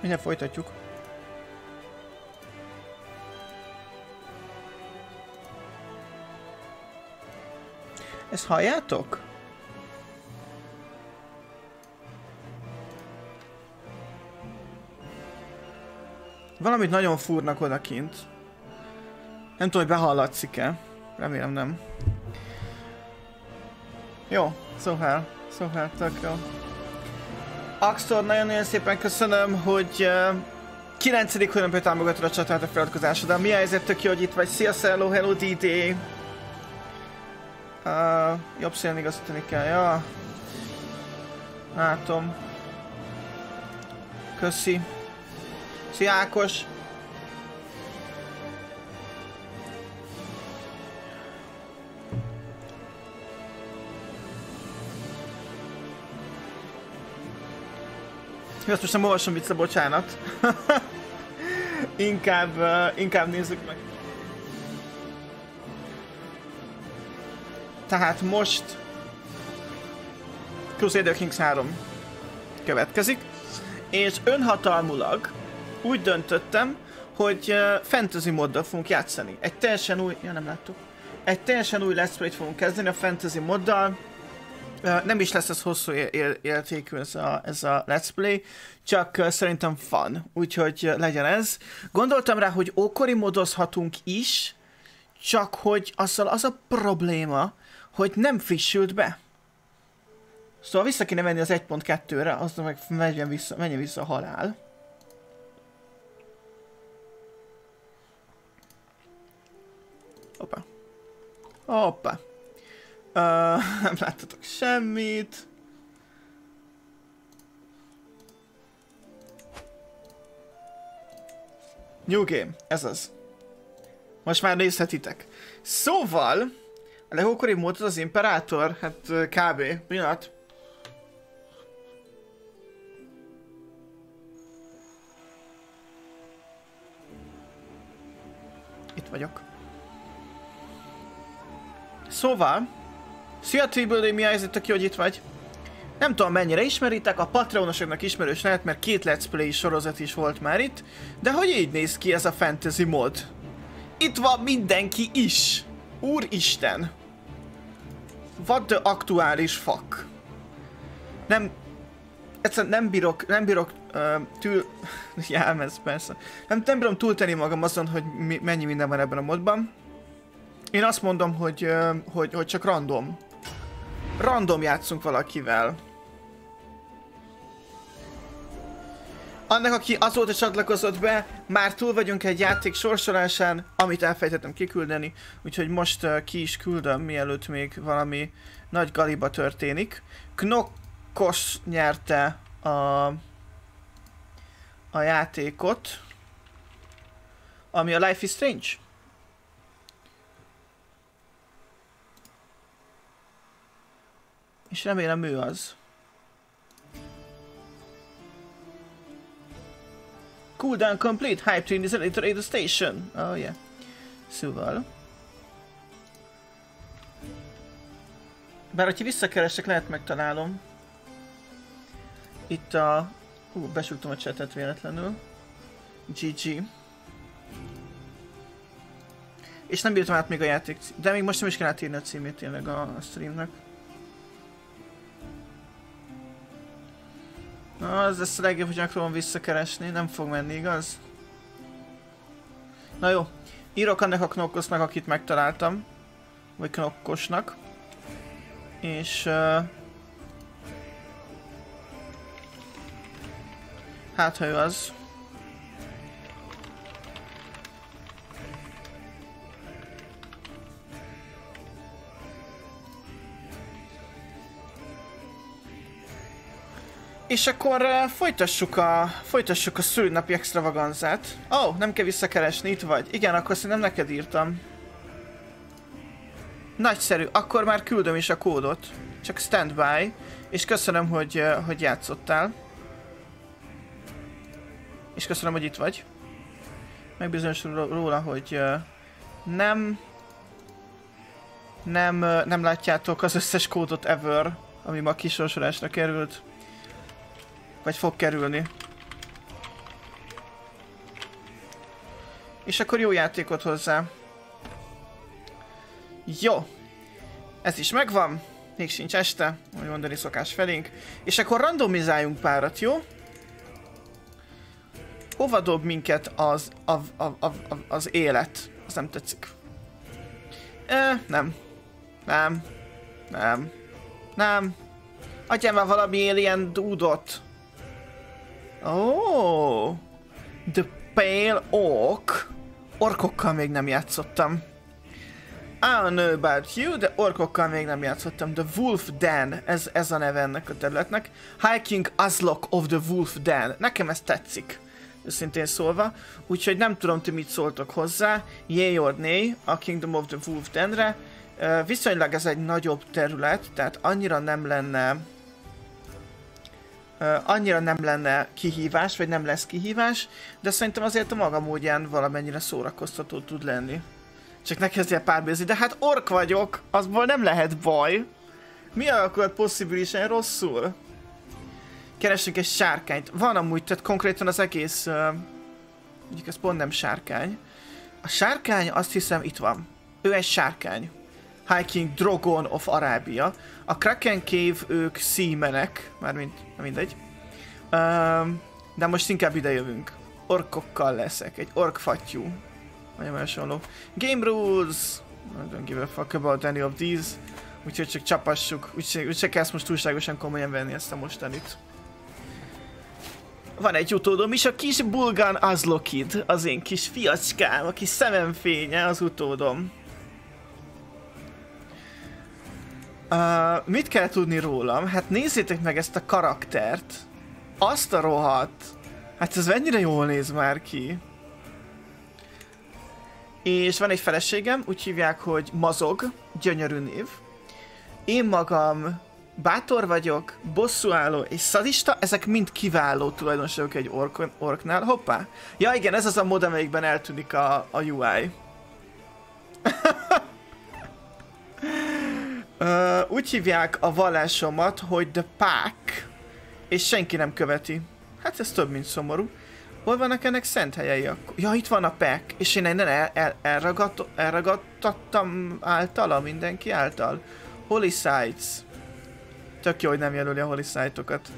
Mindjárt folytatjuk. Ezt halljátok? Valamit nagyon fúrnak odakint. Nem tudom, hogy behallatszik-e. Remélem nem. Jó, szóval, szóval, tök jó. Axtor, nagyon-nagyon szépen köszönöm, hogy uh, 9. hónapja támogatod a csatát a feliratkozásoddal. Mi a helyzet? Tök jó, hogy itt vagy. Szia, hello, hello, DD. Uh, jobb szélen igazítani kell, ja. Látom. Köszi. Szia Ákos! Ezt most nem olvasom vissza, bocsánat. inkább, uh, inkább nézzük meg. Tehát most Crusader Kings 3 következik, és önhatalmulag úgy döntöttem, hogy fantasy moddal fogunk játszani. Egy teljesen új... Ja, nem láttuk. Egy teljesen új Let's Play-t fogunk kezdeni a fantasy moddal. Nem is lesz ez hosszú értékű ez a, ez a Let's Play, csak szerintem fun, úgyhogy legyen ez. Gondoltam rá, hogy ókori modozhatunk is, csak hogy azzal az a probléma, hogy nem frissült be. Szóval vissza kéne menni az 1.2-re, az meg menjen vissza, menjen vissza a halál. Hoppá. Hoppá. Nem láttatok semmit. New game, ez az. Most már nézhetitek. Szóval, a legókoribb mód az Imperátor, hát kb. Pillanat. Itt vagyok. Szóval, szia Tribble, mi helyzet, aki, hogy itt vagy? Nem tudom mennyire ismeritek, a Patreonosoknak ismerős lehet, mert két Let's Play sorozat is volt már itt, de hogy így néz ki ez a fantasy mod? Itt van mindenki is! Úristen! What the aktuális fuck? Nem... Egyszerűen nem bírok, nem bírok uh, tül... Jelmez, persze. Nem, nem bírom túltenni magam azon, hogy mi, mennyi minden van ebben a modban. Én azt mondom, hogy, hogy, hogy csak random. Random játszunk valakivel. Annak, aki azóta csatlakozott be, már túl vagyunk egy játék sorsolásán, amit elfejtettem kiküldeni, úgyhogy most uh, ki is küldöm, mielőtt még valami nagy galiba történik. Knokkos nyerte a, a játékot, ami a Life is Strange. És remélem ő az. Cooldown complete. Hype train is ready to raid the station. Oh yeah. Szóval. Bár hogyha visszakeresek, lehet megtalálom. Itt a... Hú, besúgtam a chatet véletlenül. GG. És nem bírtam át még a játék De még most nem is kell átírni a címét tényleg a, a streamnek. Na, az lesz a legjobb, hogy akarom visszakeresni, nem fog menni, igaz? Na jó, írok annak a knokkosnak, akit megtaláltam. Vagy knokkosnak. És... Uh, hát, ha ő az. És akkor uh, folytassuk a, folytassuk a szülinapi extravaganzát. Ó, oh, nem kell visszakeresni, itt vagy. Igen, akkor szerintem neked írtam. Nagyszerű, akkor már küldöm is a kódot. Csak standby. És köszönöm, hogy, uh, hogy játszottál. És köszönöm, hogy itt vagy. Megbizonyosodom róla, hogy uh, nem... Nem, uh, nem látjátok az összes kódot ever, ami ma kisorsolásra került. Vagy fog kerülni. És akkor jó játékot hozzá. Jó. Ez is megvan. Még sincs este, hogy mondani szokás felénk. És akkor randomizáljunk párat, jó? Hova dob minket az, a, a, a, az élet? Az nem tetszik. E, nem. Nem. Nem. Nem. Adjál már valami alien dúdot. Oh. The Pale Orc. Orkokkal még nem játszottam. I don't know about you, de orkokkal még nem játszottam. The Wolf Den, ez, ez a neve ennek a területnek. Hiking Azlok of the Wolf Den. Nekem ez tetszik, őszintén szólva. Úgyhogy nem tudom, ti mit szóltok hozzá. Yay or nay a Kingdom of the Wolf Denre. Viszonylag ez egy nagyobb terület, tehát annyira nem lenne annyira nem lenne kihívás, vagy nem lesz kihívás, de szerintem azért a maga módján valamennyire szórakoztató tud lenni. Csak ne kezdjél párbézni, de hát ork vagyok, azból nem lehet baj. Mi alakult possibilisen rosszul? Keresünk egy sárkányt. Van amúgy, tehát konkrétan az egész... Uh, mondjuk ez pont nem sárkány. A sárkány azt hiszem itt van. Ő egy sárkány. Hiking Drogon of Arábia. A Kraken Cave ők szímenek, mármint mindegy. Um, de most inkább ide jövünk. Orkokkal leszek, egy orkfattyú. Vagy hasonló. Game rules! I don't give a fuck about any of these. Úgyhogy csak csapassuk. Úgyse, úgyse kell ezt most túlságosan komolyan venni ezt a mostanit. Van egy utódom is, a kis Bulgan Azlokid, az én kis fiacskám, a kis szememfénye az utódom. Uh, mit kell tudni rólam? Hát nézzétek meg ezt a karaktert. Azt a rohadt. Hát ez mennyire jól néz már ki. És van egy feleségem, úgy hívják, hogy Mazog, gyönyörű név. Én magam bátor vagyok, bosszúálló és szadista, ezek mind kiváló tulajdonságok egy ork orknál. Hoppá! Ja igen, ez az a mod, amelyikben eltűnik a, a UI. Úgy hívják a vallásomat, hogy The Pack, és senki nem követi. Hát ez több, mint szomorú. Hol vannak ennek szent helyei akkor? Ja, itt van a Pack, és én innen el, el, elragadt, elragadtattam általa, mindenki által. Holy Sites. Tök jó, hogy nem jelöli a Holy Site-okat.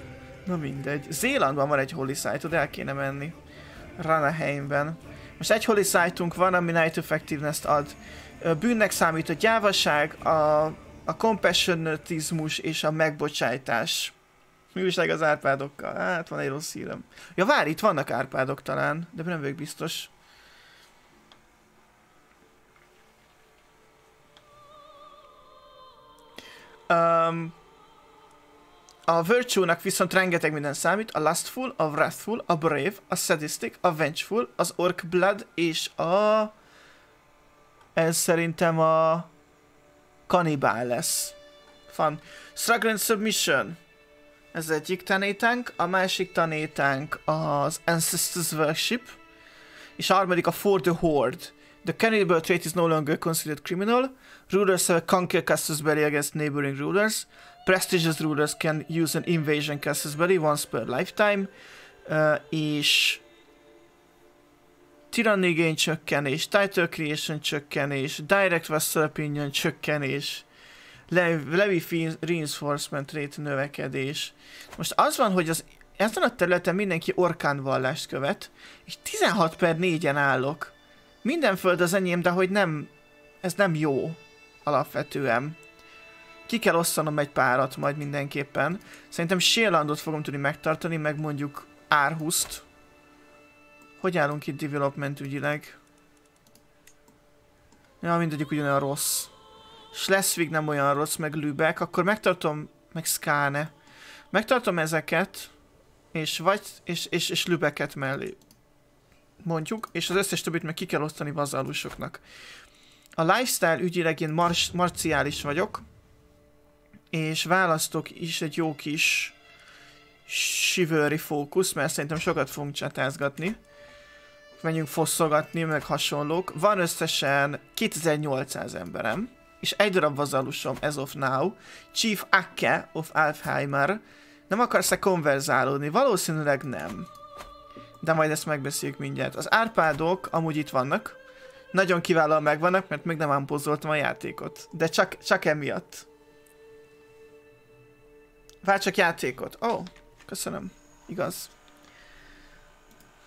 Na mindegy. Zélandban van egy Holy Site-od, el kéne menni. Ranaheimben. Most egy Holy Site-unk van, ami Night Effectiveness-t ad. Bűnnek számít a gyávaság, a a compassionatizmus és a megbocsájtás. Mi újság az árpádokkal? Hát van egy rossz hírem. Ja várj, itt vannak árpádok talán, de nem vagyok biztos. Um, a virtue-nak viszont rengeteg minden számít, a lustful, a wrathful, a brave, a sadistic, a vengeful, az orc blood és a... Ez szerintem a... Kanibál lesz. Van. Struggle and Submission. Ez egyik tanétánk, a másik tanétánk az Ancestors Worship, és a harmadik a For the Horde. The cannibal trait is no longer considered criminal. Rulers have a conquer Casus Belli against neighboring rulers. Prestigious rulers can use an invasion Casus Belli once per lifetime. Uh, és Tyranny gain csökkenés, Title creation csökkenés, Direct Vassal opinion csökkenés, Levy reinforcement rate növekedés. Most az van, hogy az ezen a területen mindenki orkán vallást követ, és 16 per 4-en állok. Minden föld az enyém, de hogy nem, ez nem jó alapvetően. Ki kell osszanom egy párat majd mindenképpen. Szerintem Sérlandot fogom tudni megtartani, meg mondjuk Árhuszt, hogy állunk itt development ügyileg? Ja, mindegyik ugyanolyan rossz. Schleswig nem olyan rossz, meg Lübeck, akkor megtartom, meg Skane. Megtartom ezeket, és vagy, és, és, és Lübecket mellé. Mondjuk, és az összes többit meg ki kell osztani vazallusoknak. A lifestyle ügyileg én mar marciális vagyok, és választok is egy jó kis shiveri fókusz, mert szerintem sokat fogunk csatázgatni menjünk fosszogatni, meg hasonlók. Van összesen 2800 emberem, és egy darab vazallusom as of now, Chief Akke of Alfheimer. Nem akarsz-e konverzálódni? Valószínűleg nem. de majd ezt megbeszéljük mindjárt. Az árpádok amúgy itt vannak. Nagyon kiválóan megvannak, mert még nem ámpózoltam a játékot. De csak, csak emiatt. Vár csak játékot. Ó, oh, köszönöm. Igaz.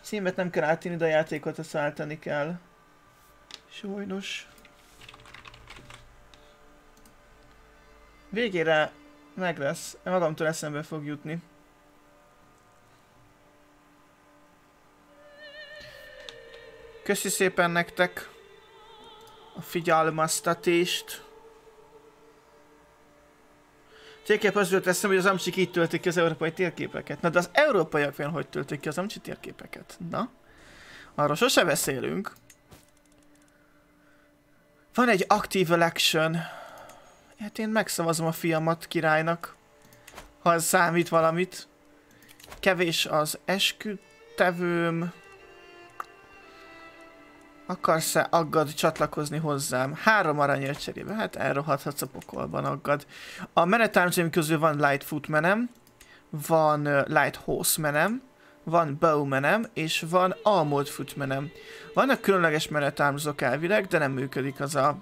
Címet nem kell átírni, de a játékot ezt váltani kell. Sajnos. Végére meg lesz. Magamtól eszembe fog jutni. Köszi szépen nektek a figyelmeztetést. Térkép az volt eszembe, hogy az amcsik így töltik ki az európai térképeket. Na de az európaiak olyan hogy töltik ki az amcsi térképeket? Na? Arról sose beszélünk. Van egy active election. Hát én megszavazom a fiamat királynak. Ha ez számít valamit. Kevés az eskütevőm. Akarsz-e aggad csatlakozni hozzám? Három aranyért cserébe. Hát elrohadhatsz a pokolban aggad. A menetármcsaim közül van Lightfoot menem, van Light Horse menem, van Bow menem, és van Almold Foot menem. Vannak különleges menetármzok elvileg, de nem működik az a,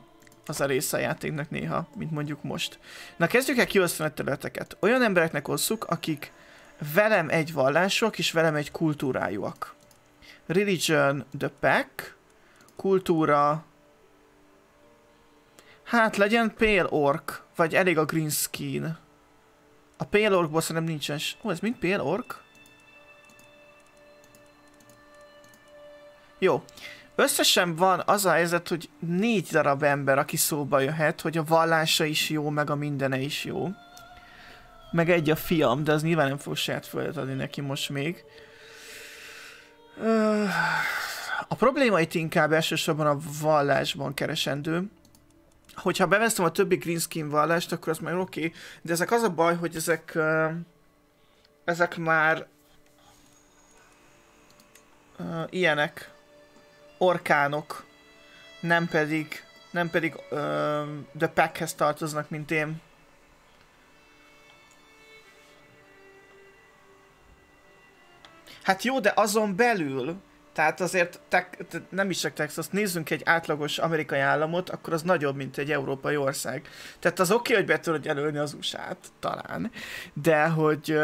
az a része a játéknak néha, mint mondjuk most. Na kezdjük el kiosztani a területeket. Olyan embereknek osszuk, akik velem egy vallások, és velem egy kultúrájúak. Religion the Pack, kultúra... Hát legyen Pale Orc, vagy elég a Green Skin. A Pale Orcból szerintem nincsen... Ó, ez mind Pale Orc? Jó. Összesen van az a helyzet, hogy négy darab ember, aki szóba jöhet, hogy a vallása is jó, meg a mindene is jó. Meg egy a fiam, de az nyilván nem fog saját földet adni neki most még. Uh, a probléma itt inkább elsősorban a vallásban keresendő. Hogyha bevesztem a többi green skin vallást, akkor az már oké, okay, de ezek az a baj, hogy ezek ezek már uh, ilyenek, orkánok, nem pedig nem pedig uh, The Packhez tartoznak, mint én. Hát jó, de azon belül tehát azért te, te, nem is csak Texas, nézzünk egy átlagos amerikai államot, akkor az nagyobb, mint egy európai ország. Tehát az oké, okay, hogy be tudod jelölni az USA-t, talán, de hogy,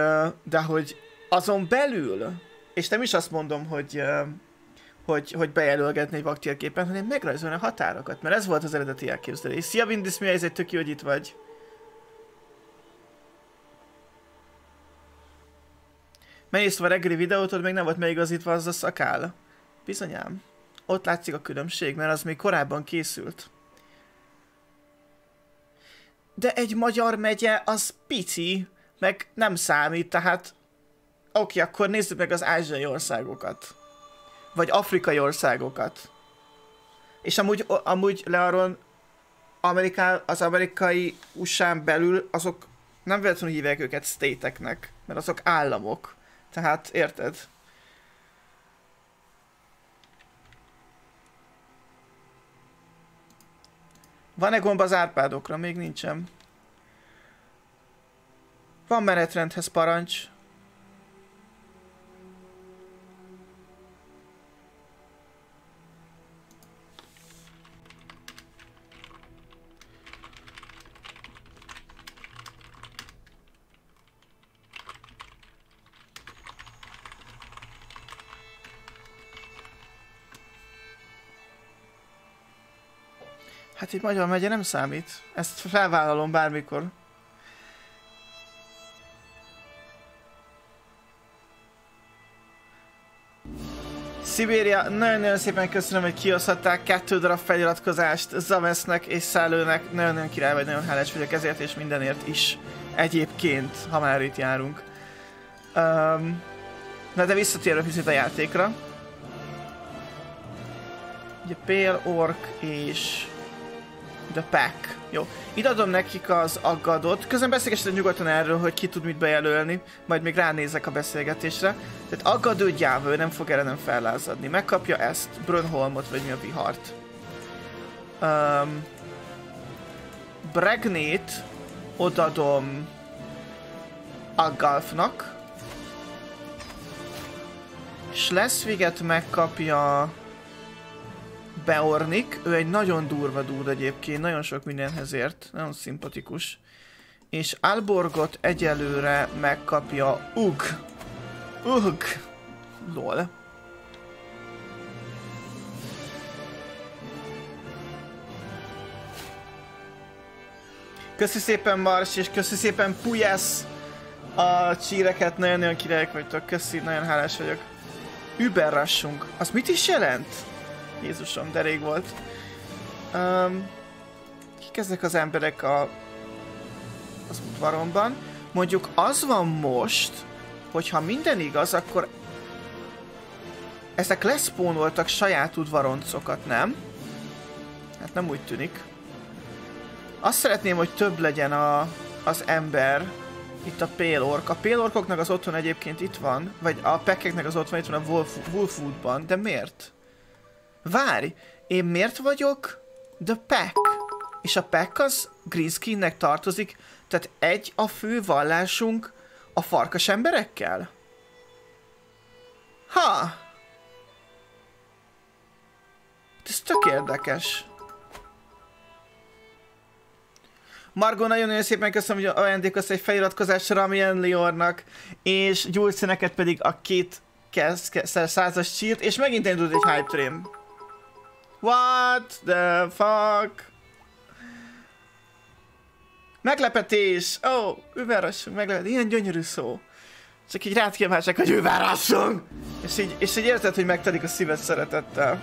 de hogy azon belül, és nem is azt mondom, hogy hogy, hogy bejelölgetni egy vaktérképen, hanem megrajzolni a határokat, mert ez volt az eredeti elképzelés. Szia Vindis, mi egy tök jó, hogy itt vagy. Megnéztem a reggeli videót, még nem volt megigazítva az a szakál. Bizonyám. Ott látszik a különbség, mert az még korábban készült. De egy magyar megye az pici, meg nem számít, tehát oké, akkor nézzük meg az ázsiai országokat. Vagy afrikai országokat. És amúgy, amúgy Learon Ameriká, az amerikai usa belül azok nem véletlenül hívják őket stateknek, mert azok államok. Tehát, érted? Van-e gomb az árpádokra? Még nincsen. Van menetrendhez parancs. Hát egy magyar megye nem számít. Ezt felvállalom bármikor. Szibéria, nagyon-nagyon szépen köszönöm, hogy kiosztották kettő darab feliratkozást Zavesznek és Szellőnek. Nagyon-nagyon király vagy, nagyon hálás vagyok ezért és mindenért is. Egyébként, ha már itt járunk. Um, na de visszatérve picit a játékra. Ugye Pale Orc és The Pack. Jó. Itt adom nekik az aggadot. Közben beszélgessetek nyugodtan erről, hogy ki tud mit bejelölni. Majd még ránézek a beszélgetésre. Tehát aggadó gyávő nem fog ellenem fellázadni. Megkapja ezt. Brunholmot, vagy mi a vihart. Um, Bregnét odadom Aggalfnak. Schleswiget megkapja Beornik, ő egy nagyon durva dúd egyébként, nagyon sok mindenhez ért, nagyon szimpatikus. És Alborgot egyelőre megkapja Ug. Ug. Lol. Köszi szépen Mars, és köszi szépen Pujász a csíreket, nagyon-nagyon királyok vagytok, köszi, nagyon hálás vagyok. Überrassunk. Az mit is jelent? Jézusom, de rég volt. Um, kik ezek az emberek a, az udvaromban? Mondjuk az van most, hogyha minden igaz, akkor ezek leszpónoltak saját udvaroncokat, nem? Hát nem úgy tűnik. Azt szeretném, hogy több legyen a, az ember, itt a pélork. A pélorkoknak az otthon egyébként itt van, vagy a pekeknek az otthon itt van a Wolf, Wolfwoodban, de miért? Várj, én miért vagyok The Pack? És a Pack az Greenskinnek tartozik, tehát egy a fő vallásunk a farkas emberekkel? Ha! Ez tök érdekes. Margo, nagyon-nagyon szépen köszönöm, hogy ajándékozta egy feliratkozásra Ramian Liornak, és Gyulceneket pedig a két százas csírt, és megint indult egy hype train. What the fuck? Meglepetés! Ó, oh, überrassunk, meglepetés. Ilyen gyönyörű szó. Csak így rád kiemelsek, hogy überrassunk! És így, és így érted, hogy megtelik a szíved szeretettel.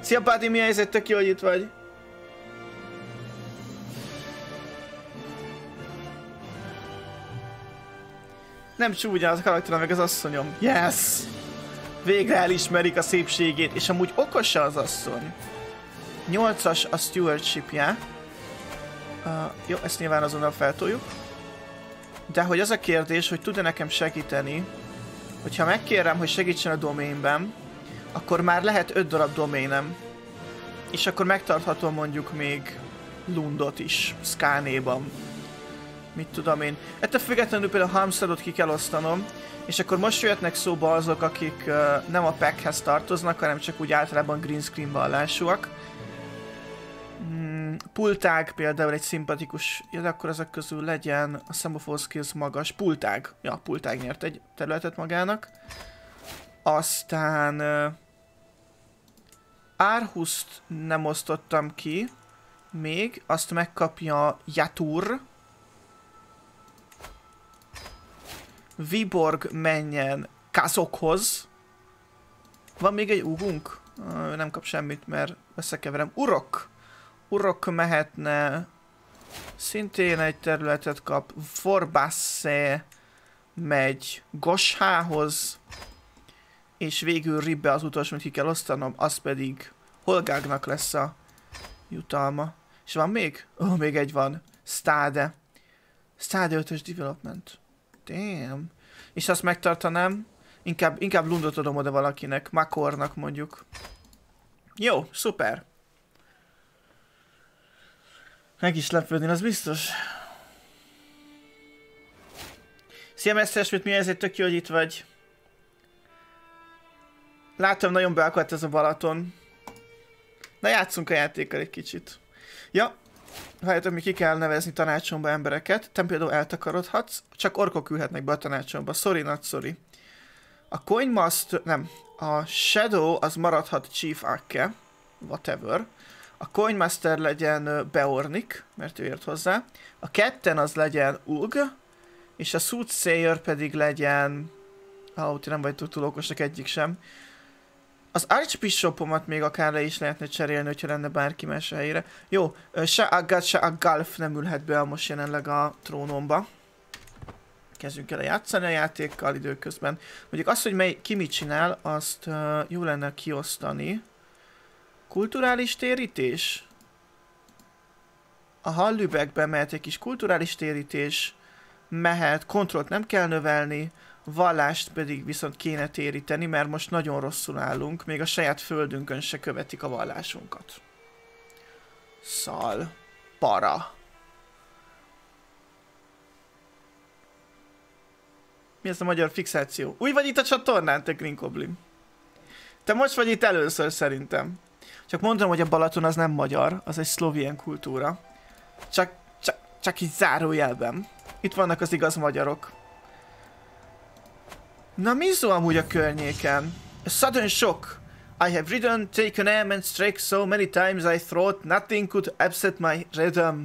Szia Páti, mi helyzet? Tök jó, hogy itt vagy. Nem csúnya az a karakterem, meg az asszonyom. Yes! Végre elismerik a szépségét, és amúgy okosa az asszony. 8-as a stewardshipje. Uh, jó, ezt nyilván azonnal feltoljuk. De hogy az a kérdés, hogy tud-e nekem segíteni, hogyha megkérem, hogy segítsen a domainben, akkor már lehet 5 darab domainem. És akkor megtarthatom mondjuk még Lundot is, Skánéban. Mit tudom én. Ettől függetlenül például a Hamsterdot ki kell osztanom, és akkor most jöhetnek szóba azok, akik uh, nem a packhez tartoznak, hanem csak úgy általában green screen vallásúak pultág például egy szimpatikus, ja, de akkor ezek közül legyen a Semaphore Skills magas, pultág, ja, pultág nyert egy területet magának. Aztán uh, Árhuszt nem osztottam ki, még, azt megkapja Jatur. Viborg menjen Kazokhoz. Van még egy ugunk? Uh, nem kap semmit, mert összekeverem. Urok! Urok mehetne, szintén egy területet kap, Forbasse megy Goshához, és végül Ribbe az utolsó, amit ki kell osztanom, az pedig Holgágnak lesz a jutalma. És van még? Ó, oh, még egy van. Stade. Stade 5 development. Damn. És azt megtartanám, inkább, inkább Lundot adom oda valakinek, Makornak mondjuk. Jó, szuper. Meg is lepődni, az biztos. Szia Meszteres, mit mi ezért tök jó, hogy itt vagy. Látom, nagyon beakadt ez a Balaton. Na játszunk a játékkal egy kicsit. Ja, várjátok, mi ki kell nevezni tanácsomba embereket. Te például eltakarodhatsz, csak orkok ülhetnek be a tanácsomba. Sorry, not sorry. A Coin Master, nem, a Shadow az maradhat Chief Akke, whatever. A Coinmaster legyen Beornik, mert ő ért hozzá. A ketten az legyen Ug, és a Soothsayer pedig legyen... Ah, oh, nem vagytok túl okosak egyik sem. Az Archbishopomat még akár le is lehetne cserélni, hogyha lenne bárki más helyére. Jó, se Aggat, se Aggalf nem ülhet be most jelenleg a trónomba. Kezdjünk el játszani a játékkal időközben. Mondjuk azt, hogy mely, ki mit csinál, azt uh, jó lenne kiosztani. Kulturális térítés? A Hallübekbe mehet egy kis kulturális térítés, mehet, kontrollt nem kell növelni, vallást pedig viszont kéne téríteni, mert most nagyon rosszul állunk, még a saját földünkön se követik a vallásunkat. Szal. Para. Mi ez a magyar fixáció? Új vagy itt a csatornán, te Green Goblin? Te most vagy itt először szerintem. Csak mondom, hogy a Balaton az nem magyar, az egy szlovén kultúra. Csak, csak, csak így zárójelben. Itt vannak az igaz magyarok. Na mi szó amúgy a környéken? A sudden shock. I have ridden, taken aim and struck so many times I thought nothing could upset my rhythm.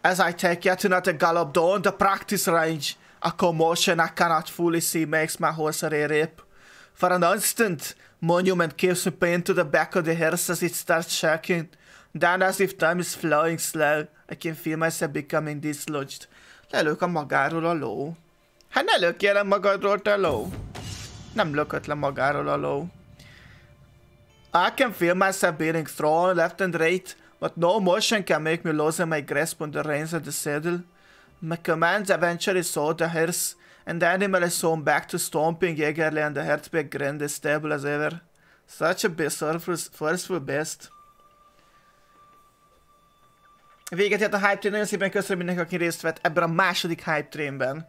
As I take yet another gallop down the practice range, a commotion I cannot fully see makes my horse a rip. For an instant, monument gives me pain to the back of the horse as it starts shaking. Then as if time is flowing slow, I can feel myself becoming dislodged. Lelők magáról a ló. Hát ne lökjél magadról, te ló. Nem lökött le magáról a. I can feel myself being thrown left and right, but no motion can make me lose my grasp on the reins of the saddle. My commands eventually saw the hearse, and the animal is thrown back to stomping eagerly and the heartbeat grinned as stable as ever. Such a bizarre, forceful beast. Véget ért a Hype Train, nagyon szépen köszönöm mindenki, aki részt vett ebben a második Hype Trainben.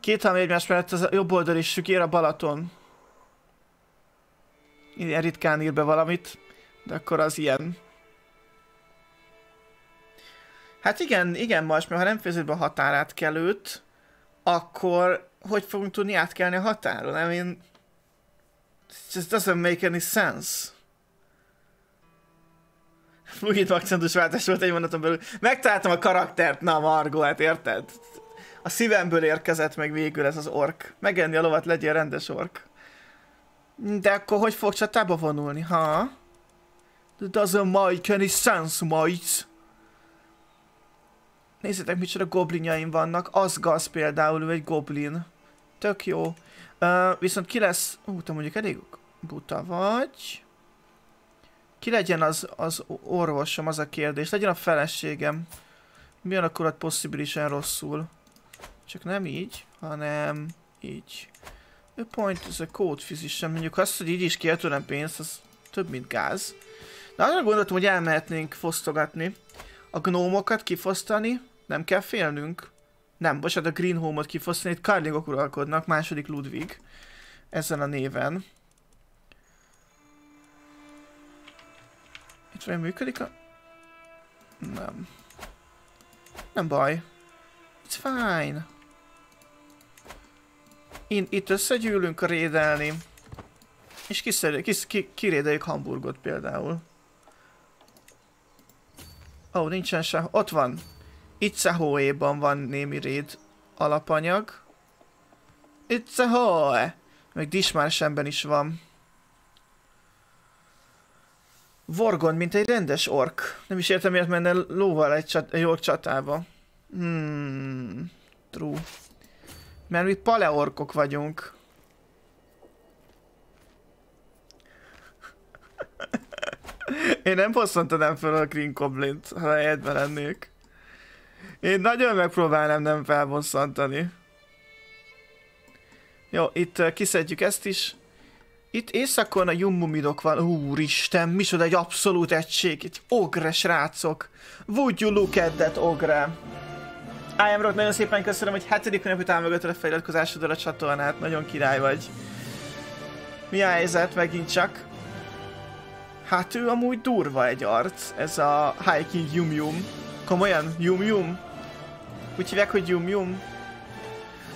Két halom egymás mellett az a jobb oldal is sükér a Balaton. Ilyen ritkán ír be valamit, de akkor az ilyen. Hát igen, igen, most, mert ha nem fejezed be a határátkelőt, akkor hogy fogunk tudni átkelni a határon? I mean, it just doesn't make any sense. Fluid akcentusváltás volt egy mondaton belül. Megtaláltam a karaktert, na Margo, hát érted? A szívemből érkezett meg végül ez az ork. Megenni a lovat, legyél rendes ork. De akkor hogy fog csatába vonulni, ha? Doesn't make any sense, mates. Nézzétek, micsoda goblinjaim vannak. Az gaz például, ő egy goblin. Tök jó. Uh, viszont ki lesz... Ú, te mondjuk elég buta vagy. Ki legyen az, az orvosom, az a kérdés. Legyen a feleségem. Mi akkor ott possibilisen rosszul? Csak nem így, hanem így. A point is a code physician. Mondjuk azt, hogy így is tőlem pénzt, az több, mint gáz. De arra gondoltam, hogy elmehetnénk fosztogatni. A gnómokat kifosztani, nem kell félnünk. Nem, bocsánat, a Green Home-ot kifosztani, itt Karlingok uralkodnak, második Ludwig. Ezen a néven. Itt vagy működik a... Nem. Nem baj. It's fine. Én, itt összegyűlünk a rédelni. És kirédeljük Hamburgot például. Ó, oh, nincsen se. Ott van. Itt hóéban van némi réd alapanyag. Itt a hóe. Meg Dismarsemben is van. Vorgon, mint egy rendes ork. Nem is értem, miért menne lóval egy, csat egy ork csatába. Hmm. True. Mert mi paleorkok vagyunk. Én nem bosszantanám fel a Green Goblin-t, ha helyetben lennék. Én nagyon megpróbálnám nem felbosszantani. Jó, itt uh, kiszedjük ezt is. Itt északon a Jummumidok van. Úristen, micsoda egy abszolút egység. Egy ogre, srácok. Would you look at that ogre? I am Rock, nagyon szépen köszönöm, hogy hetedik ünnepű támogatod a feliratkozásodra a csatornát. Nagyon király vagy. Mi a helyzet megint csak? Hát ő amúgy durva egy arc, ez a Hiking Yum Yum. Komolyan, Yum Yum? Úgy hívják, hogy Yum Yum.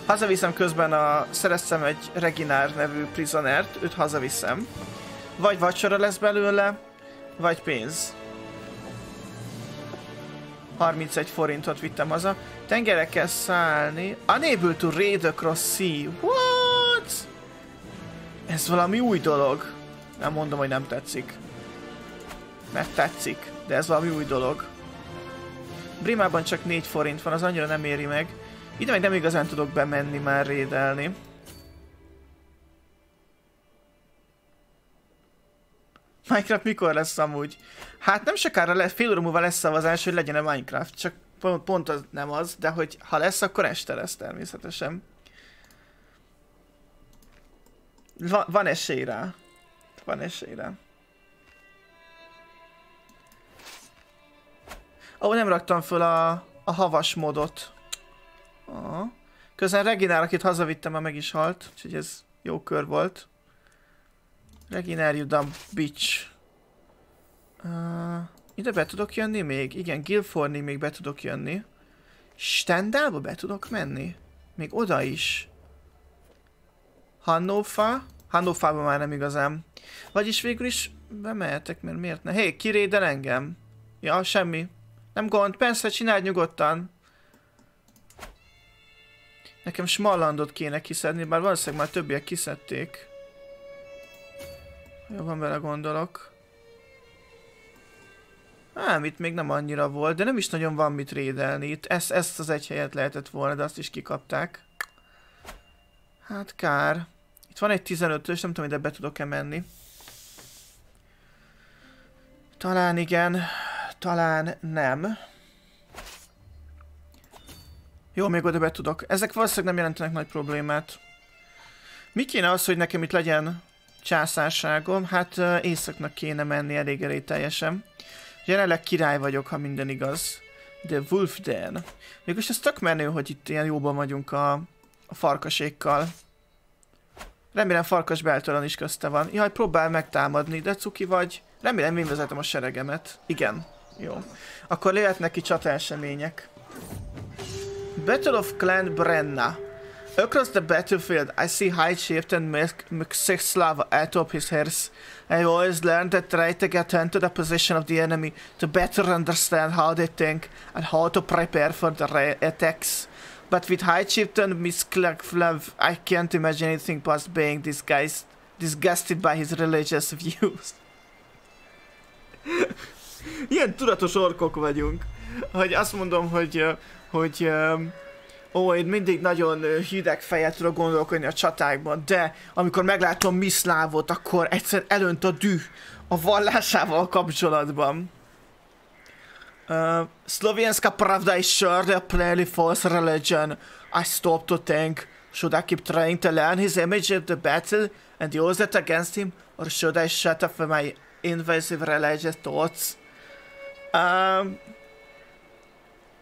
Hazaviszem közben a... Szereztem egy Reginár nevű prisonert, őt hazaviszem. Vagy vacsora lesz belőle, vagy pénz. 31 forintot vittem haza. Tengerre kell szállni. Unable to raid across sea. What? Ez valami új dolog. Nem mondom, hogy nem tetszik. Mert tetszik, de ez valami új dolog. Brimában csak 4 forint van, az annyira nem éri meg. Ide meg nem igazán tudok bemenni már rédelni. Minecraft mikor lesz amúgy? Hát nem sokára lesz, fél óra múlva lesz szavazás, hogy legyen a Minecraft, csak pont, pont az nem az, de hogy ha lesz, akkor este lesz természetesen. Va, van esély rá. Van esély rá. Ó, nem raktam föl a, a havas modot. Aha. Közben Reginár, akit hazavittem, már meg is halt, úgyhogy ez jó kör volt. Reginár, you dumb bitch. Uh, ide be tudok jönni még? Igen, Guilfornig még be tudok jönni. Stendalba be tudok menni? Még oda is. Hannofa? Hannofában már nem igazán. Vagyis végül is bemehetek, mert miért ne? Hé, hey, kirédel engem? Ja, semmi. Nem gond, persze, csináld nyugodtan. Nekem Smallandot kéne kiszedni, bár valószínűleg már többiek kiszedték. Jó, van vele gondolok. Ám, itt még nem annyira volt, de nem is nagyon van mit rédelni. Itt ezt, ezt az egy helyet lehetett volna, de azt is kikapták. Hát kár. Itt van egy 15-ös, nem tudom, ide be tudok-e menni. Talán igen, talán nem. Jó, még oda be tudok. Ezek valószínűleg nem jelentenek nagy problémát. Mi kéne az, hogy nekem itt legyen császárságom? Hát északnak kéne menni elég teljesen. Jelenleg király vagyok, ha minden igaz. De Wolfden. Mégis ez tök menő, hogy itt ilyen jóban vagyunk a, a farkasékkal. Remélem farkas beltalon is közte van. Jaj, próbál megtámadni, de cuki vagy. Remélem én vezetem a seregemet. Igen. Jó. Akkor lehetnek ki csatásemények. Battle of Clan Brenna. Across the battlefield, I see High Chieftain Mxislav atop his horse. I've always learned that try to get into the position of the enemy to better understand how they think and how to prepare for the attacks. But with High Chieftain Mxislav, I can't imagine anything past being disguised, disgusted by his religious views. Ilyen tudatos orkok vagyunk. Hogy azt mondom, hogy, hogy ó, én mindig nagyon hideg fejet tudok gondolkodni a csatákban, de amikor meglátom Miszlávot, akkor egyszer elönt a düh a vallásával kapcsolatban. Uh, Slovenska pravda is sure a plainly false religion. I stop to think, should I keep trying to learn his image of the battle and use it against him, or should I shut off my invasive religious thoughts? Um,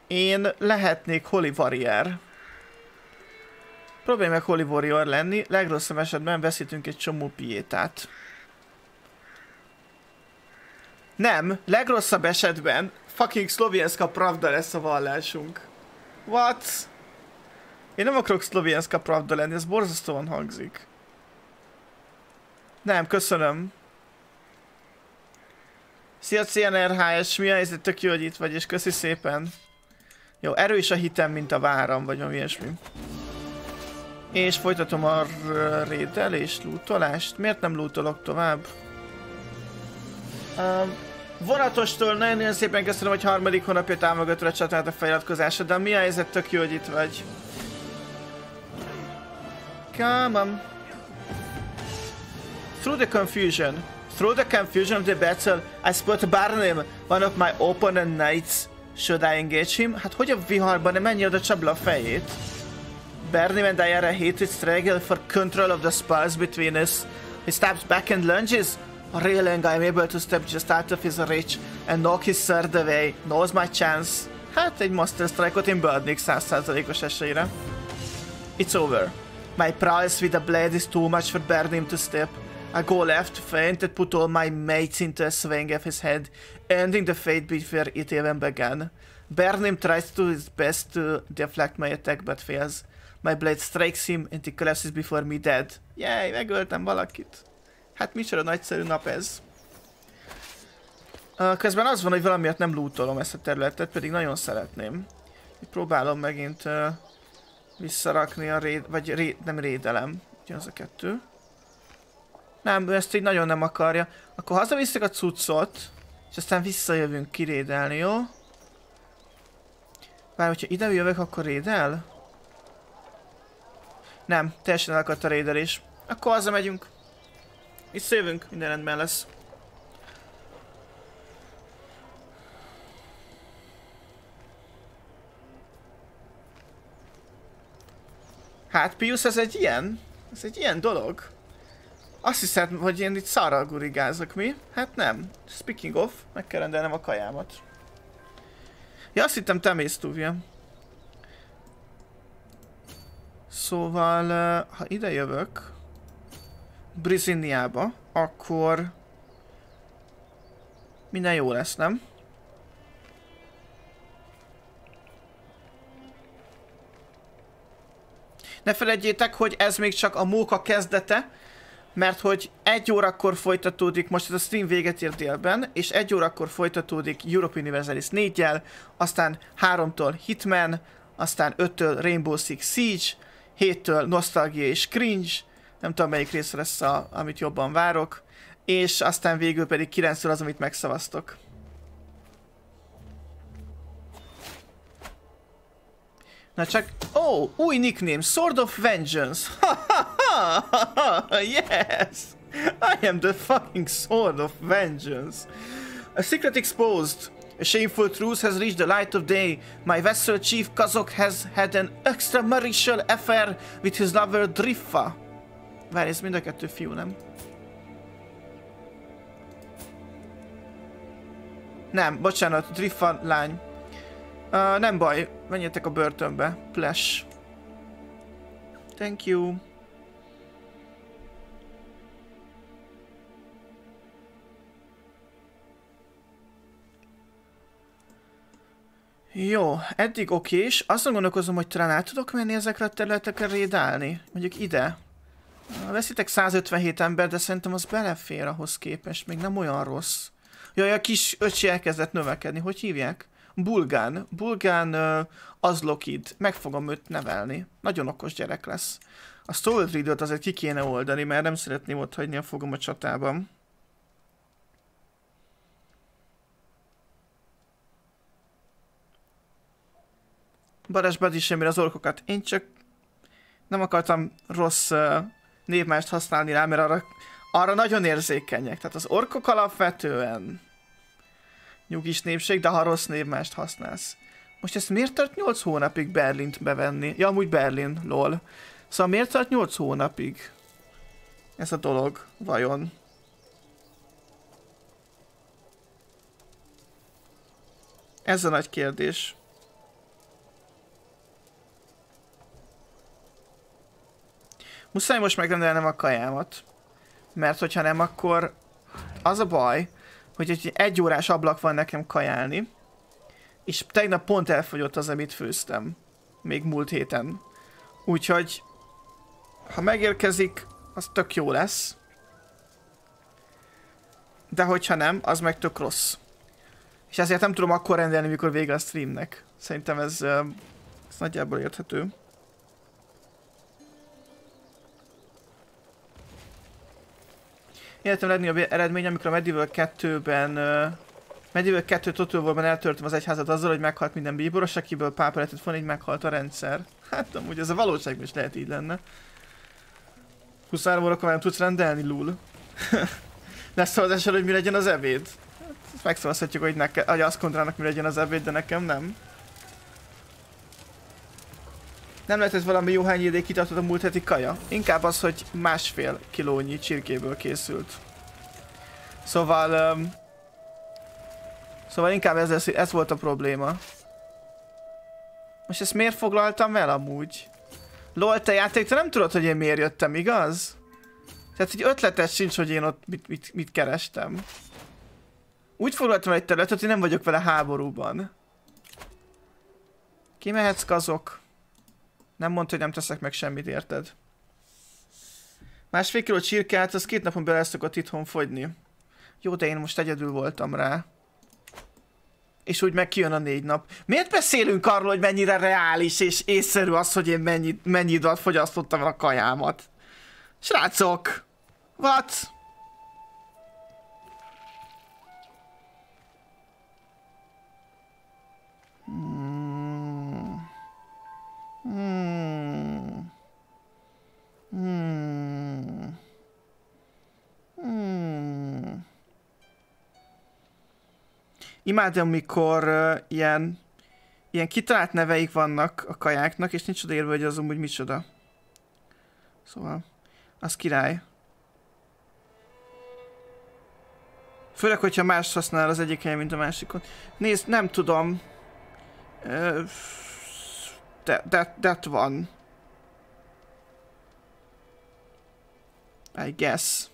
én lehetnék Holy Warrior. Próbálj Holy Warrior lenni, legrosszabb esetben veszítünk egy csomó piétát. Nem, legrosszabb esetben fucking Szlovénska Pravda lesz a vallásunk. What? Én nem akarok Szlovénska Pravda lenni, ez borzasztóan hangzik. Nem, köszönöm. Szia CNRHS, mi a helyzet? Tök jó, hogy itt vagy, és köszi szépen. Jó, erős a hitem, mint a váram, vagy valami ilyesmi. És folytatom a rételést, lootolást. Miért nem lootolok tovább? Um, vonatostól nagyon-nagyon szépen köszönöm, hogy harmadik hónapja támogatod a csatát a feliratkozásra, de mi a helyzet? Tök jó, hogy itt vagy. Come on. Through the confusion. Through the confusion of the battle, I spot Barnim, one of my opponent knights. Should I engage him? Hát hogy a viharban nem menj oda csapla a fejét? Bernie and I are a hated struggle for control of the spells between us. He steps back and lunges. Reeling, I'm able to step just out of his reach and knock his sword away. Knows my chance. Hát egy Master Strike-ot én beadnék 100%-os esélyre. It's over. My prowess with the blade is too much for Bernim to step. I go left, feint, and put all my mates into a swing of his head, ending the fight before it even began. Bernim tries to his best to deflect my attack, but fails. My blade strikes him, and he collapses before me dead. Jaj, megöltem valakit. Hát micsoda nagyszerű nap ez. Közben az van, hogy valamiért nem lootolom ezt a területet, pedig nagyon szeretném. Próbálom megint uh, visszarakni a réd, vagy réd, nem rédelem, az a kettő. Nem, ő ezt így nagyon nem akarja. Akkor hazavisszük a cuccot, és aztán visszajövünk kirédelni, jó? Bár, hogyha ide jövök, akkor rédel? Nem, teljesen elakadt a rédelés. Akkor hazamegyünk. Visszajövünk, minden rendben lesz. Hát Pius, ez egy ilyen? Ez egy ilyen dolog? Azt hiszem, hogy én itt szarral gurigázok, mi? Hát nem. Speaking of, meg kell rendelnem a kajámat. Ja, azt hittem te mész, Tuvia. Szóval, ha ide jövök, Briziniába, akkor minden jó lesz, nem? Ne felejtjétek, hogy ez még csak a móka kezdete, mert hogy egy órakor folytatódik, most ez a stream véget ér délben, és egy órakor folytatódik Europe Universalis 4 aztán 3-tól Hitman, aztán 5-től Rainbow Six Siege, 7-től Nostalgia és Cringe, nem tudom melyik rész lesz, a, amit jobban várok, és aztán végül pedig 9-től az, amit megszavaztok. Na csak... Oh, új nickname, Sword of Vengeance. yes! I am the fucking Sword of Vengeance. A secret exposed. A shameful truth has reached the light of day. My vessel chief Kazok has had an extramarital affair with his lover Driffa. Várj, ez mind a kettő fiú, nem? Nem, bocsánat, Driffa lány. Uh, nem baj, menjetek a börtönbe. Flash. Thank you. Jó, eddig okés. Azt gondolkozom, hogy talán át tudok menni ezekre a területekre rédálni. Mondjuk ide. Veszitek 157 ember, de szerintem az belefér ahhoz képest. Még nem olyan rossz. Jaj, a kis öcsi elkezdett növekedni. Hogy hívják? Bulgán. Bulgán uh, az Lokid. Meg fogom őt nevelni. Nagyon okos gyerek lesz. A Stolen Reader-t azért ki kéne oldani, mert nem szeretném ott hagyni a fogom a csatában. Barás Badi semmire az orkokat. Én csak nem akartam rossz uh, névmást használni rá, mert arra, arra nagyon érzékenyek. Tehát az orkok alapvetően nyugis népség, de ha rossz névmást használsz. Most ezt miért tart 8 hónapig Berlint bevenni? Ja, amúgy Berlin, lol. Szóval miért tart 8 hónapig ez a dolog, vajon? Ez a nagy kérdés. Muszáj most megrendelnem a kajámat. Mert hogyha nem, akkor az a baj, hogy egy egy órás ablak van nekem kajálni, és tegnap pont elfogyott az, amit főztem. Még múlt héten. Úgyhogy, ha megérkezik, az tök jó lesz. De hogyha nem, az meg tök rossz. És ezért nem tudom akkor rendelni, mikor vége a streamnek. Szerintem ez, ez nagyjából érthető. Életem legnagyobb eredmény, amikor a Medieval 2-ben uh, Medieval 2 Total eltörtem az egyházat azzal, hogy meghalt minden bíboros, akiből pápa lehetett volna, így meghalt a rendszer. Hát amúgy ez a valóságban is lehet így lenne. 23 órakor nem tudsz rendelni, lul. Lesz szavazásra, hogy mi legyen az ebéd? Hát, megszavazhatjuk, hogy, neke, hogy azt kontrának mi legyen az ebéd, de nekem nem. Nem lehet ez valami jó hány idég kitartott a múlt heti kaja? Inkább az, hogy másfél kilónyi csirkéből készült. Szóval... Um, szóval inkább ez, ez volt a probléma. Most ezt miért foglaltam el amúgy? LOL, te játék, te nem tudod, hogy én miért jöttem, igaz? Tehát, hogy ötletes sincs, hogy én ott mit, mit, mit kerestem. Úgy foglaltam egy területet, hogy nem vagyok vele háborúban. Kimehetsz, kazok. Nem mondta, hogy nem teszek meg semmit, érted? Másfél kiló csirkát, az két napon belül szokott itthon fogyni. Jó, de én most egyedül voltam rá. És úgy meg kijön a négy nap. Miért beszélünk arról, hogy mennyire reális és észszerű az, hogy én mennyi, mennyi időt fogyasztottam a kajámat? Srácok! What? Hmm. Hmm. Hmm. Hmm. Imádom, mikor uh, ilyen, ilyen kitalált neveik vannak a kajáknak, és nincs odaírva, hogy az amúgy micsoda. Szóval, az király. Főleg, hogyha más használ az egyik helyen, mint a másikon. Nézd, nem tudom. Uh, that, that, that one. I guess.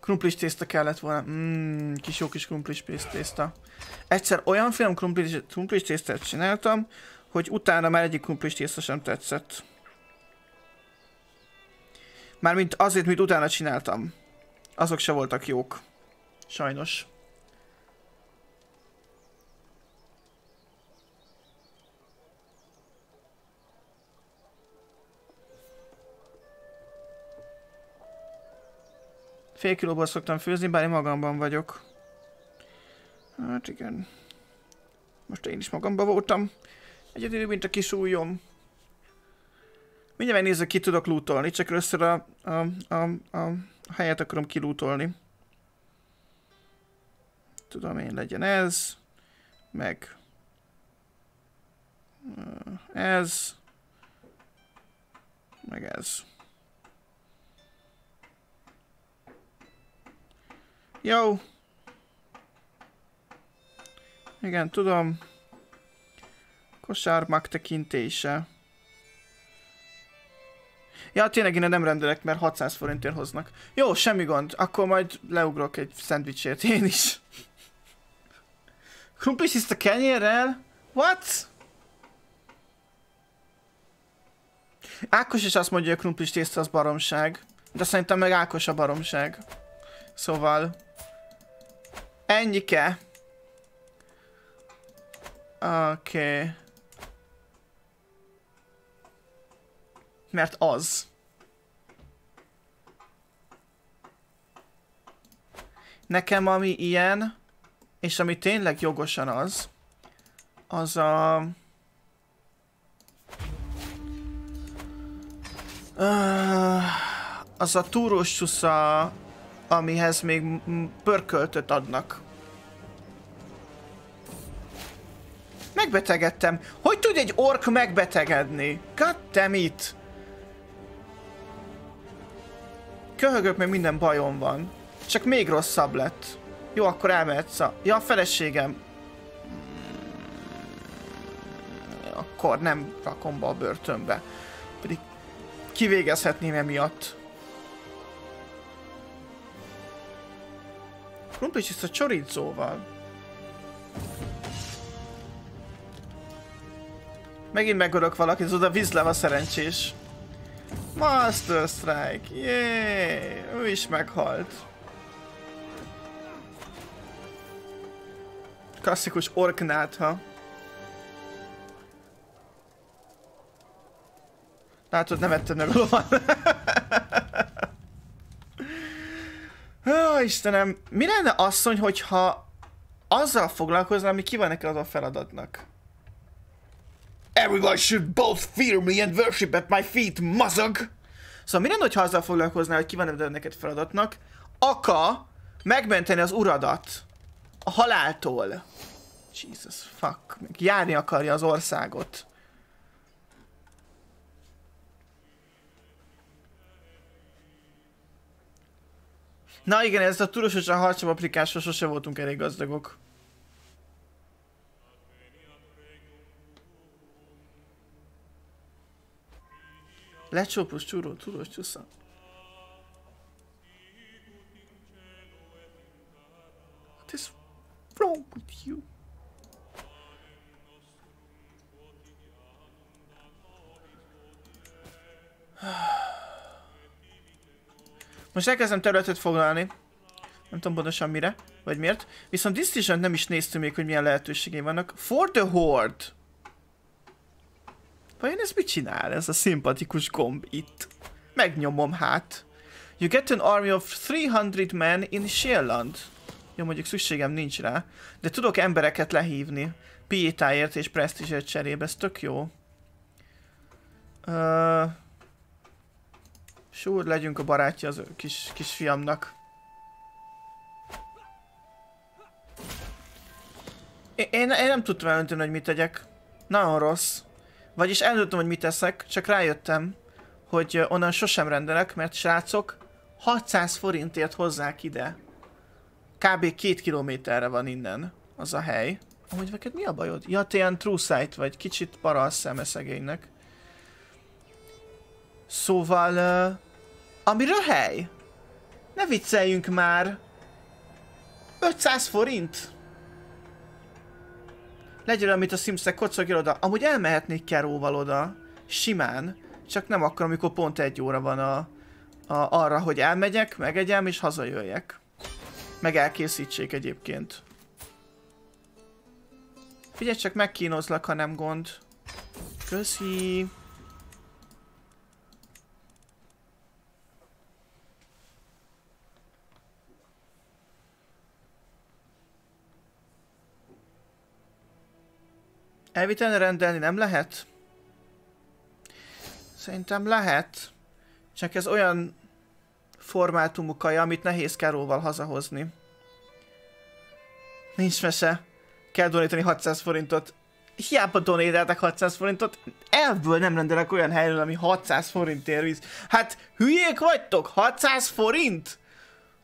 Krumplis tészta kellett volna. Mmm, kis jó kis krumplis tészta. Egyszer olyan film krumplis, krumplis tésztát csináltam, hogy utána már egyik krumplis tészta sem tetszett. Mármint azért, mint utána csináltam. Azok se voltak jók. Sajnos. Fél kilóból szoktam főzni, bár én magamban vagyok. Hát igen. Most én is magamban voltam. Egyedül, mint a kis ujjom. Mindjárt megnézzük, ki tudok lootolni, csak először a, a, a, a helyet akarom kilútolni. Tudom én, legyen ez, meg ez, meg ez. Jó. Igen, tudom. Kosár megtekintése. Ja, tényleg én nem rendelek, mert 600 forintért hoznak. Jó, semmi gond. Akkor majd leugrok egy szendvicsért én is. Krumplis tiszta kenyérrel? What? Ákos is azt mondja, hogy a krumplis tészta az baromság. De szerintem meg Ákos a baromság. Szóval... Ennyike. Oké. Okay. Mert az. Nekem ami ilyen, és ami tényleg jogosan az, az a... Uh, az a túrós csusza, amihez még pörköltöt adnak. Megbetegedtem. Hogy tud egy ork megbetegedni? God damn it. Köhögök, meg minden bajom van. Csak még rosszabb lett. Jó, akkor elmehetsz a... Ja, a feleségem. Akkor nem rakom be a börtönbe. Pedig kivégezhetném emiatt. Krumplis is a csorizóval. Megint megölök valakit, oda vízlev a szerencsés. Master Strike, jé, ő is meghalt. Klasszikus orknátha. Látod, nem ettem meg a Ó, Istenem, mi lenne asszony, hogyha azzal foglalkozna, ami ki van neki az a feladatnak? Everyone should both fear me and worship at my feet, mazag! Szóval mi lenne, hogyha azzal foglalkozná, hogy ki van neked feladatnak? Aka megmenteni az uradat a haláltól. Jesus fuck, meg járni akarja az országot. Na igen, ez a turosos a harcsa aplikásra sose voltunk elég gazdagok. Lecsó plusz csúró, turos csúsza. What is wrong with you? Most elkezdem területet foglalni. Nem tudom pontosan mire, vagy miért. Viszont Decision nem is néztünk még, hogy milyen lehetőségei vannak. For the Horde. Vajon ez mit csinál, ez a szimpatikus gomb itt? Megnyomom hát. You get an army of 300 men in Sherland. Jó, mondjuk szükségem nincs rá. De tudok embereket lehívni. Piétáért és presztízsért cserébe, ez tök jó. Uh, Súr, legyünk a barátja az kis, kis fiamnak. Én, én, nem tudtam elönteni, hogy mit tegyek. Nagyon rossz. Vagyis eldöntöm, hogy mit teszek, csak rájöttem, hogy onnan sosem rendelek, mert srácok 600 forintért hozzák ide. Kb. két kilométerre van innen az a hely. Amúgy neked mi a bajod? Ja, te ilyen true sight vagy, kicsit para a szeme szegénynek. Szóval... Uh, amiről hely? Ne vicceljünk már! 500 forint? Legyen amit a Simsek kocogja oda. Amúgy elmehetnék Keróval oda. Simán. Csak nem akkor, amikor pont egy óra van a, a, arra, hogy elmegyek, megegyem és hazajöjjek. Meg elkészítsék egyébként. Figyelj csak, megkínozlak, ha nem gond. Köszi. Elvitelni rendelni nem lehet? Szerintem lehet. Csak ez olyan formátumú kaja, amit nehéz Keróval hazahozni. Nincs mese. Kell donítani 600 forintot. Hiába donéltek 600 forintot, elvből nem rendelek olyan helyről, ami 600 forintért visz. Hát hülyék vagytok? 600 forint?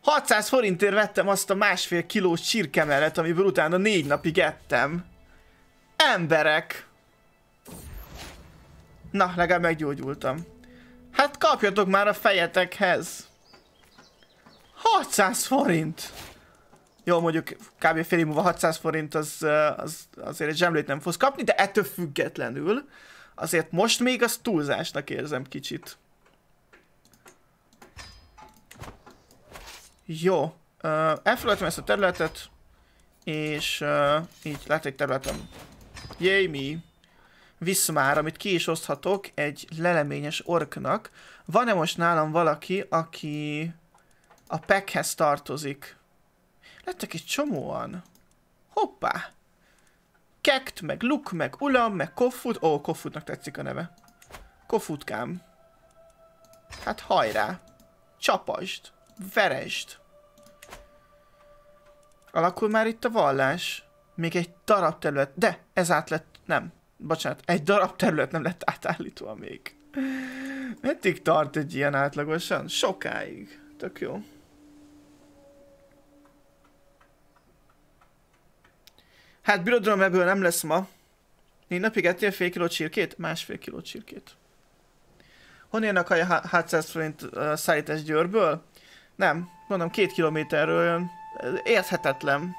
600 forintért vettem azt a másfél kilós csirkemelet, amiből utána négy napig ettem. Emberek! Na, legalább meggyógyultam. Hát kapjatok már a fejetekhez. 600 forint! Jó, mondjuk kb. fél múlva 600 forint az, az azért egy zsemlét nem fogsz kapni, de ettől függetlenül azért most még az túlzásnak érzem kicsit. Jó, uh, elfelejtem ezt a területet, és uh, így lát egy területem. Jéj mi! Vissza már, amit ki is oszthatok egy leleményes orknak. Van-e most nálam valaki, aki a packhez tartozik? Lettek egy csomóan. Hoppá! Kekt, meg Luk, meg Ulam, meg Kofut. Ó, Kofutnak tetszik a neve. Kofutkám. Hát hajrá! Csapasd! Veresd! Alakul már itt a vallás. Még egy darab terület. De, ez át lett... Nem. Bocsánat, egy darab terület nem lett átállítva még. Meddig tart egy ilyen átlagosan? Sokáig. Tök jó. Hát birodalom ebből nem lesz ma. Négy napig ettél fél kiló csirkét? Másfél kiló csirkét. Honnan a 600 forint uh, szállítás Győrből? Nem, mondom két kilométerről jön. Érthetetlen.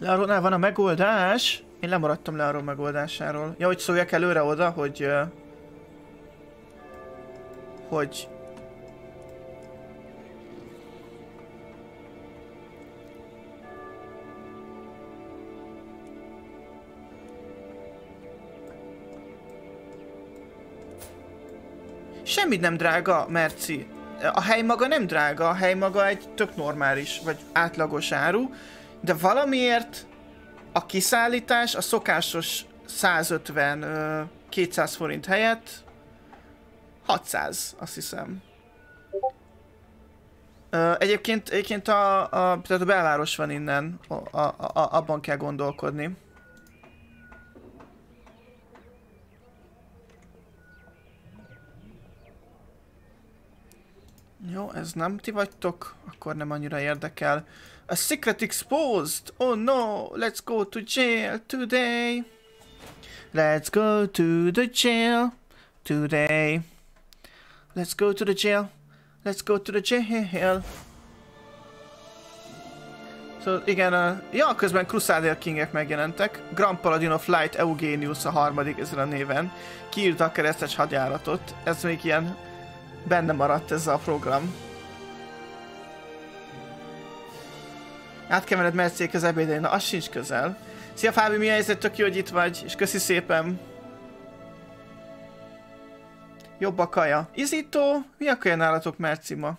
Learónál van a megoldás. Én lemaradtam Learó megoldásáról. Ja, hogy szóljak előre oda, hogy... Uh, hogy... Semmit nem drága, Merci. A hely maga nem drága, a hely maga egy tök normális, vagy átlagos áru, de valamiért a kiszállítás a szokásos 150-200 forint helyett 600, azt hiszem. Egyébként, egyébként a, a, tehát a belváros van innen, a, a, a, abban kell gondolkodni. Jó, ez nem ti vagytok, akkor nem annyira érdekel. A secret exposed! Oh no, let's go to jail today! Let's go to the jail today! Let's go to the jail. Let's go to the jail. Szóval igen, uh, ja, közben Crusader Kingek megjelentek. Grand Paladin of Light Eugenius a harmadik ezen a néven. Kiírta a keresztes hadjáratot. Ez még ilyen benne maradt ez a program. Át kell menned ebédén, na az sincs közel. Szia Fábi, mi a helyzet? Tök jó, hogy itt vagy, és köszi szépen. Jobb a kaja. Izító, mi a kaja nálatok Merci ma?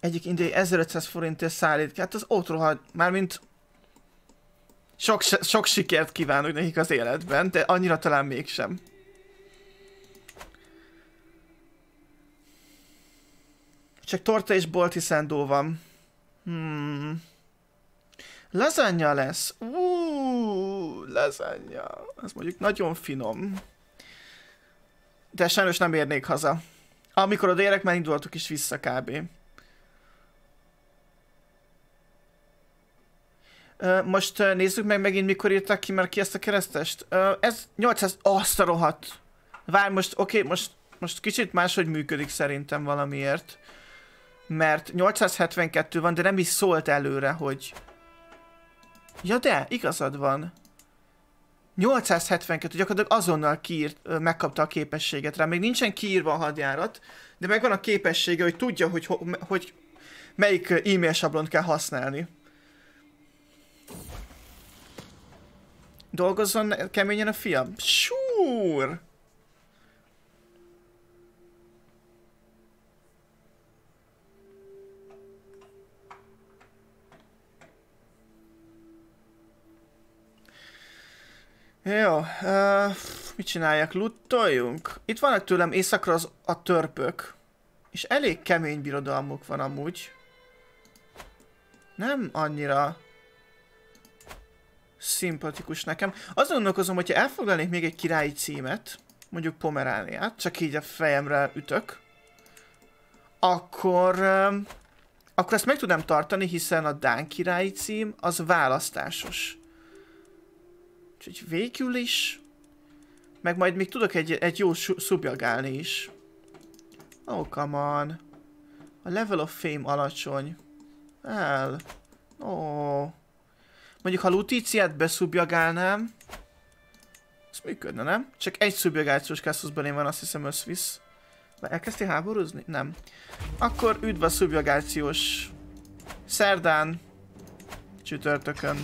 Egyik indiai 1500 forintért szállít Hát az ott rohadt, mármint sok, sok sikert kívánok nekik az életben, de annyira talán mégsem. Csak torta és bolti szendó van. Hmm. Lasagna lesz. Uh, lasagna. Ez mondjuk nagyon finom. De sajnos nem érnék haza. Amikor odaérek, már indultok is vissza kb. Most nézzük meg megint, mikor írták ki már ki ezt a keresztest. Ez 800... Azt a rohadt! Várj, most, oké, okay, most, most kicsit máshogy működik szerintem valamiért. Mert 872 van, de nem is szólt előre, hogy... Ja de, igazad van. 872, gyakorlatilag azonnal kiírt, megkapta a képességet rá. Még nincsen kiírva a hadjárat, de megvan a képessége, hogy tudja, hogy, hogy melyik e-mail sablont kell használni. Dolgozzon keményen a fiam? Sure! Jó, uh, mit csinálják? Luttoljunk? Itt vannak tőlem éjszakra az, a törpök. És elég kemény birodalmuk van amúgy. Nem annyira szimpatikus nekem. Azon gondolkozom, hogyha elfoglalnék még egy királyi címet, mondjuk Pomerániát, csak így a fejemre ütök, akkor, akkor ezt meg tudnám tartani, hiszen a Dán királyi cím az választásos. Úgyhogy végül is, meg majd még tudok egy, egy jó szubjagálni is. Oh, come on. A level of fame alacsony. El. Ó. Oh. Mondjuk, ha Lutíciát beszubjagálnám, ez működne, nem? Csak egy szubjagációs Cassiusban én van, azt hiszem összvisz. Elkezdti háborúzni? Nem. Akkor üdv a szubjagációs szerdán, csütörtökön.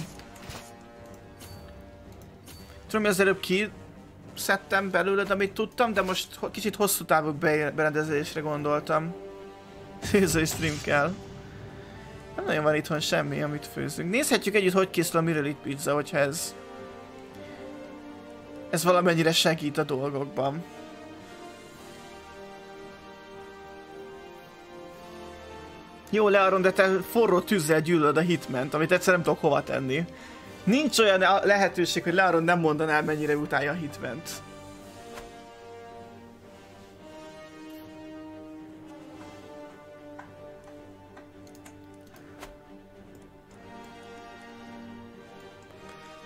Tudom, az előbb ki szedtem belőled, amit tudtam, de most kicsit hosszú távú berendezésre gondoltam. Szézai stream kell. Nem nagyon van itthon semmi, amit főzünk. Nézhetjük együtt, hogy készül a Mirelit pizza, hogyha ez... Ez valamennyire segít a dolgokban. Jó, Learon, de te forró tűzzel gyűlöd a hitment, amit egyszer nem tudok hova tenni. Nincs olyan lehetőség, hogy Learon nem mondaná, mennyire utálja a hitment.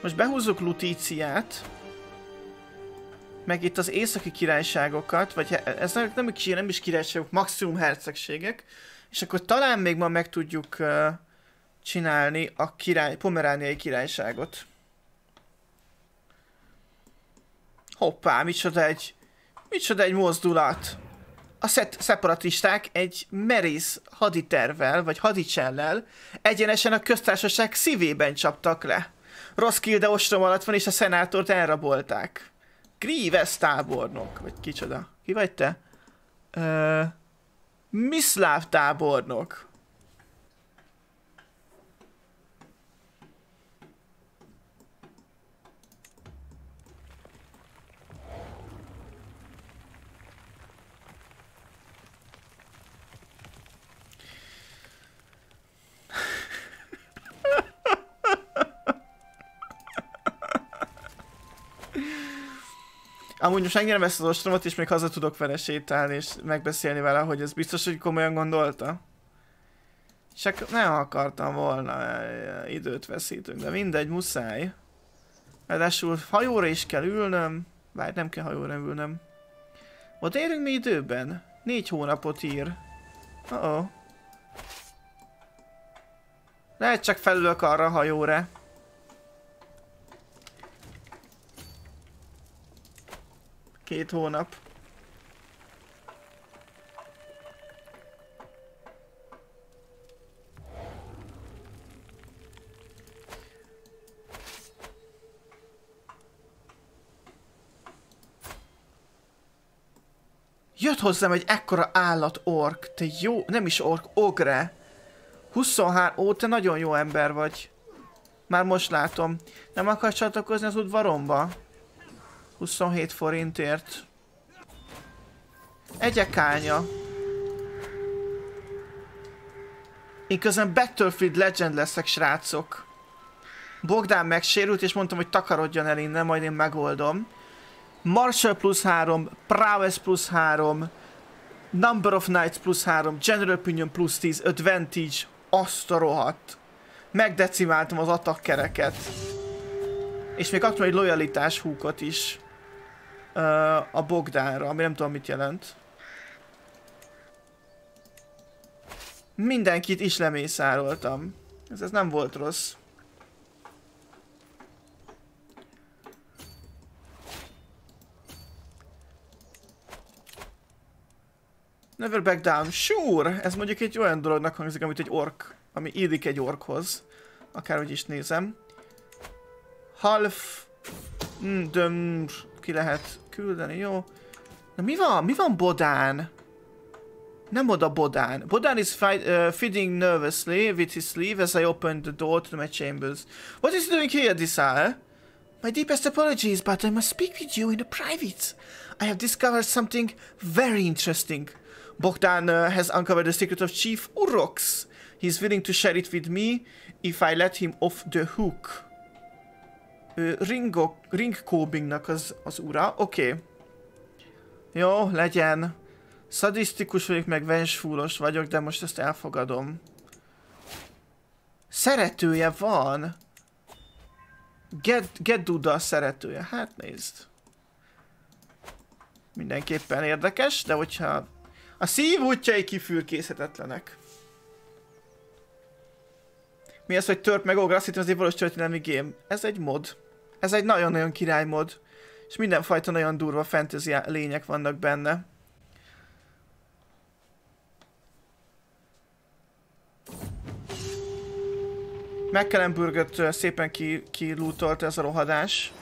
Most behúzzuk Lutíciát. Meg itt az északi királyságokat, vagy ez nem, nem, nem is királyságok, maximum hercegségek. És akkor talán még ma meg tudjuk uh, csinálni a király, pomerániai királyságot. Hoppá, micsoda egy, micsoda egy mozdulat. A szet, szeparatisták egy merész haditervel, vagy hadicsellel egyenesen a köztársaság szívében csaptak le. Roskilde ostrom alatt van, és a szenátort elrabolták. Grievous tábornok, vagy kicsoda. Ki vagy te? Uh, Miszláv tábornok. Amúgy most megnyerem ezt az ostromot, és még haza tudok vele sétálni, és megbeszélni vele, hogy ez biztos, hogy komolyan gondolta. Csak nem akartam volna, időt veszítünk, de mindegy, muszáj. Ráadásul hajóra is kell ülnöm, várj, nem kell hajóra ülnöm. Ott érünk mi időben? Négy hónapot ír. Uh -oh. Lehet csak felülök arra a hajóra. Két hónap. Jött hozzám egy ekkora állat ork, te jó, nem is ork, ogre. 23, ó, te nagyon jó ember vagy. Már most látom. Nem akarsz csatlakozni az udvaromba? 27 forintért. Egyekánya. Én közben Battlefield Legend leszek, srácok. Bogdán megsérült, és mondtam, hogy takarodjon el innen, majd én megoldom. Marshall plusz 3, Prowess plusz 3, Number of Knights plusz 3, General Opinion plusz 10, Advantage, azt a rohadt. Megdecimáltam az attakkereket. És még kaptam egy lojalitás húkot is. A Bogdánra, ami nem tudom mit jelent. Mindenkit is lemészároltam. Ez, ez nem volt rossz. Never back down. Sure! Ez mondjuk egy olyan dolognak hangzik, amit egy ork, ami illik egy orkhoz. Akárhogy is nézem. Half... Mm. Ki lehet küldeni, jó? Na mi van? Mi van Bodán? Nem oda Bodán. Bodán is fight, uh, feeding nervously with his sleeve as I open the door to my chambers. What is he doing here, Desire? My deepest apologies, but I must speak with you in a private. I have discovered something very interesting. Bogdan uh, has uncovered the secret of Chief Urox. He's willing to share it with me if I let him off the hook. Uh, ringo, ringkóbingnak az, az ura. Oké. Okay. Jó, legyen. Szadisztikus vagyok, meg vengefúlos vagyok, de most ezt elfogadom. Szeretője van. Get, get szeretője. Hát nézd. Mindenképpen érdekes, de hogyha a szív útjai kifürkészhetetlenek. Mi az, hogy tört meg Ogre? Azt hittem, az egy valós történelmi game. Ez egy mod. Ez egy nagyon-nagyon király mod. És mindenfajta nagyon durva fantasy lények vannak benne. McKellenburgöt szépen ki, ki ez a rohadás.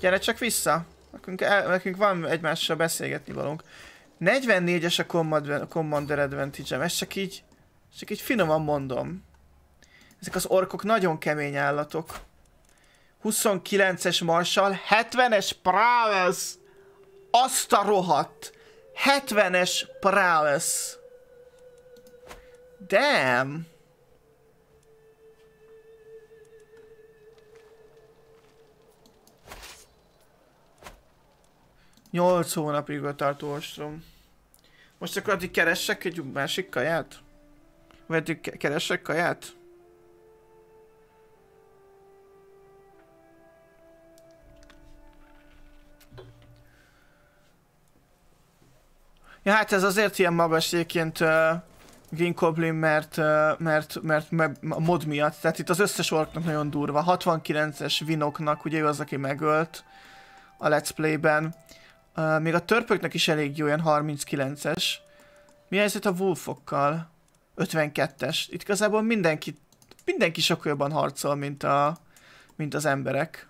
Gyere csak vissza! Nekünk, el, nekünk van egymással beszélgetni valunk. 44-es a Commander, Commander Advantage-em, ezt csak így, csak így finoman mondom. Ezek az orkok nagyon kemény állatok. 29-es Marshall, 70-es Prowess! Azt a rohadt! 70-es Prowess! Damn! 8 hónapig a tartó ostrom. Most akkor addig keressek egy másik kaját? Vagy addig keressek kaját? Ja, hát ez azért ilyen magas egyébként uh, Green Goblin, mert, uh, mert, mert, mert a mod miatt. Tehát itt az összes orknak nagyon durva. 69-es Vinoknak, ugye ő az, aki megölt a Let's Play-ben. Uh, még a törpöknek is elég jó, olyan 39-es. Mi helyzet a wolfokkal? 52-es. Itt igazából mindenki, mindenki sokkal jobban harcol, mint, a, mint az emberek.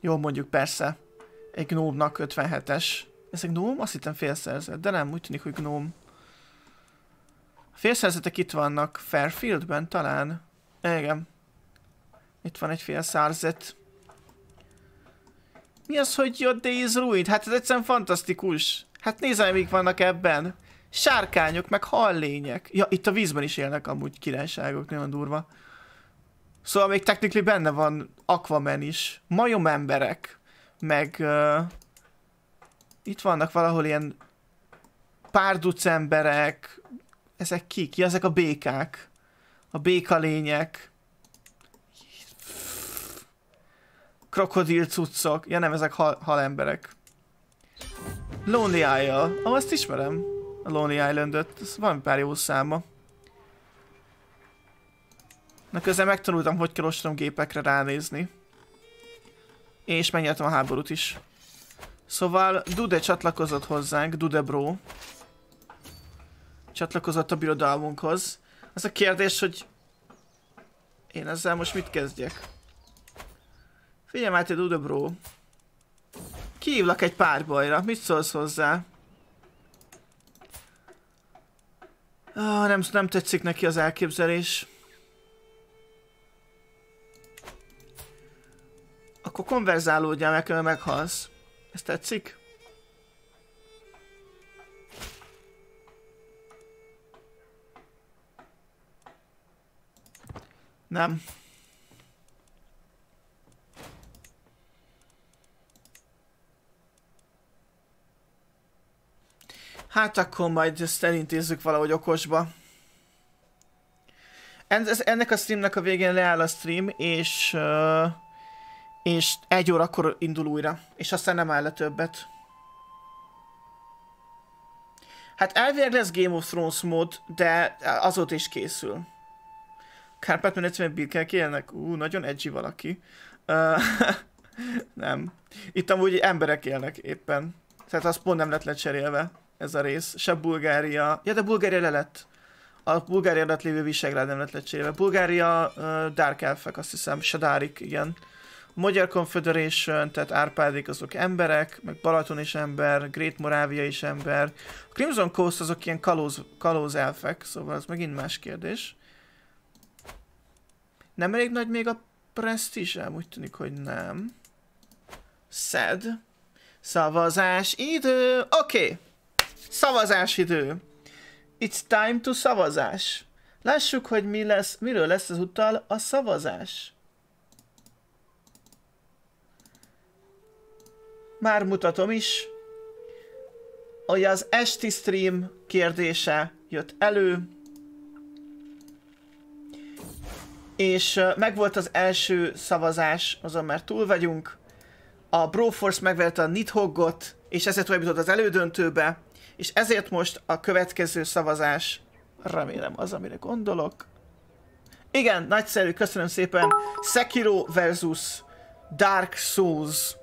Jó, mondjuk persze. Egy gnómnak 57-es. Ez egy gnóm? Azt hittem félszerzet, de nem, úgy tűnik, hogy gnóm. A félszerzetek itt vannak Fairfieldben talán. Igen. Itt van egy félszárzet. Mi az, hogy Your Day is Ruined? Hát ez egyszerűen fantasztikus. Hát nézem, mik vannak ebben. Sárkányok, meg hallények. Ja, itt a vízben is élnek amúgy királyságok, nagyon durva. Szóval még technically benne van Aquaman is. Majom emberek. Meg... Uh, itt vannak valahol ilyen párduc emberek. Ezek kik? Ja, ezek a békák. A békalények. krokodil cuccok. Ja nem, ezek hal, hal emberek. Lonely Isle. Ah, azt ismerem. A Lonely Island-öt. Ez van pár jó száma. Na közben megtanultam, hogy kell gépekre ránézni. És megnyertem a háborút is. Szóval Dude csatlakozott hozzánk, Dude bro. Csatlakozott a birodalmunkhoz. Az a kérdés, hogy én ezzel most mit kezdjek? Figyelj már te Duda bro. Kihívlak egy pár bajra. Mit szólsz hozzá? Ah, nem, nem tetszik neki az elképzelés. Akkor konverzálódjál meg, meghalsz. Ez tetszik? Nem. Hát akkor majd ezt elintézzük valahogy okosba. Ennek a streamnek a végén leáll a stream, és, uh, és egy órakor indul újra, és aztán nem áll le többet. Hát elvileg lesz Game of Thrones mód, de azóta is készül. Kárpát 50 birkek élnek? Ú, nagyon edgy valaki. Uh, nem. Itt amúgy emberek élnek éppen. Tehát az pont nem lett lecserélve ez a rész. Se Bulgária. Ja, de Bulgária le lett. A Bulgária alatt lévő Visegrád nem lett lecserélve. Bulgária uh, Dark Elfek, azt hiszem. Sadárik, igen. Magyar Confederation, tehát Árpádik azok emberek, meg Balaton is ember, Great Moravia is ember. A Crimson Coast azok ilyen kalóz, kalóz elfek, szóval ez megint más kérdés. Nem elég nagy még a Prestige? Úgy tűnik, hogy nem. Szed. Szavazás idő. Oké. Okay. Szavazás idő. It's time to szavazás. Lássuk, hogy mi lesz, miről lesz az utal a szavazás. Már mutatom is, hogy az esti stream kérdése jött elő, és megvolt az első szavazás, azon már túl vagyunk. A Broforce megverte a Nidhoggot, és ezért tovább jutott az elődöntőbe, és ezért most a következő szavazás, remélem az, amire gondolok. Igen, nagyszerű, köszönöm szépen. Sekiro versus Dark Souls.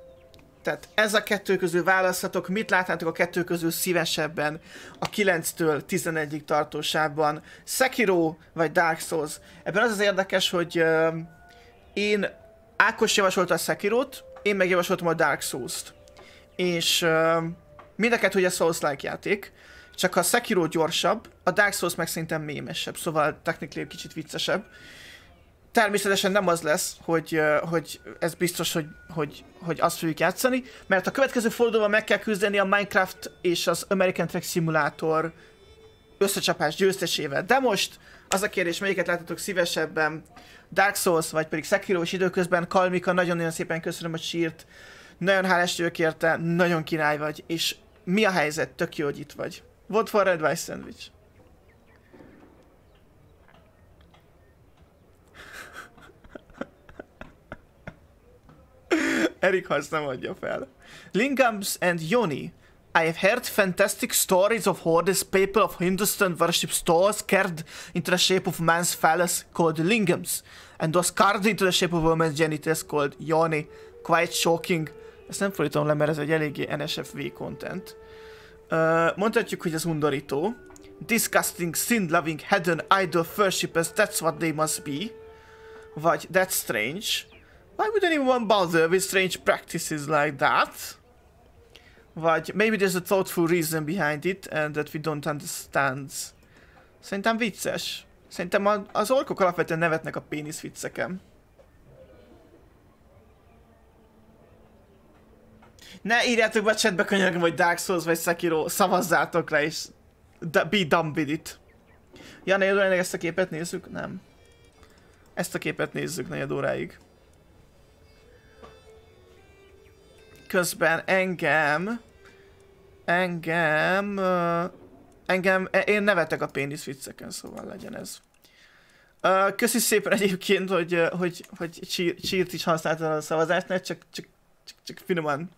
Tehát ez a kettő közül választhatok, mit látnátok a kettő közül szívesebben a 9-től 11-ig tartóságban, Sekiro vagy Dark Souls. Ebben az az érdekes, hogy uh, én Ákos javasolta a Sekirot, én meg javasoltam a Dark Souls-t. És uh, mind a kettő ugye Souls-like játék, csak a Sekiro gyorsabb, a Dark Souls meg szerintem mémesebb, szóval technikailag kicsit viccesebb. Természetesen nem az lesz, hogy, hogy ez biztos, hogy, hogy, hogy azt fogjuk játszani, mert a következő fordulóban meg kell küzdeni a Minecraft és az American Truck Simulator összecsapás győztesével. De most az a kérdés, melyiket láthatok szívesebben, Dark Souls vagy pedig Sekiro, és időközben Kalmika, nagyon-nagyon szépen köszönöm, hogy sírt, nagyon hálás vagyok érte, nagyon király vagy, és mi a helyzet? Tök jó, hogy itt vagy. Volt for Red Sandwich. Erik Hasz nem adja fel. Lingams and Yoni. I have heard fantastic stories of how this people of Hindustan worship stars carved into the shape of man's phallus called lingams, and those carved into the shape of woman's genitals called yoni. Quite shocking. Ezt nem fordítom le, mert ez egy eléggé NSFV content. Uh, mondhatjuk, hogy ez undorító. Disgusting, sin-loving, heathen idol worshippers, that's what they must be. Vagy that's strange. Why would anyone bother with strange practices like that? Vagy maybe there's a thoughtful reason behind it and that we don't understand. Szerintem vicces. Szerintem az orkok alapvetően nevetnek a pénisz vicceken. Ne írjátok be chatbe könyörgöm, hogy Dark Souls vagy Sekiro, szavazzátok le és be dumb with it. Ja, negyed óráig ezt a képet nézzük? Nem. Ezt a képet nézzük negyed óráig. Közben engem... Engem... Engem... Én nevetek a pénisz vicceken, szóval legyen ez. Köszi szépen egyébként, hogy, hogy, hogy csírt is használtad a szavazásnál, csak, csak, csak, csak finoman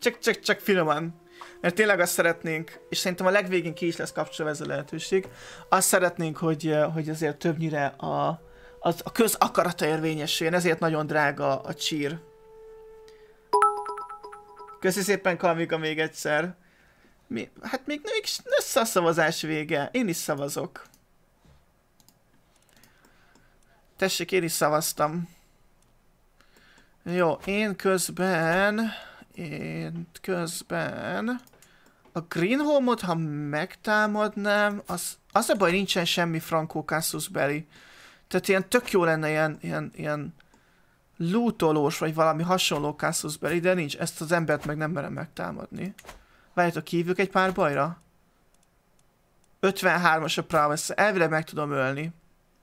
csak, csak, csak finoman. Mert tényleg azt szeretnénk, és szerintem a legvégén ki is lesz kapcsolva ez a lehetőség, azt szeretnénk, hogy, hogy azért többnyire a, az, a köz akarata érvényesüljön, ezért nagyon drága a csír. Köszi szépen Kalmika még egyszer. Mi? Hát még nem is lesz a szavazás vége. Én is szavazok. Tessék, én is szavaztam. Jó, én közben... Én közben a Greenholmot, ha megtámadnám, az, az a baj, nincsen semmi Franco Casus Belli. Tehát ilyen tök jó lenne ilyen, ilyen, ilyen lootolós, vagy valami hasonló Casus Belli, de nincs. Ezt az embert meg nem merem megtámadni. Várjátok, hívjuk egy pár bajra? 53-as a prowess elvileg meg tudom ölni.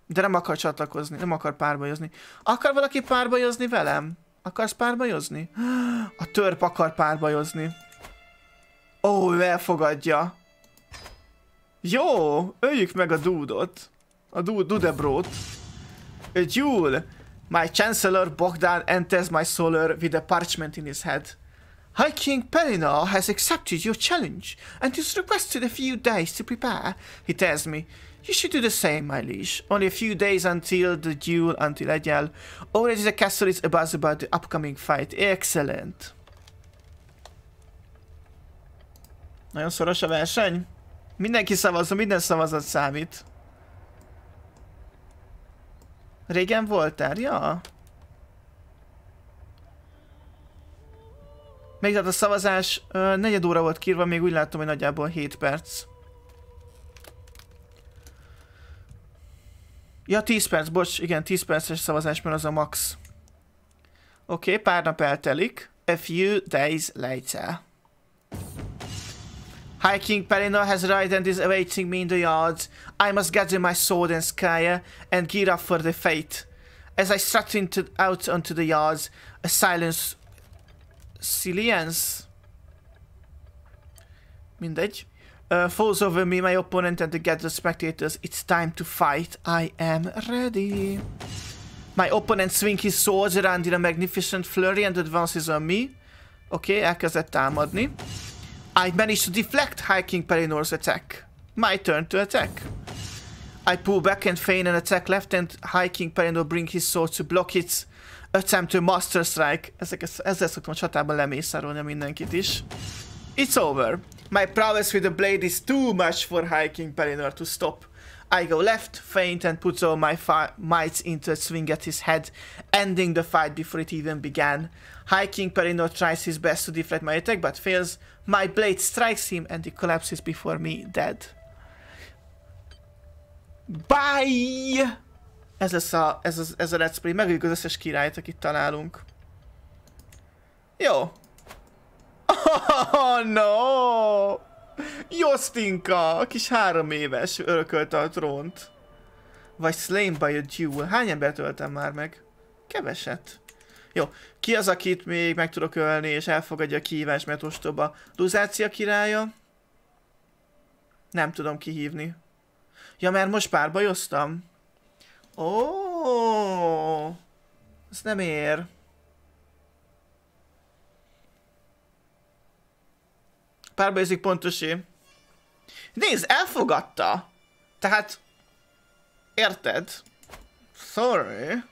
De nem akar csatlakozni, nem akar párbajozni. Akar valaki párbajozni velem? Akarsz párbajozni? A törp akar párbajozni. Ó, ő elfogadja. Jó, öljük meg a dúdot. A du Dudebrót. Duel. My Chancellor Bogdan enters my solar with a parchment in his head. High King Pellinor has accepted your challenge and is requested a few days to prepare. He tells me, you should do the same, my liege. Only a few days until the duel, until Egyel. Already the castle is abuzz about the upcoming fight. Excellent. Nagyon szoros a verseny. Mindenki szavazza, minden szavazat számít. Régen voltál? Ja. Még tehát a szavazás uh, negyed óra volt kírva, még úgy látom, hogy nagyjából 7 perc. Ja, 10 perc, bocs, igen, 10 perces szavazás, mert az a max. Oké, okay, pár nap eltelik. A few days later. High King Pellinor has arrived and is awaiting me in the yards. I must gather my sword and scare and gear up for the fate. As I strut into, out onto the yards, a silence... Silence? Mindegy. Uh, falls over me, my opponent and the gathered spectators. It's time to fight. I am ready. My opponent swings his sword around in a magnificent flurry and advances on me. Okay, elkezdett támadni. I managed to deflect High King Pelinor's attack. My turn to attack. I pull back and feign an attack left and High King Pelinor bring his sword to block its attempt to Master Strike. Ezek, ezzel szoktam a csatában lemészárolni mindenkit is. It's over. My prowess with the blade is too much for High King Pelinor to stop. I go left, feint, and put all my might into a swing at his head, ending the fight before it even began. High King Pelinor tries his best to deflect my attack, but fails. My blade strikes him, and he collapses before me, dead. Bye! Ez lesz a, ez, a, ez a let's play. Megöljük az összes királyt, akit találunk. Jó. Oh, no! Jostinka, a kis három éves örökölte a trónt. Vagy slain by a duel. Hány embert öltem már meg? Keveset. Jó, ki az, akit még meg tudok ölni, és elfogadja a kihívás, mert ostoba? Luzácia királya? Nem tudom kihívni. Ja, mert most párbajoztam? Ó, oh, ez nem ér. Párbajozik pontosé. Nézd, elfogadta. Tehát, érted? Sorry.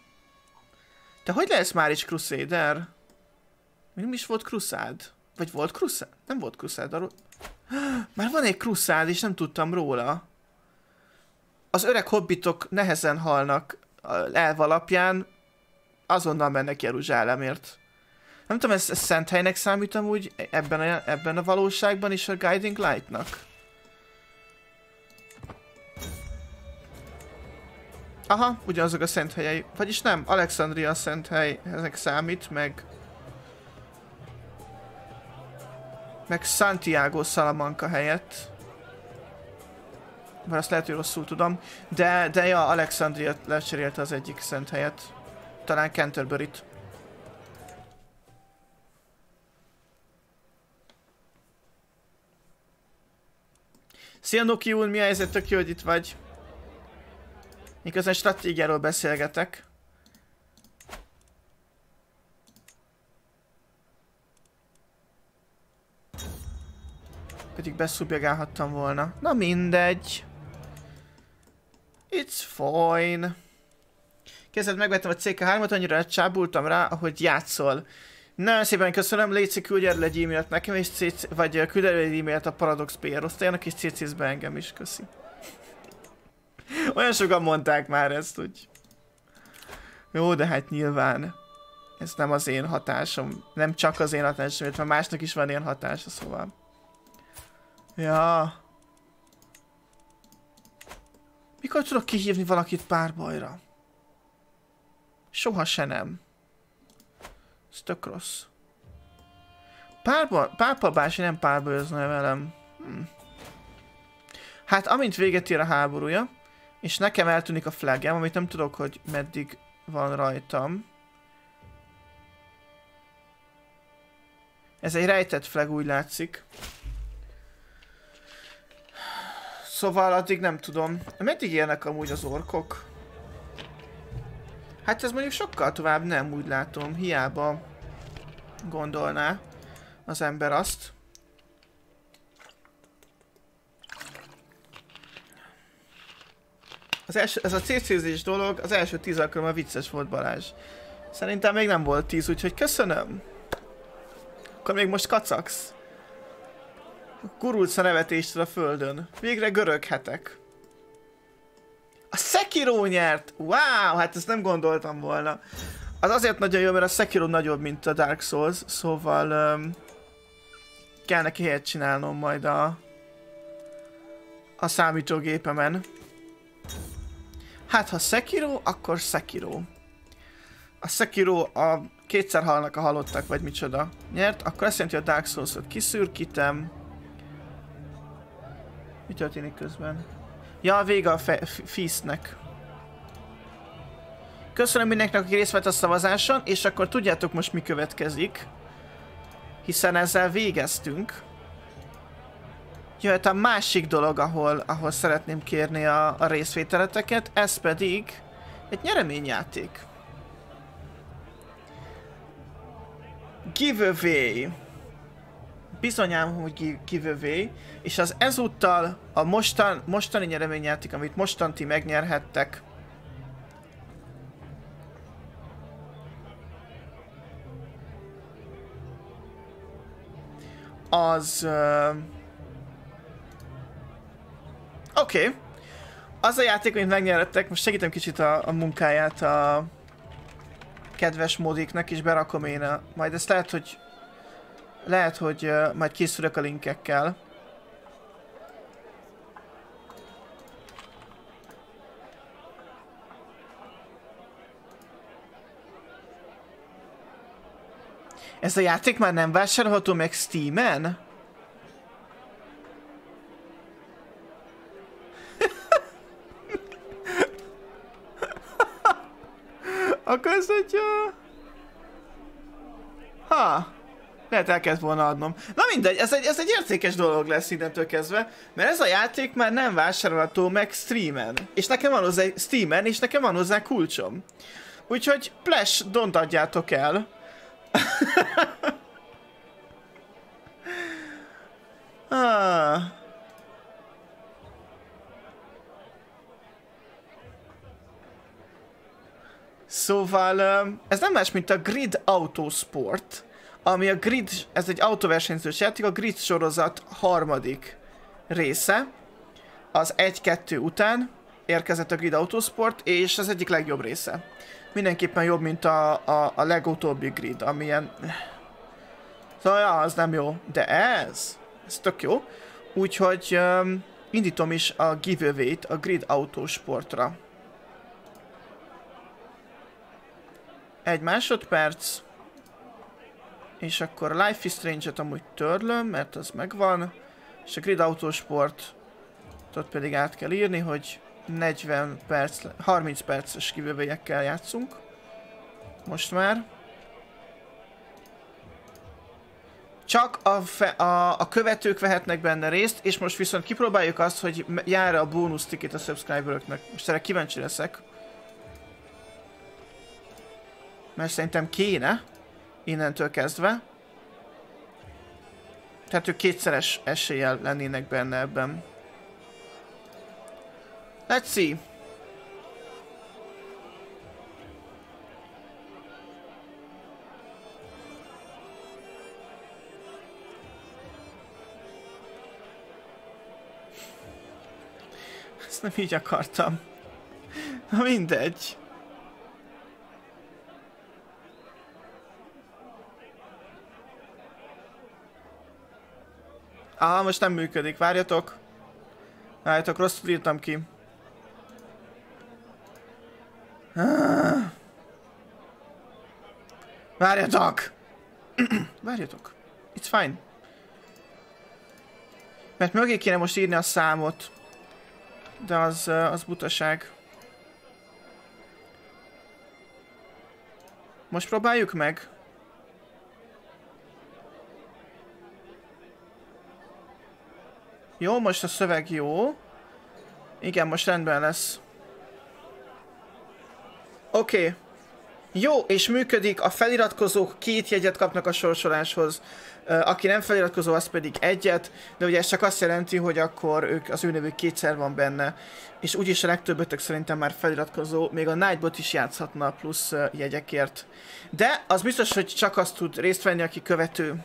De hogy lesz már is Crusader? Mi is volt Crusade? Vagy volt Crusade? Nem volt Crusade, arról... Már van egy Crusade, és nem tudtam róla. Az öreg hobbitok nehezen halnak elv alapján, azonnal mennek Jeruzsálemért. Nem tudom, ez, ez szent helynek számítom úgy ebben a, ebben a valóságban is a Guiding Light-nak. Aha, ugyanazok a szent helyei. Vagyis nem, Alexandria a szent hely, ezek számít, meg... Meg Santiago Salamanca helyett. Mert azt lehet, hogy rosszul tudom. De, de ja, Alexandria lecserélte az egyik szent helyet. Talán Canterbury-t. Szia Noki úr, mi a helyzet? Tök jó, hogy itt vagy. Miközben stratégiáról beszélgetek. Pedig beszubjagálhattam volna. Na mindegy. It's fine. Kezdett megvettem a CK3-ot, annyira csábultam rá, ahogy játszol. Nagyon szépen köszönöm, Léci küldj el egy e-mailt nekem, és cc, vagy küldj el egy e-mailt a Paradox PR osztályának, és cc be engem is, köszi. Olyan sokan mondták már ezt, hogy... Jó, de hát nyilván ez nem az én hatásom, nem csak az én hatásom, mert másnak is van ilyen hatása, szóval. Ja. Mikor tudok kihívni valakit párbajra? Soha se nem. Ez tök rossz. Párba, Pápa nem párbajozna velem. Hm. Hát amint véget ér a háborúja, És nekem eltűnik a flagem, amit nem tudok, hogy meddig van rajtam. Ez egy rejtett flag, úgy látszik. Szóval addig nem tudom. Meddig élnek amúgy az orkok? Hát ez mondjuk sokkal tovább nem, úgy látom. Hiába gondolná az ember azt. Az első, ez a CCZ-s dolog, az első tíz alkalommal vicces volt Balázs. Szerintem még nem volt tíz, úgyhogy köszönöm. Akkor még most kacagsz. Gurulsz a nevetéstől a földön. Végre göröghetek. A Sekiro nyert! Wow, hát ezt nem gondoltam volna. Az azért nagyon jó, mert a Sekiro nagyobb, mint a Dark Souls, szóval um, kell neki helyet csinálnom majd a, a számítógépemen. Hát ha Sekiro, akkor Sekiro. A Sekiro a kétszer halnak a halottak, vagy micsoda nyert, akkor azt jelenti, hogy a Dark Souls-ot kiszürkítem. Mi történik közben? Ja, vége a feastnek. Köszönöm mindenkinek, aki részt vett a szavazáson, és akkor tudjátok most mi következik. Hiszen ezzel végeztünk. Jöhet a másik dolog, ahol, ahol szeretném kérni a, a részvételeteket, ez pedig egy nyereményjáték. Giveaway. Bizonyám, hogy giveaway. És az ezúttal a mostan, mostani nyereményjáték, amit mostanti megnyerhettek, az... Uh, Oké. Okay. Az a játék, amit megnyerettek, most segítem kicsit a, a munkáját a kedves modiknak, és berakom én a... Majd ezt lehet, hogy... Lehet, hogy uh, majd készülök a linkekkel. Ez a játék már nem vásárolható meg Steam-en? Akkor ez egy... Uh... Ha. Lehet el kellett volna adnom. Na mindegy, ez egy, ez egy értékes dolog lesz innentől kezdve, mert ez a játék már nem vásárolható meg streamen. És nekem van hozzá Steamen, és nekem van hozzá kulcsom. Úgyhogy Flash, don't adjátok el. ah. Szóval ez nem más, mint a Grid Autosport, ami a Grid, ez egy autóversenyzős játék, a Grid sorozat harmadik része. Az 1-2 után érkezett a Grid Autosport, és az egyik legjobb része. Mindenképpen jobb, mint a, a, a legutóbbi Grid, amilyen... Szóval ja, az nem jó, de ez, ez tök jó. Úgyhogy um, indítom is a giveaway-t a Grid Autosportra. Egy másodperc. És akkor Life is Strange-et amúgy törlöm, mert az megvan. És a Grid Autosport ott pedig át kell írni, hogy 40 perc, 30 perces kivövőjekkel játszunk. Most már. Csak a, fe, a, a követők vehetnek benne részt, és most viszont kipróbáljuk azt, hogy jár a bónusz ticket a subscriberöknek. Most erre kíváncsi leszek. Mert szerintem kéne, innentől kezdve. Tehát ők kétszeres eséllyel lennének benne ebben. Let's see. Ezt nem így akartam. Na mindegy. Aha, most nem működik. Várjatok. Várjatok, rosszul írtam ki. Várjatok! Várjatok. It's fine. Mert mögé kéne most írni a számot. De az, az butaság. Most próbáljuk meg? Jó, most a szöveg jó. Igen, most rendben lesz. Oké. Okay. Jó, és működik, a feliratkozók két jegyet kapnak a sorsoláshoz, aki nem feliratkozó, az pedig egyet, de ugye ez csak azt jelenti, hogy akkor ők, az ő nevük kétszer van benne, és úgyis a legtöbbötök szerintem már feliratkozó, még a Nightbot is játszhatna plusz jegyekért. De az biztos, hogy csak azt tud részt venni, aki követő.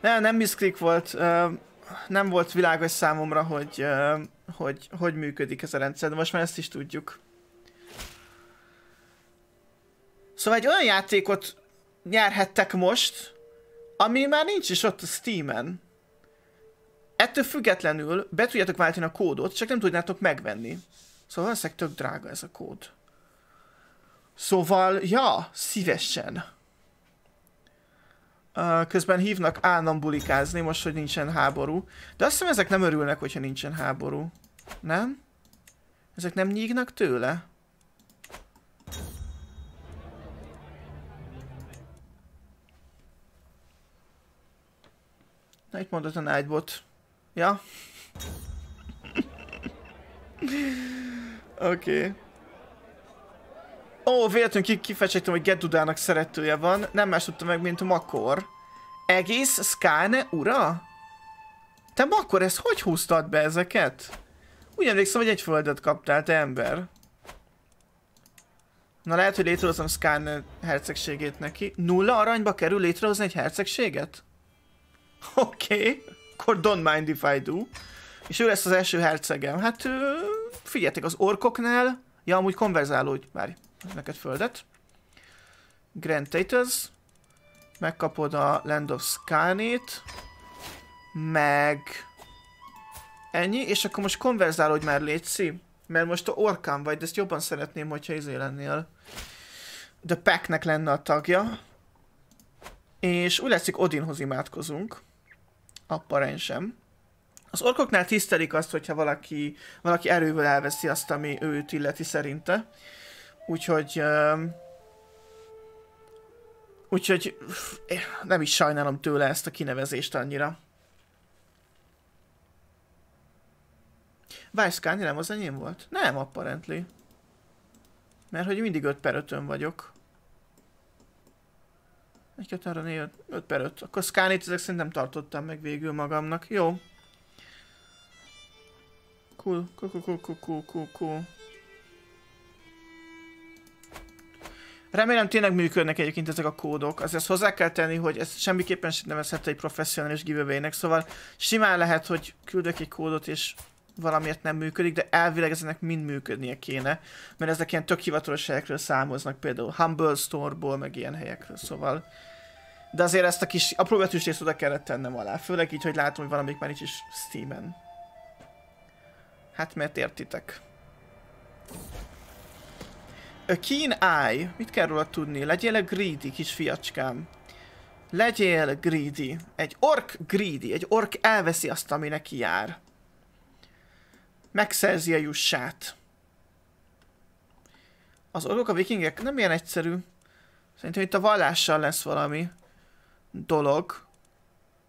Nem, nem misklik volt nem volt világos számomra, hogy, hogy hogy működik ez a rendszer, de most már ezt is tudjuk. Szóval egy olyan játékot nyerhettek most, ami már nincs is ott a Steam-en. Ettől függetlenül be tudjátok váltani a kódot, csak nem tudnátok megvenni. Szóval valószínűleg tök drága ez a kód. Szóval, ja, szívesen közben hívnak állam bulikázni, most, hogy nincsen háború. De azt hiszem, ezek nem örülnek, hogyha nincsen háború. Nem? Ezek nem nyígnak tőle? Na, itt mondott a Nightbot. Ja? Oké. okay. Ó, véletlenül kifejtettem, hogy Gedudának szeretője van. Nem más tudta meg, mint Makor. Egész Skáne ura? Te Makor, ezt hogy húztad be ezeket? Úgy emlékszem, hogy egy földet kaptál, te ember. Na lehet, hogy létrehozom Skáne hercegségét neki. Nulla aranyba kerül létrehozni egy hercegséget? Oké, okay. akkor don't mind if I do. És ő lesz az első hercegem. Hát figyeljetek, az orkoknál... Ja, amúgy konverzálódj, várj neked földet. Grand Taters. Megkapod a Land of Skanét. Meg... Ennyi, és akkor most konverzálódj már létszi. Mert most orkán vagy, de ezt jobban szeretném, hogyha izé lennél. The Packnek lenne a tagja. És úgy látszik Odinhoz imádkozunk. Apparány sem. Az orkoknál tisztelik azt, hogyha valaki, valaki erővel elveszi azt, ami őt illeti szerinte. Úgyhogy... Uh, úgyhogy nem is sajnálom tőle ezt a kinevezést annyira. Vice nem az enyém volt? Nem, apparently. Mert hogy mindig 5 per 5 vagyok. 1, 2, 3, 4, 5 per 5. Akkor Skánit ezek szerintem tartottam meg végül magamnak. Jó. Cool, cool, cool, cool, cool, cool, cool. Remélem tényleg működnek egyébként ezek a kódok. Azért hozzá kell tenni, hogy ez semmiképpen sem nevezhető egy professzionális giveaway-nek, szóval simán lehet, hogy küldök egy kódot és valamiért nem működik, de elvileg ezeknek mind működnie kéne, mert ezek ilyen tök hivatalos helyekről számoznak, például Humble Store-ból, meg ilyen helyekről, szóval... De azért ezt a kis apró betűs részt oda kellett tennem alá, főleg így, hogy látom, hogy valamik már nincs is Steam-en. Hát mert értitek. A keen eye. Mit kell róla tudni? Legyél a greedy, kis fiacskám. Legyél greedy. Egy ork greedy. Egy ork elveszi azt, ami neki jár. Megszerzi a jussát. Az orkok a vikingek nem ilyen egyszerű. Szerintem itt a vallással lesz valami dolog.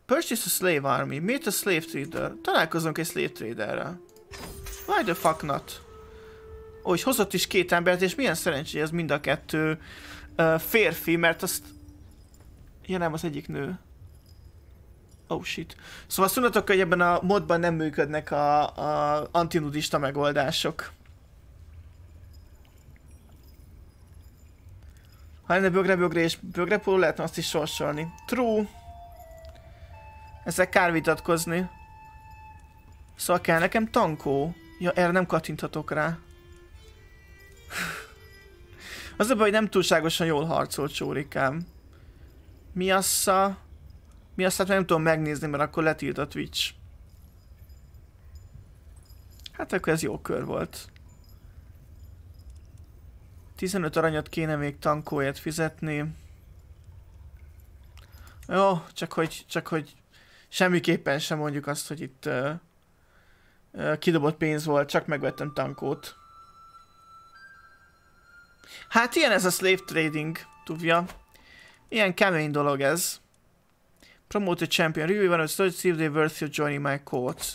Purchase a slave army. Meet a slave trader. Találkozunk egy slave traderrel. Why the fuck not? Ó, hozott is két embert, és milyen szerencsé ez mind a kettő uh, férfi, mert azt... Ja nem, az egyik nő. Oh shit. Szóval azt mondhatok, hogy ebben a modban nem működnek a, a antinudista megoldások. Ha lenne bögre, bögre és bögre lehetne azt is sorsolni. True. Ezzel kár vitatkozni. Szóval kell nekem tankó. Ja, erre nem kattinthatok rá. Az a baj, hogy nem túlságosan jól harcolt Csórikám. Mi az a... Mi azt hát nem tudom megnézni, mert akkor letilt a Twitch. Hát akkor ez jó kör volt. 15 aranyat kéne még tankóért fizetni. Jó, csak hogy, csak hogy semmiképpen sem mondjuk azt, hogy itt uh, uh, kidobott pénz volt, csak megvettem tankót. Hát ilyen ez a slave trading, tudja. Ilyen kemény dolog ez. Promote a champion. Review of the see they worth you joining my courts.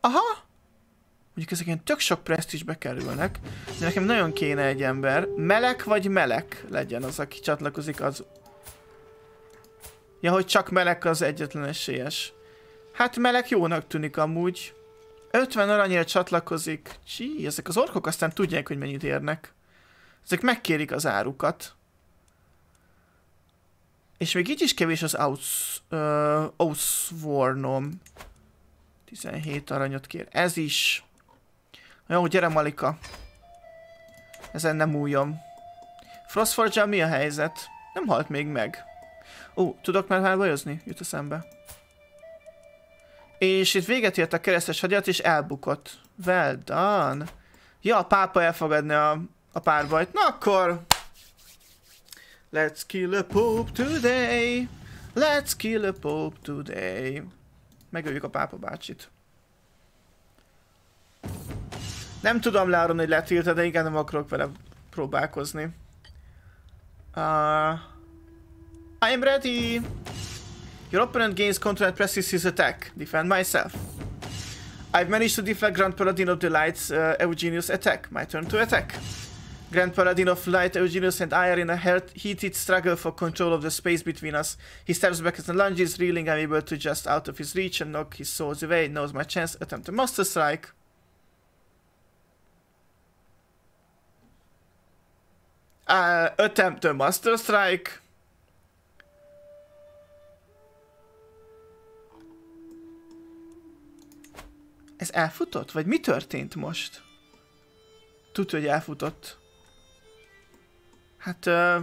Aha! Mondjuk ezek ilyen tök sok presztízsbe kerülnek. De nekem nagyon kéne egy ember. Melek vagy melek legyen az, aki csatlakozik az... Ja, hogy csak melek az egyetlen esélyes. Hát melek jónak tűnik amúgy. 50 aranyért csatlakozik. Csí, ezek az orkok aztán tudják, hogy mennyit érnek. Ezek megkérik az árukat. És még így is kevés az Outs, uh, Outswornom. 17 aranyot kér. Ez is. Jó, gyere Malika. Ezen nem újom. frostforge mi a helyzet? Nem halt még meg. Ó, tudok már elbajozni? Jut eszembe. És itt véget ért a keresztes hagyat, és elbukott. Well done. Ja, a pápa elfogadni a, a párbajt. Na akkor... Let's kill a pope today. Let's kill a pope today. Megöljük a pápa bácsit. Nem tudom leárulni, hogy letiltad, de igen, nem akarok vele próbálkozni. Uh, I am ready! Your opponent gains control and presses his attack. Defend myself. I've managed to deflect Grand Paladin of the Light's uh, Eugenius attack. My turn to attack. Grand Paladin of Light, Eugenius and I are in a heated struggle for control of the space between us. He steps back and lunges, reeling, I'm able to just out of his reach and knock his swords away. Knows my chance, attempt a Master Strike. Uh, attempt a Master Strike. Ez elfutott? Vagy mi történt most? Tudja, hogy elfutott. Hát... Uh,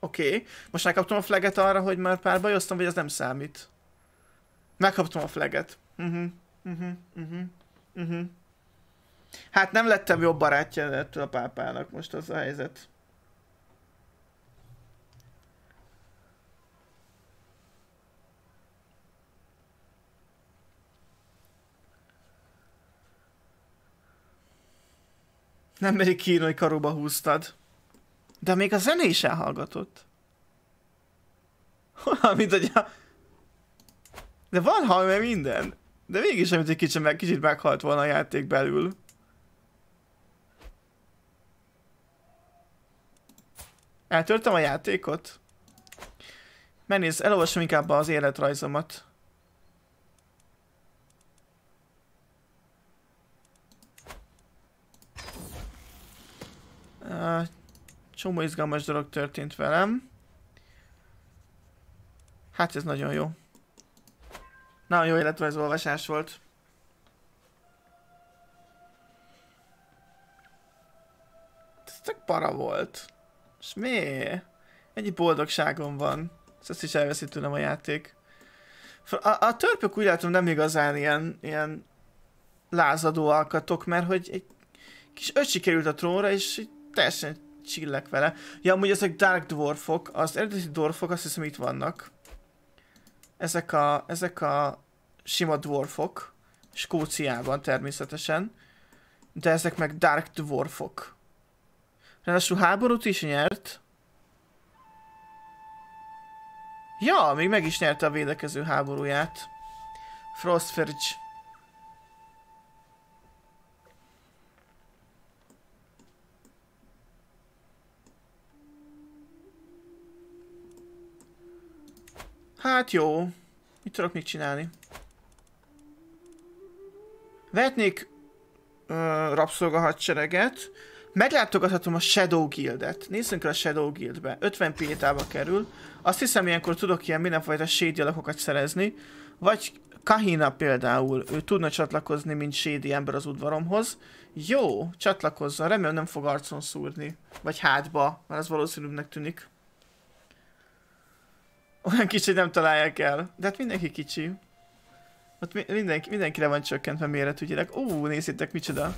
Oké. Okay. Most megkaptam a flaget arra, hogy már párbajoztam, vagy ez nem számít? Megkaptam a flaget. Uh -huh. Uh -huh. Uh -huh. Uh -huh. Hát nem lettem jobb barátja ettől a pápának most az a helyzet. Nem pedig kínai karóba húztad. De még a zené is elhallgatott. Mint hogy a... De van hang, mert minden. De mégis, amit egy kicsit, meg, kicsit meghalt volna a játék belül. Eltörtem a játékot? Mennéz, elolvasom inkább az életrajzomat. Csomó izgalmas dolog történt velem. Hát ez nagyon jó. Nagyon jó életrajzolvasás volt. Ez tök para volt. És mi? Ennyi boldogságom van. Ezt is elveszi tőlem a játék. A, a törpök úgy látom nem igazán ilyen, ilyen lázadó alkatok, mert hogy egy kis öcsi került a trónra, és teljesen csillek vele. Ja, amúgy ezek Dark Dwarfok, az eredeti Dwarfok azt hiszem itt vannak. Ezek a, ezek a sima Dwarfok, Skóciában természetesen, de ezek meg Dark Dwarfok. Ráadásul háborút is nyert. Ja, még meg is nyerte a védekező háborúját. Frostforge. Hát jó. Mit tudok még csinálni? Vetnék uh, rabszolga hadsereget. Meglátogathatom a Shadow Guildet. Nézzünk el a Shadow Guildbe. 50 pétába kerül. Azt hiszem, ilyenkor tudok ilyen mindenfajta shady alakokat szerezni. Vagy Kahina például, ő tudna csatlakozni, mint shady ember az udvaromhoz. Jó, csatlakozzon. Remélem nem fog arcon szúrni. Vagy hátba, mert az valószínűbbnek tűnik. Olyan kicsi, nem találják el. De hát mindenki kicsi. Ott mindenki, mindenkire van csökkentve méretügyileg. Ó, nézzétek, micsoda.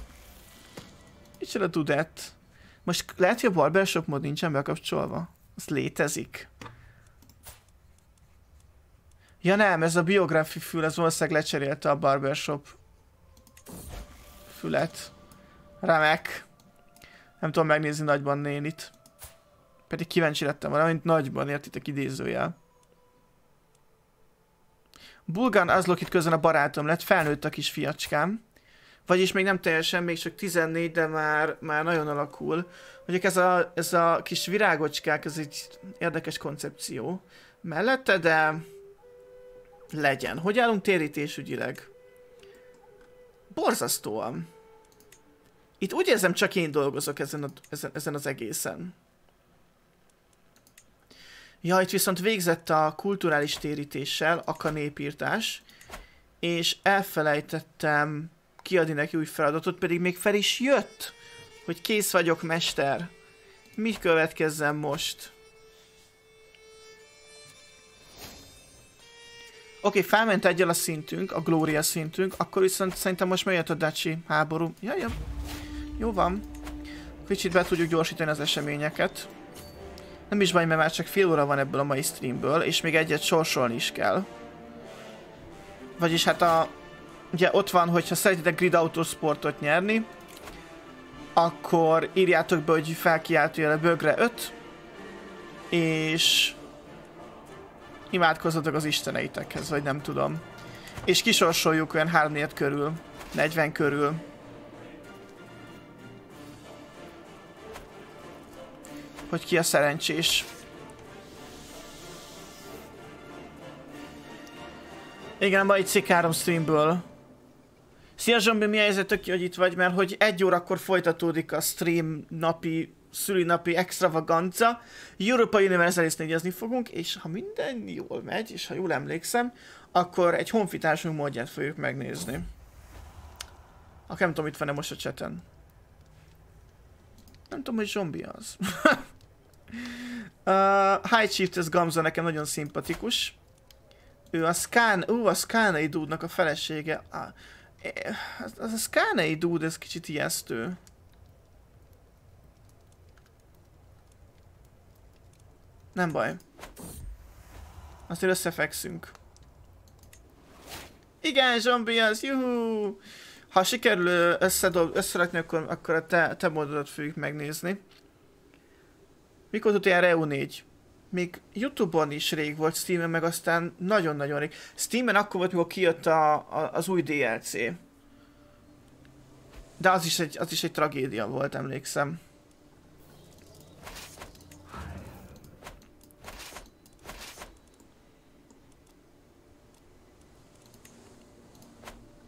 Micsoda dudett. Most lehet, hogy a barbershop mod nincsen bekapcsolva? Az létezik. Ja nem, ez a biográfi fül, ez valószínűleg lecserélte a barbershop fület. Remek. Nem tudom megnézni nagyban nénit. Pedig kíváncsi lettem volna, mint nagyban, értitek idézőjel. Bulgán Azlok közön a barátom lett, felnőtt a kis fiacskám. Vagyis még nem teljesen, még csak 14, de már, már nagyon alakul. Mondjuk ez a, ez a kis virágocskák, ez egy érdekes koncepció mellette, de legyen. Hogy állunk térítésügyileg? Borzasztóan. Itt úgy érzem, csak én dolgozok ezen, a, ezen, ezen az egészen. Ja, itt viszont végzett a kulturális térítéssel a kanépírtás, és elfelejtettem kiadni neki új feladatot, pedig még fel is jött, hogy kész vagyok, mester. Mi következzem most? Oké, okay, felment egyel a szintünk, a Gloria szintünk, akkor viszont szerintem most megjött a Daci háború. Ja, ja. Jó van. Kicsit be tudjuk gyorsítani az eseményeket. Nem is baj, mert már csak fél óra van ebből a mai streamből, és még egyet sorsolni is kell. Vagyis hát a... Ugye ott van, hogyha szeretitek Grid Autosportot nyerni, akkor írjátok be, hogy felkiáltójel bögre 5, és imádkozzatok az isteneitekhez, vagy nem tudom. És kisorsoljuk olyan 3 körül, 40 körül. Hogy ki a szerencsés. Igen, ma egy C3 streamből. Szia Zsombi, mi helyzet, tök hogy itt vagy, mert hogy egy órakor folytatódik a stream napi, szülinapi extravaganza. Europa Universalis négyezni fogunk, és ha minden jól megy, és ha jól emlékszem, akkor egy honfitársunk módját fogjuk megnézni. Akkor nem tudom, itt van-e most a cseten. Nem tudom, hogy zombi az. Uh, High Chief, ez Gamza nekem nagyon szimpatikus. Ő a Scan, ú, a Scanei dude a felesége. Uh, az, az a Scanei dude, ez kicsit ijesztő. Nem baj. Azért összefekszünk. Igen, zombi az, juhú! Ha sikerül összerakni, akkor, akkor a te, te módodat fogjuk megnézni. Mikor utoljára EU4? Még Youtube-on is rég volt, Steam-en meg aztán nagyon-nagyon rég. Steam-en akkor volt, mikor kijött a, a, az új DLC. De az is, egy, az is egy tragédia volt, emlékszem.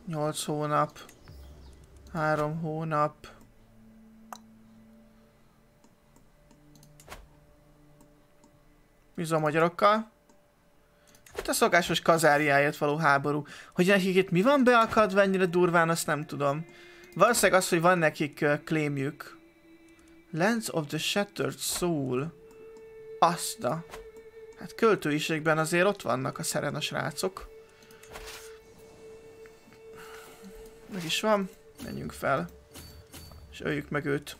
Nyolc hónap. Három hónap. Bízom a magyarokkal. Hát a szokásos kazáriáért való háború. Hogy nekik itt mi van beakadva ennyire durván, azt nem tudom. Valószínűleg az, hogy van nekik uh, claimjük. Lens of the Shattered Soul. Azta. Hát költőiségben azért ott vannak a szerenas srácok. Meg is van. Menjünk fel. És öljük meg őt.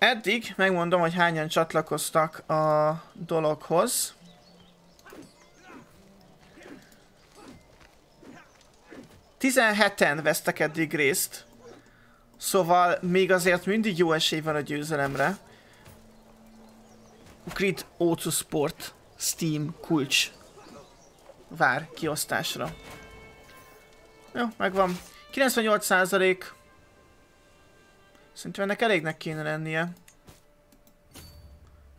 Eddig megmondom, hogy hányan csatlakoztak a dologhoz. Tizenheten vesztek eddig részt. Szóval még azért mindig jó esély van a győzelemre. Grid Auto Sport Steam kulcs vár kiosztásra. Jó, megvan. 98 százalék. Szerintem ennek elégnek kéne lennie.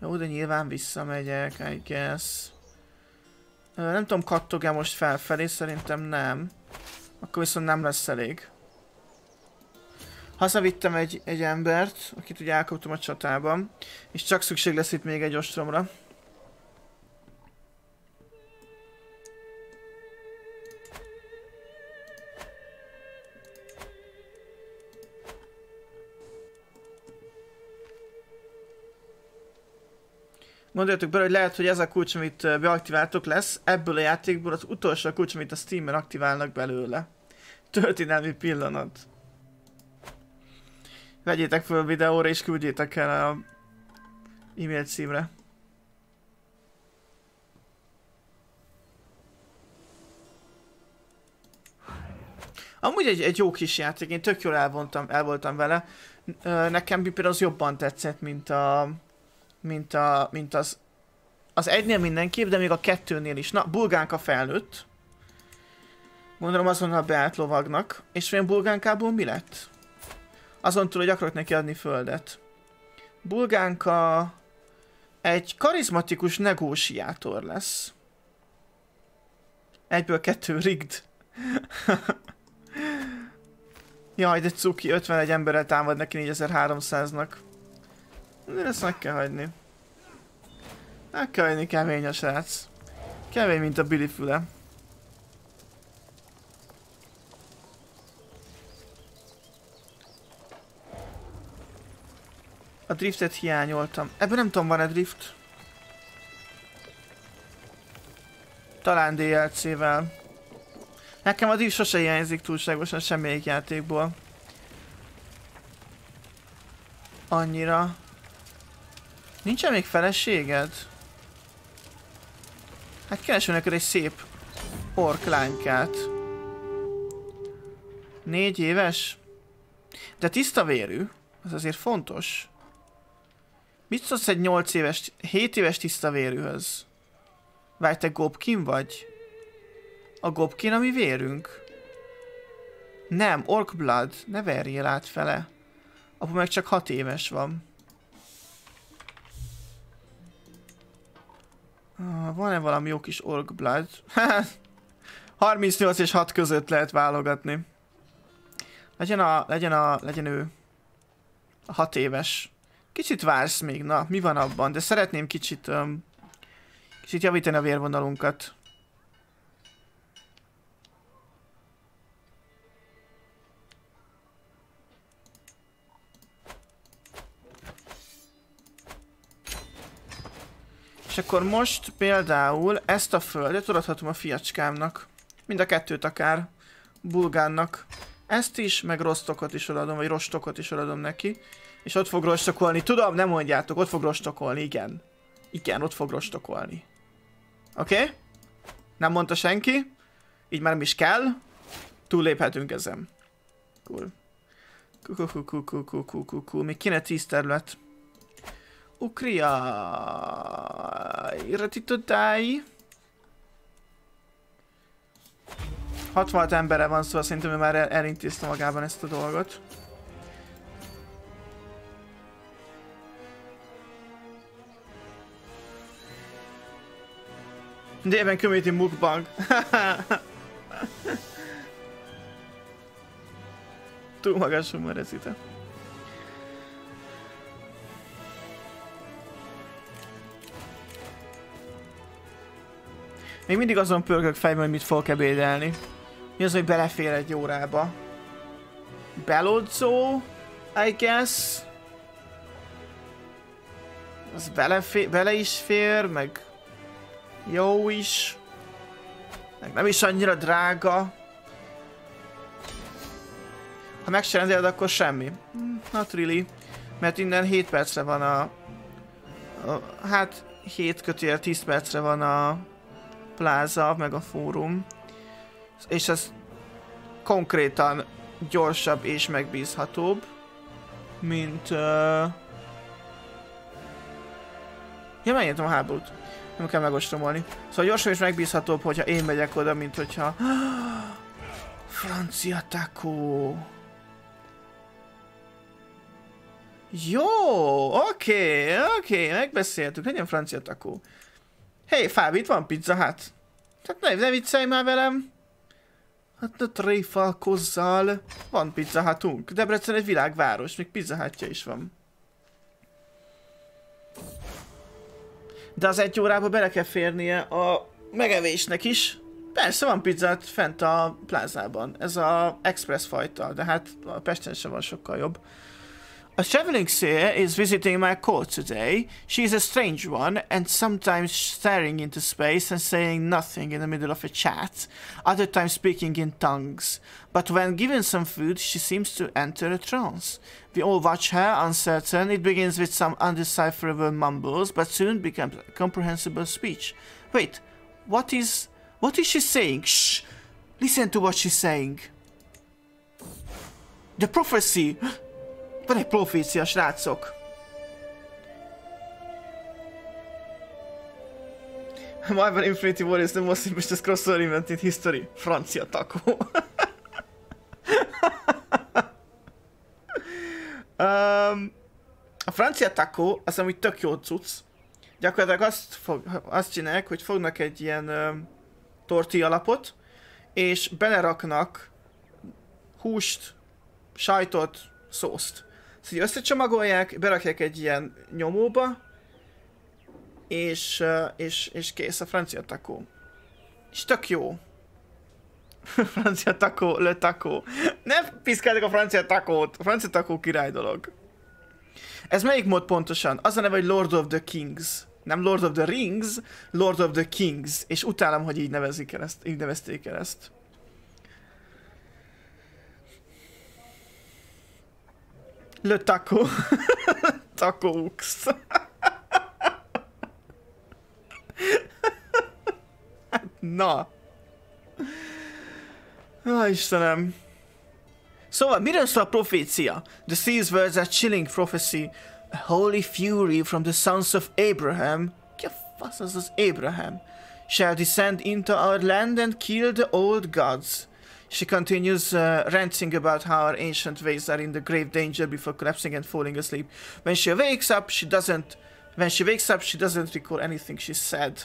Jó, de nyilván visszamegyek, I guess. Nem tudom, kattog-e most felfelé, szerintem nem. Akkor viszont nem lesz elég. Hazavittem egy, egy embert, akit ugye elkaptam a csatában, és csak szükség lesz itt még egy ostromra. Gondoljatok bele, hogy lehet, hogy ez a kulcs, amit beaktiváltok lesz, ebből a játékból az utolsó kulcs, amit a Steam-en aktiválnak belőle. Történelmi pillanat. Vegyétek fel a videóra és küldjétek el a e-mail címre. Amúgy egy, egy jó kis játék, én tök jól elvontam, el voltam vele. Nekem például az jobban tetszett, mint a... Mint, a, mint az... Az egynél mindenképp, de még a kettőnél is. Na, Bulgánka felnőtt. Gondolom azonnal beállt lovagnak. És vajon Bulgánkából mi lett? Azon túl, hogy akarok neki adni földet. Bulgánka egy karizmatikus negósiátor lesz. Egyből kettő rigged. Jaj, de cuki, 51 emberrel támad neki 4300-nak. De ezt meg kell hagyni. Meg kell hagyni, kemény a srác. Kemény, mint a Billy füle. A driftet hiányoltam. Ebben nem tudom, van-e drift? Talán DLC-vel. Nekem a drift sose hiányzik túlságosan semmelyik játékból. Annyira. Nincsen még feleséged? Hát keresünk neked egy szép ork. Négy éves? De tiszta vérű. Az azért fontos. Mit szólsz egy 8 éves, 7 éves tiszta vérűhöz? Várj, te Gobkin vagy? A Gobkin a mi vérünk? Nem, Orkblood, ne verjél át fele. Apu meg csak 6 éves van. Van-e valami jó kis Orkblood? 38 és 6 között lehet válogatni. Legyen a, legyen a, legyen ő. A 6 éves. Kicsit vársz még, na, mi van abban? De szeretném kicsit, um, kicsit javítani a vérvonalunkat. És akkor most például ezt a földet odaadhatom a fiacskámnak. Mind a kettőt akár. Bulgánnak. Ezt is, meg rostokot is odaadom, vagy rostokot is odaadom neki. És ott fog rostokolni. Tudom, nem mondjátok, ott fog rostokolni, igen. Igen, ott fog rostokolni. Oké? Okay? Nem mondta senki. Így már nem is kell. Túlléphetünk ezen. Cool. Cool, cool, cool, cool, cool, cool, cool, cool. Még kéne 10 terület. Ukria. Iratitodai. 66 embere van, szóval szerintem ő már el elintézte magában ezt a dolgot. Dében community mukbang. Túl magas humor ez ide. Még mindig azon pörgök fejben, hogy mit fogok ebédelni. Mi az, hogy belefér egy órába? Belodzó, I guess. Az belefér, bele is fér, meg jó is. Meg nem is annyira drága. Ha meg akkor semmi. Not really. Mert innen 7 percre van a... a hát 7 kötél 10 percre van a pláza, meg a fórum. És ez konkrétan gyorsabb és megbízhatóbb, mint... Uh... Ja, megnyitom a háborút. Nem kell megostromolni. Szóval gyorsabb és megbízhatóbb, hogyha én megyek oda, mint hogyha... Francia taco. Jó, oké, okay, oké, okay, megbeszéltük, legyen francia taco. Hé, hey, itt van pizza hát. Tehát ne, ne viccelj már velem. Hát a tréfalkozzal. Van pizza hatunk. Debrecen egy világváros, még pizza hátja is van. De az egy órába bele kell férnie a megevésnek is. Persze van pizzát fent a plázában. Ez a express fajta, de hát a Pesten sem van sokkal jobb. A traveling seer is visiting my court today. She is a strange one, and sometimes staring into space and saying nothing in the middle of a chat, other times speaking in tongues. But when given some food, she seems to enter a trance. We all watch her, uncertain. It begins with some undecipherable mumbles, but soon becomes comprehensible speech. Wait, what is... what is she saying? Shh! Listen to what she's saying. The prophecy! Van egy profécia, srácok! Marvel Infinity War is the most ambitious crossover event in history. Francia takó. um, a francia takó az amúgy tök jó cucc. Gyakorlatilag azt, fog, azt csinálják, hogy fognak egy ilyen um, torti alapot, és beleraknak húst, sajtot, szószt. Szóval összecsomagolják, berakják egy ilyen nyomóba, és, és, és kész a francia takó. És tök jó. francia takó, le takó. Ne piszkálják a francia takót. A francia takó király dolog. Ez melyik mód pontosan? Az a neve, hogy Lord of the Kings. Nem Lord of the Rings, Lord of the Kings. És utálom, hogy így nevezik el ezt, így nevezték el ezt. Le taco. taco Tacos. Na. Ah, Istenem. Szóval, miről szól a profécia? The sea's words are chilling prophecy. A holy fury from the sons of Abraham. Ki a fasz az az Abraham? Shall descend into our land and kill the old gods. She continues uh, ranting about how her ancient ways are in the grave danger before collapsing and falling asleep. When she wakes up, she doesn't. When she wakes up, she doesn't recall anything she said.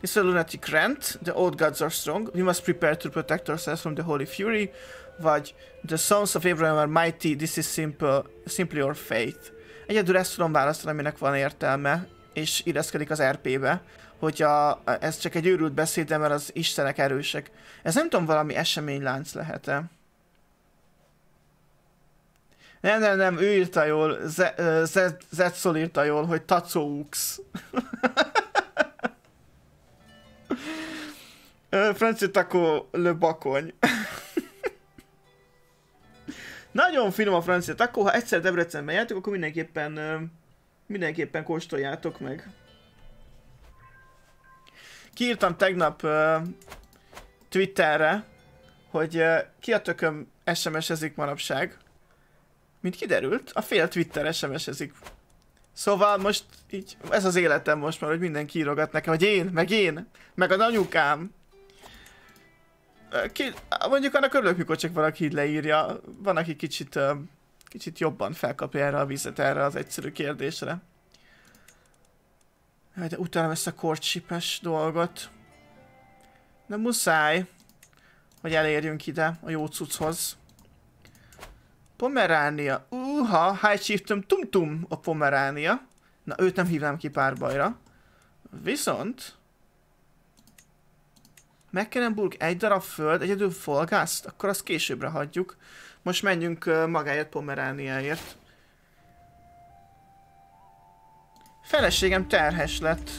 This is a lunatic rant. The old gods are strong. We must prepare to protect ourselves from the holy fury. Vagy the sons of Abraham are mighty. This is simple, simply our faith. Egyedül ezt tudom választani, aminek van értelme, és illeszkedik az RP-be hogy a, ez csak egy őrült beszéd, mert az istenek erősek. Ez nem tudom, valami eseménylánc lehet-e? Nem, nem, nem, ő írta jól, Zetszol írta jól, hogy Tacóux. Francia Taco Le Bakony. Nagyon finom a francia taco, ha egyszer Debrecenben jártok, akkor mindenképpen, mindenképpen kóstoljátok meg. Kiírtam tegnap uh, Twitterre, hogy uh, ki a tököm SMS-ezik manapság. Mint kiderült, a fél Twitter SMS-ezik. Szóval most így, ez az életem most már, hogy mindenki írogat nekem, hogy én, meg én, meg a anyukám. Ki, mondjuk annak örülök, mikor csak valaki így leírja. Van, aki kicsit, kicsit jobban felkapja erre a vizet, erre az egyszerű kérdésre. De utálom ezt a korcsipes dolgot. De muszáj, hogy elérjünk ide a jó cucchoz. Pomeránia. Uha, High Chieftain Tum-Tum a Pomeránia. Na, őt nem hívnám ki párbajra. Viszont... Mecklenburg egy darab föld, egyedül Folgászt? Akkor azt későbbre hagyjuk. Most menjünk magáért Pomerániáért. Feleségem terhes lett.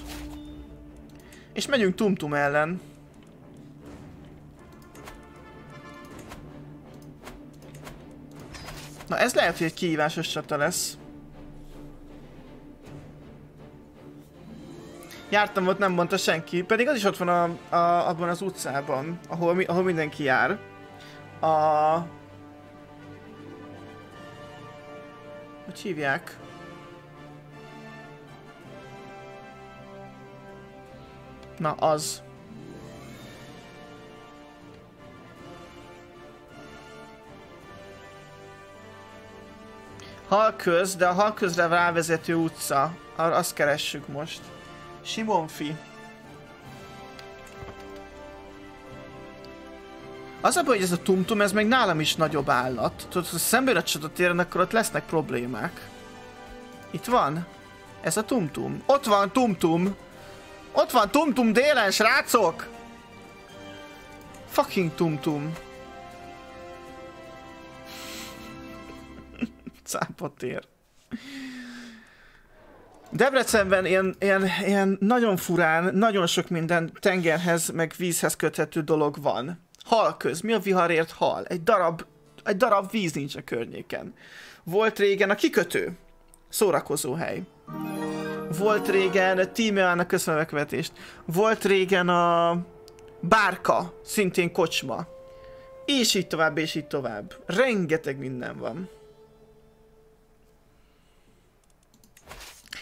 És megyünk Tumtum ellen. Na ez lehet, hogy egy kihívásos csata lesz. Jártam ott, nem mondta senki, pedig az is ott van a, a, abban az utcában, ahol, ahol mindenki jár. A... Hogy hívják? Na, az. Halköz, de a halközre rávezető utca. Arra azt keressük most. Simonfi. Az a baj, hogy ez a tumtum, ez meg nálam is nagyobb állat. Tudod, ha szembe a csatatéren, akkor ott lesznek problémák. Itt van. Ez a tumtum. Ott van tumtum. Ott van Tumtum délen, srácok! Fucking Tumtum. Cápatér. Debrecenben ilyen, ilyen, ilyen nagyon furán, nagyon sok minden tengerhez, meg vízhez köthető dolog van. Hal köz, mi a viharért hal? Egy darab, egy darab víz nincs a környéken. Volt régen a kikötő, szórakozó hely. Volt régen, Tímeának köszönöm a követést. Volt régen a bárka, szintén kocsma. És így tovább, és így tovább. Rengeteg minden van.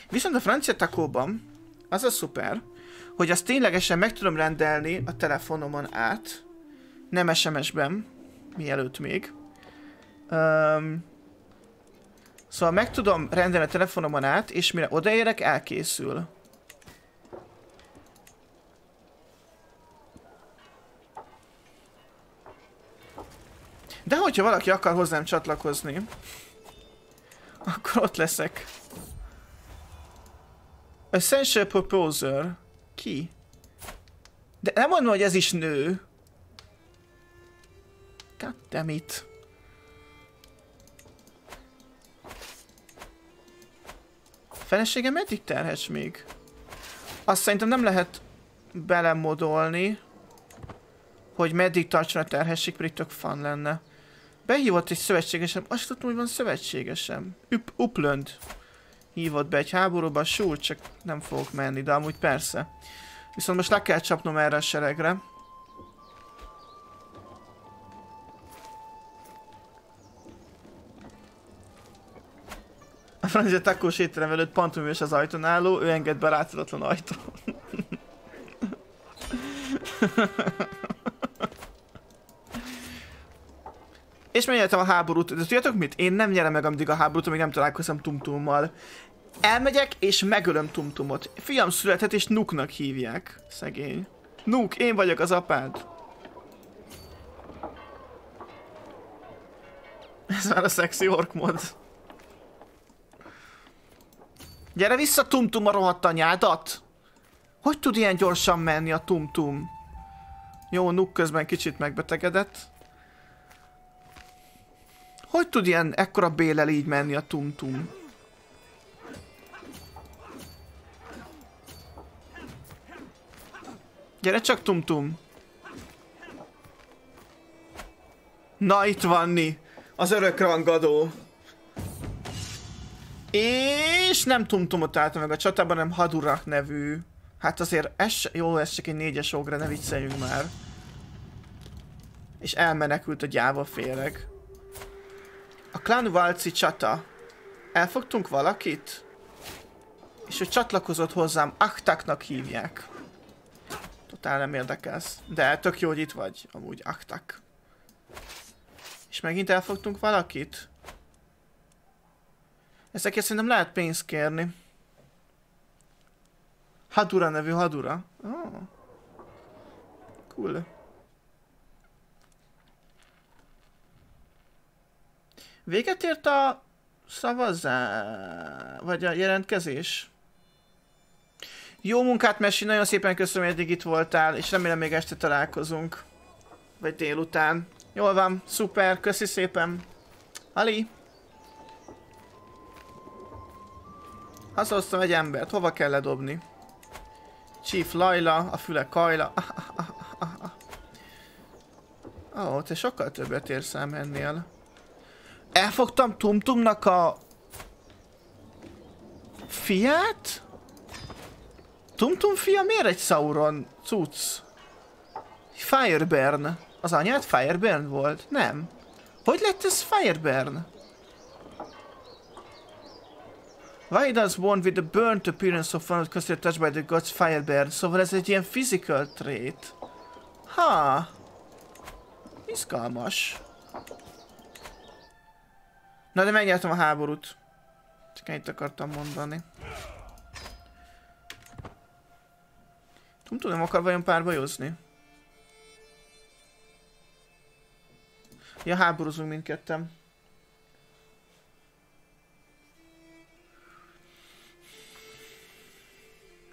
Viszont a francia takóban az a szuper, hogy azt ténylegesen meg tudom rendelni a telefonomon át, nem SMS-ben, mielőtt még. Um, szóval meg tudom rendelni a telefonomon át, és mire odaérek, elkészül. De hogyha valaki akar hozzám csatlakozni, akkor ott leszek. Essential Proposer. Ki? De nem mondom, hogy ez is nő. Goddammit. Felesége meddig terhes még? Azt szerintem nem lehet belemodolni, hogy meddig tartson a terhesség, pedig tök fan lenne. Behívott egy szövetségesem, azt tudtam, hogy van szövetségesem. Üp, Uplönd hívott be egy háborúba, súl, csak nem fogok menni, de amúgy persze. Viszont most le kell csapnom erre a seregre. A francia takós étterem előtt pantomimos az ajtón álló, ő enged be rátudatlan ajtón. És megnyertem a háborút, de tudjátok mit? Én nem nyerem meg amíg a háborút, amíg nem találkozom Tumtummal. Elmegyek és megölöm Tumtumot. Fiam született és Nuknak hívják. Szegény. Nuk, én vagyok az apád. Ez már a szexi ork mod. Gyere vissza Tumtum a rohadt anyádat! Hogy tud ilyen gyorsan menni a Tumtum? Jó, Nuk közben kicsit megbetegedett. Hogy tud ilyen ekkora bélel így menni a Tumtum? Gyere csak Tumtum! Na itt van Ni, az örök rangadó. És nem Tumtumot állta meg a csatában, hanem Hadurak nevű. Hát azért ez, jó, ez csak egy négyes ogra, ne vicceljünk már. És elmenekült a gyáva féreg. A Clan Valci csata. Elfogtunk valakit? És ő csatlakozott hozzám, Achtaknak hívják. Totál nem érdekelsz. De tök jó, hogy itt vagy, amúgy Achtak. És megint elfogtunk valakit? Ezekért szerintem lehet pénzt kérni. Hadura nevű Hadura. Oh. Cool. Véget ért a szavazás, vagy a jelentkezés? Jó munkát, Messi, nagyon szépen köszönöm, hogy eddig itt voltál, és remélem még este találkozunk. Vagy délután. Jól van, szuper, köszi szépen. Ali. Hazahoztam egy embert, hova kell ledobni? Chief Laila, a füle Kajla. Ó, oh, te sokkal többet érsz el ennél. Elfogtam Tumtumnak a... Fiát? Tumtum fia miért egy Sauron cucc? Fireburn. Az anyád Fireburn volt? Nem. Hogy lett ez Fireburn? Why does one with the burnt appearance of one considered touched by the gods Fireburn? Szóval ez egy ilyen physical trait. Ha. Izgalmas. Na de megnyertem a háborút. Csak ennyit akartam mondani. Nem tudom, akar vajon párbajozni? Ja, háborúzunk mindketten.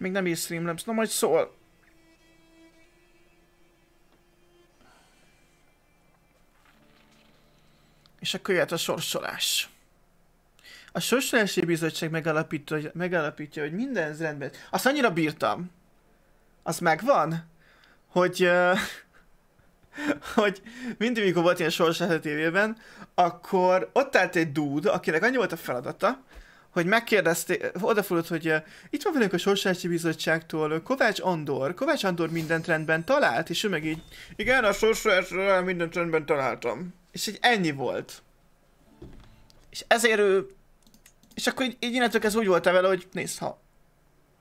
Még nem ír Streamlabs, na majd szól. És akkor jöhet a sorsolás. A Sorsolási Bizottság megalapítja, hogy, megalapítja, hogy minden rendben. Azt annyira bírtam. Az megvan, hogy, uh, hogy mindig, mikor volt ilyen Sorsolási tévében, akkor ott állt egy dude, akinek annyi volt a feladata, hogy megkérdezte, odafordult, hogy uh, itt van velünk a Sorsási Bizottságtól Kovács Andor. Kovács Andor mindent rendben talált, és ő meg így, igen, a Sorsásra mindent rendben találtam. És így ennyi volt. És ezért ő... És akkor így, így innentől ez úgy volt vele, hogy nézd, ha,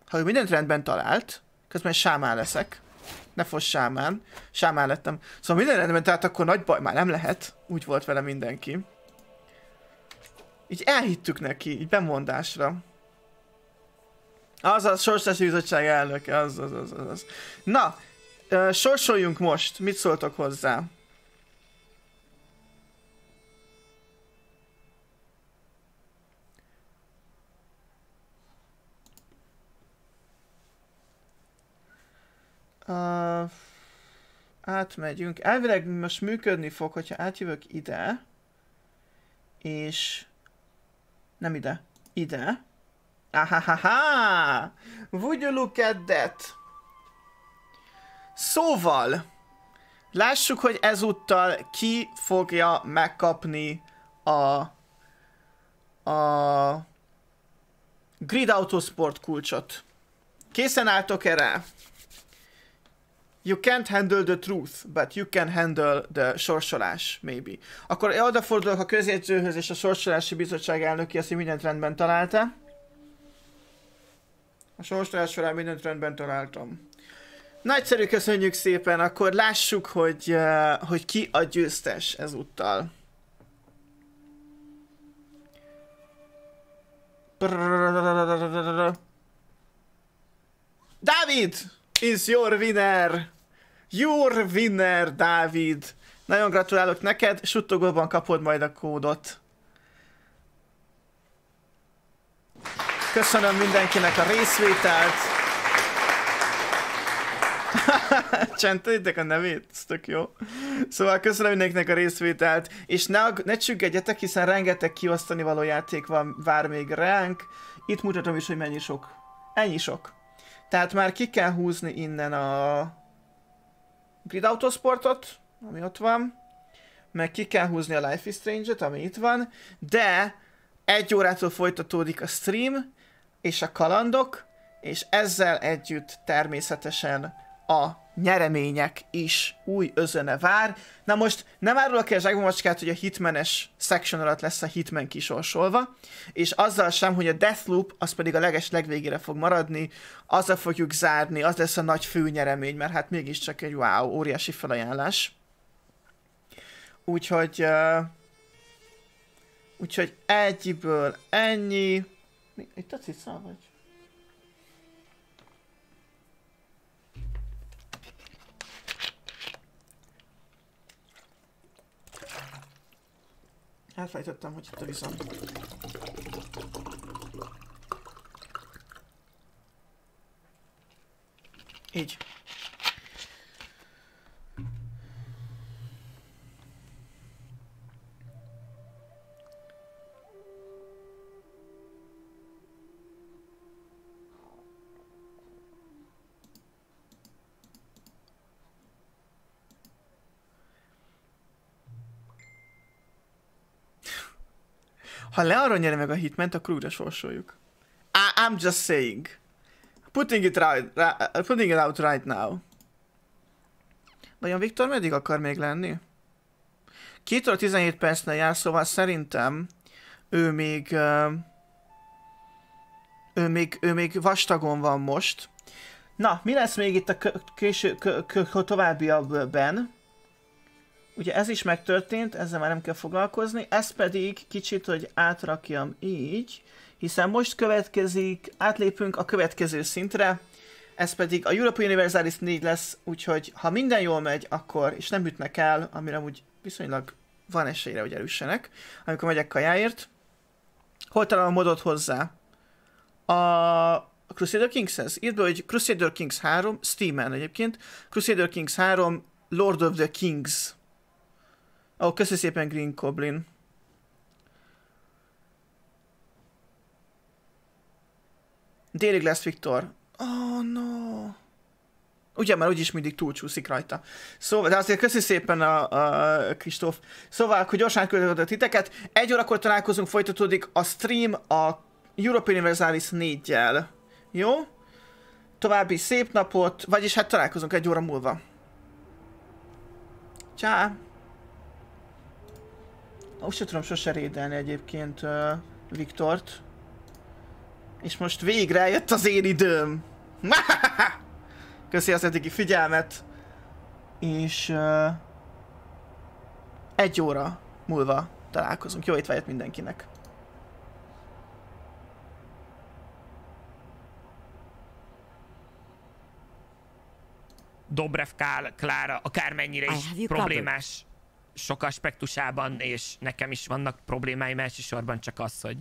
ha ő mindent rendben talált, közben sámán leszek, ne foss sámán, sámán lettem. Szóval minden rendben, tehát akkor nagy baj már nem lehet. Úgy volt vele mindenki. Így elhittük neki, így bemondásra. Az a Sorsási Bizottság elnöke, az, az, az, az. az. Na, uh, sorsoljunk most, mit szóltok hozzá? Uh, átmegyünk. Elvileg most működni fog, hogyha átjövök ide. És... Nem ide. Ide. Ahahaha! Would you look at that? Szóval, lássuk, hogy ezúttal ki fogja megkapni a a Grid Autosport kulcsot. Készen álltok erre? You can't handle the truth, but you can handle the sorsolás, maybe. Akkor odafordulok a közjegyzőhöz és a sorsolási bizottság elnöki, azt, hogy mindent rendben találta. A sorsolás során mindent rendben találtam. Nagyszerű, köszönjük szépen, akkor lássuk, hogy, uh, hogy ki a győztes ezúttal. David is your winner! Your winner, Dávid! Nagyon gratulálok neked, suttogóban kapod majd a kódot. Köszönöm mindenkinek a részvételt. Csendtődjétek a nevét, ez tök jó. Szóval köszönöm mindenkinek a részvételt, és ne, ne csüggedjetek, hiszen rengeteg kiosztani való játék van, vár még ránk. Itt mutatom is, hogy mennyi sok. Ennyi sok. Tehát már ki kell húzni innen a Grid Autosportot, ami ott van, meg ki kell húzni a Life is Strange-et, ami itt van, de egy órától folytatódik a stream, és a kalandok, és ezzel együtt természetesen a nyeremények is új özöne vár. Na most nem árulok el zsákmamacskát, hogy a Hitmanes section alatt lesz a Hitman kisorsolva, és azzal sem, hogy a Deathloop az pedig a leges legvégére fog maradni, azzal fogjuk zárni, az lesz a nagy fő nyeremény, mert hát mégiscsak egy wow, óriási felajánlás. Úgyhogy uh, úgyhogy egyből ennyi. Itt a cica vagy? Elfejtettem, hogy itt a vizem. Így. Ha le nyeri meg a hitment, akkor újra sorsoljuk. I I'm just saying. Putting it, right, right, putting it out right now. Vajon Viktor meddig akar még lenni? 2 óra 17 percnél jár, szóval szerintem ő még, ő még, ő még vastagon van most. Na, mi lesz még itt a késő, továbbiakban? Ugye ez is megtörtént, ezzel már nem kell foglalkozni, ez pedig kicsit, hogy átrakjam így, hiszen most következik, átlépünk a következő szintre, ez pedig a Europa Universalis 4 lesz, úgyhogy ha minden jól megy, akkor, és nem ütnek el, amire úgy viszonylag van esélyre, hogy elüssenek, amikor megyek kajáért. Hol találom a modot hozzá? A Crusader Kingshez. Írd be, hogy Crusader Kings 3, Steam-en egyébként, Crusader Kings 3, Lord of the Kings Ó, oh, köszi szépen Green Goblin. Délig lesz Viktor. Oh no. Ugye, mert úgyis mindig túlcsúszik rajta. Szóval, de azért köszi szépen a, a Kristóf. Szóval, hogy gyorsan küldött titeket. Egy órakor találkozunk, folytatódik a stream a Europe Universalis 4 Jó? További szép napot, vagyis hát találkozunk egy óra múlva. Csá! Úgy sem tudom sose rédelni egyébként uh, Viktort. És most végre jött az én időm. Köszi az eddigi figyelmet. És uh, egy óra múlva találkozunk. Jó étvágyat mindenkinek. Dobrev Kál, Klára, akármennyire is problémás sok aspektusában, és nekem is vannak problémáim elsősorban csak az, hogy